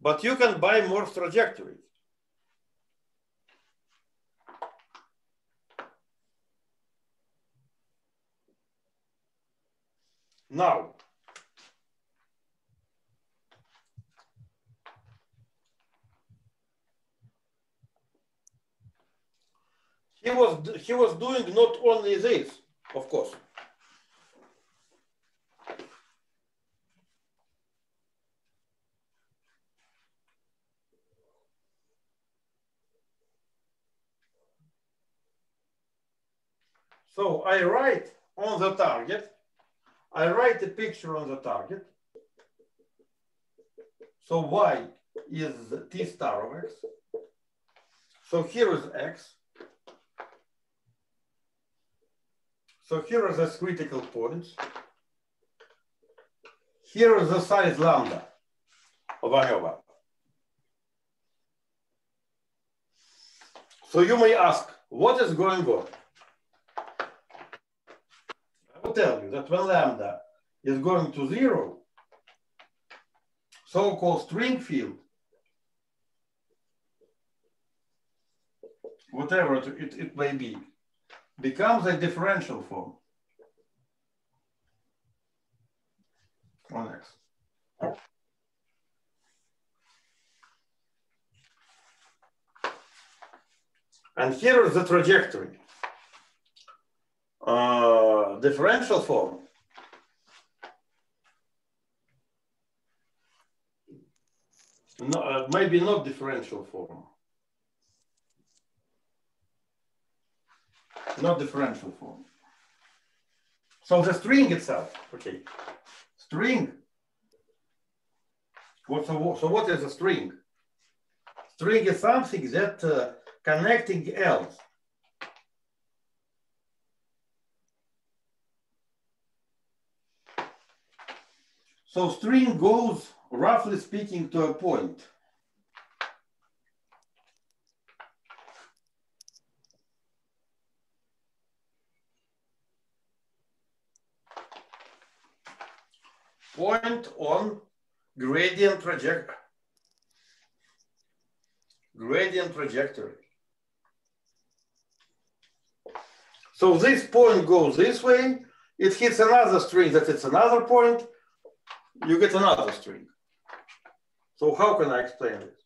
But you can buy Morse trajectories. Now, he was he was doing not only this, of course. So I write on the target, I write a picture on the target. So y is t star of x. So here is x. So here are the critical points. Here is the size lambda of amoeba. So you may ask, what is going on? I will tell you that when lambda is going to zero, so-called string field, whatever it, it may be, becomes a differential form on X. And here is the trajectory. Uh, differential form. No, uh, maybe not differential form. Not differential form. So the string itself, okay, string. What, so, so what is a string? String is something that uh, connecting else. So string goes, roughly speaking, to a point. Point on gradient trajectory. Gradient trajectory. So this point goes this way, it hits another string that it's another point, you get another string. So how can I explain this?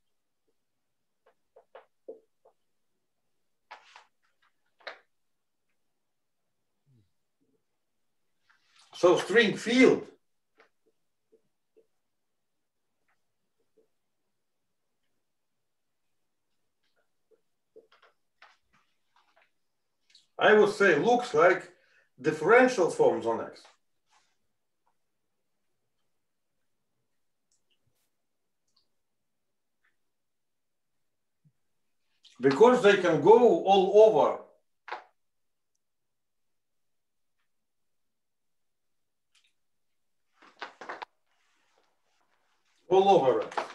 So string field I would say looks like differential forms on X. because they can go all over all over it.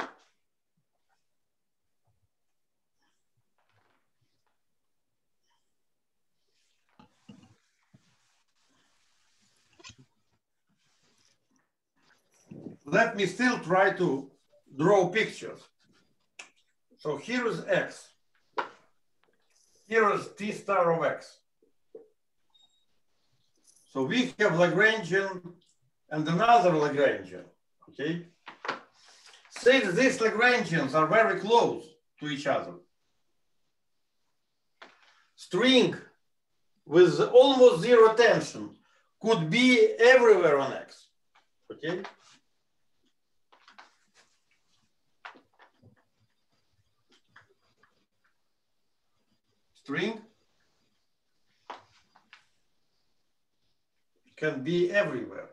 Let me still try to draw pictures. So here is x. Here is t star of x. So we have Lagrangian and another Lagrangian, okay? That these Lagrangians are very close to each other. String with almost zero tension could be everywhere on X, okay? String can be everywhere.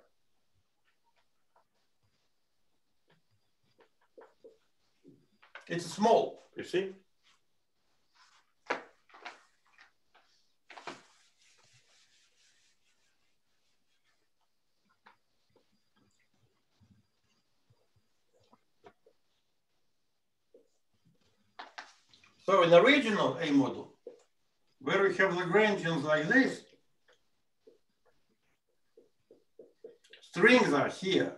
It's small, you see? So in the original A model, where we have Lagrangians like this, strings are here.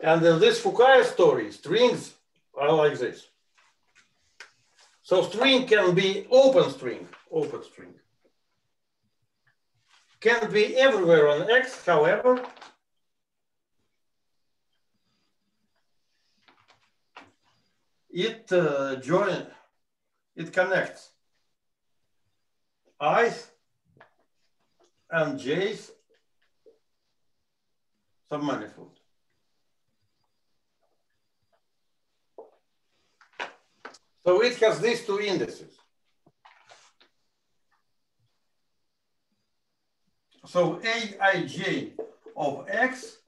And in this Fukaya story, strings are like this. So string can be open string, open string. Can be everywhere on X, however, it uh, join, it connects I's and J's submanifold. So it has these two indices. So Aij of X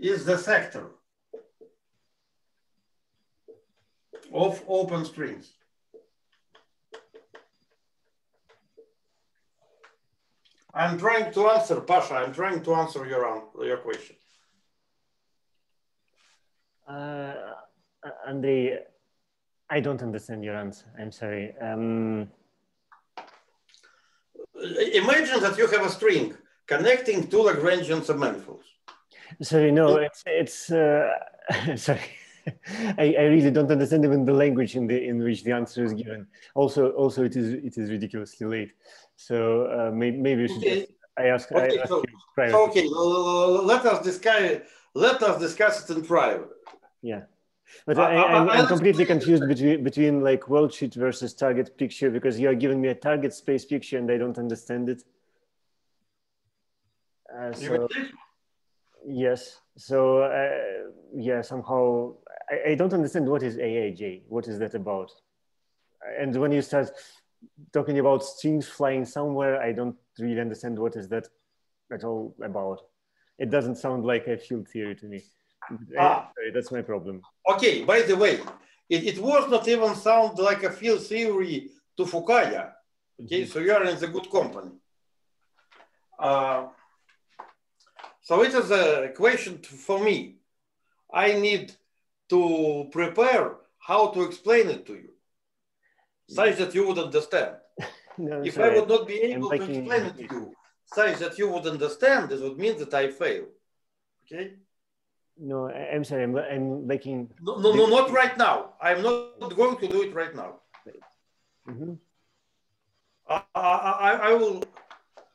is the sector of open strings. I'm trying to answer, Pasha, I'm trying to answer your, your question. Uh, Andrei, I don't understand your answer. I'm sorry. Um... Imagine that you have a string connecting two Lagrangian submanifolds. Sorry, no, it's it's. Uh, *laughs* sorry, I, I really don't understand even the language in the in which the answer is given. Also, also it is it is ridiculously late. So uh, maybe maybe. Okay. Just, I ask. Okay, I ask so, you so okay, let us discuss. Let us discuss it in private. Yeah. But I, am I'm completely confused between between like worldsheet versus target picture because you are giving me a target space picture and I don't understand it. Uh, so, yes. So uh, yeah, somehow I, I, don't understand what is AAJ. What is that about? And when you start talking about strings flying somewhere, I don't really understand what is that at all about. It doesn't sound like a field theory to me. Ah. Sorry, that's my problem. Okay, by the way, it, it was not even sound like a field theory to Fukaya. Okay, mm -hmm. so you are in the good company. Uh, so it is a question for me. I need to prepare how to explain it to you, such that you would understand. *laughs* no, if sorry. I would not be able to explain it to you, such that you would understand, this would mean that I fail. Okay? No, I'm sorry. I'm, I'm making. No, no, no, not right now. I'm not going to do it right now. Mm -hmm. I, I, I will.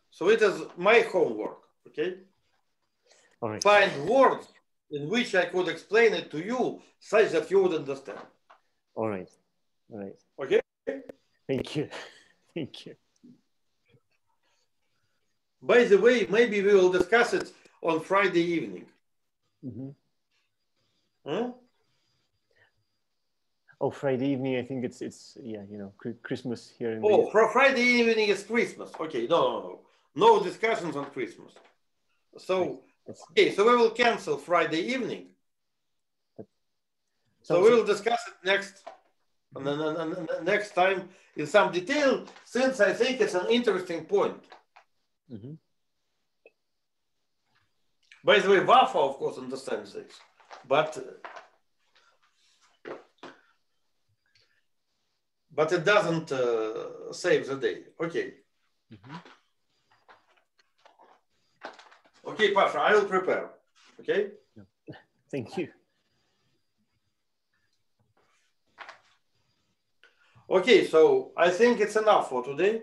So it is my homework. Okay. Right. Find words in which I could explain it to you such that you would understand. All right. All right. Okay. Thank you. *laughs* Thank you. By the way, maybe we will discuss it on Friday evening. Mm -hmm. huh? Oh, Friday evening. I think it's it's yeah, you know, Christmas here. oh, for Friday evening is Christmas. Okay, no, no, no. no discussions on Christmas. So, okay, so we will cancel Friday evening. So we will discuss it next and then, and, and next time in some detail, since I think it's an interesting point. Mhm. By the way, Vafa, of course, understands this, but but it doesn't uh, save the day. Okay. Mhm. Okay, Pasha, I will prepare. Okay. Thank you. Okay, so I think it's enough for today.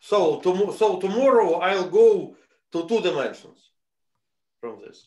So, tom- so tomorrow I'll go to two dimensions from this.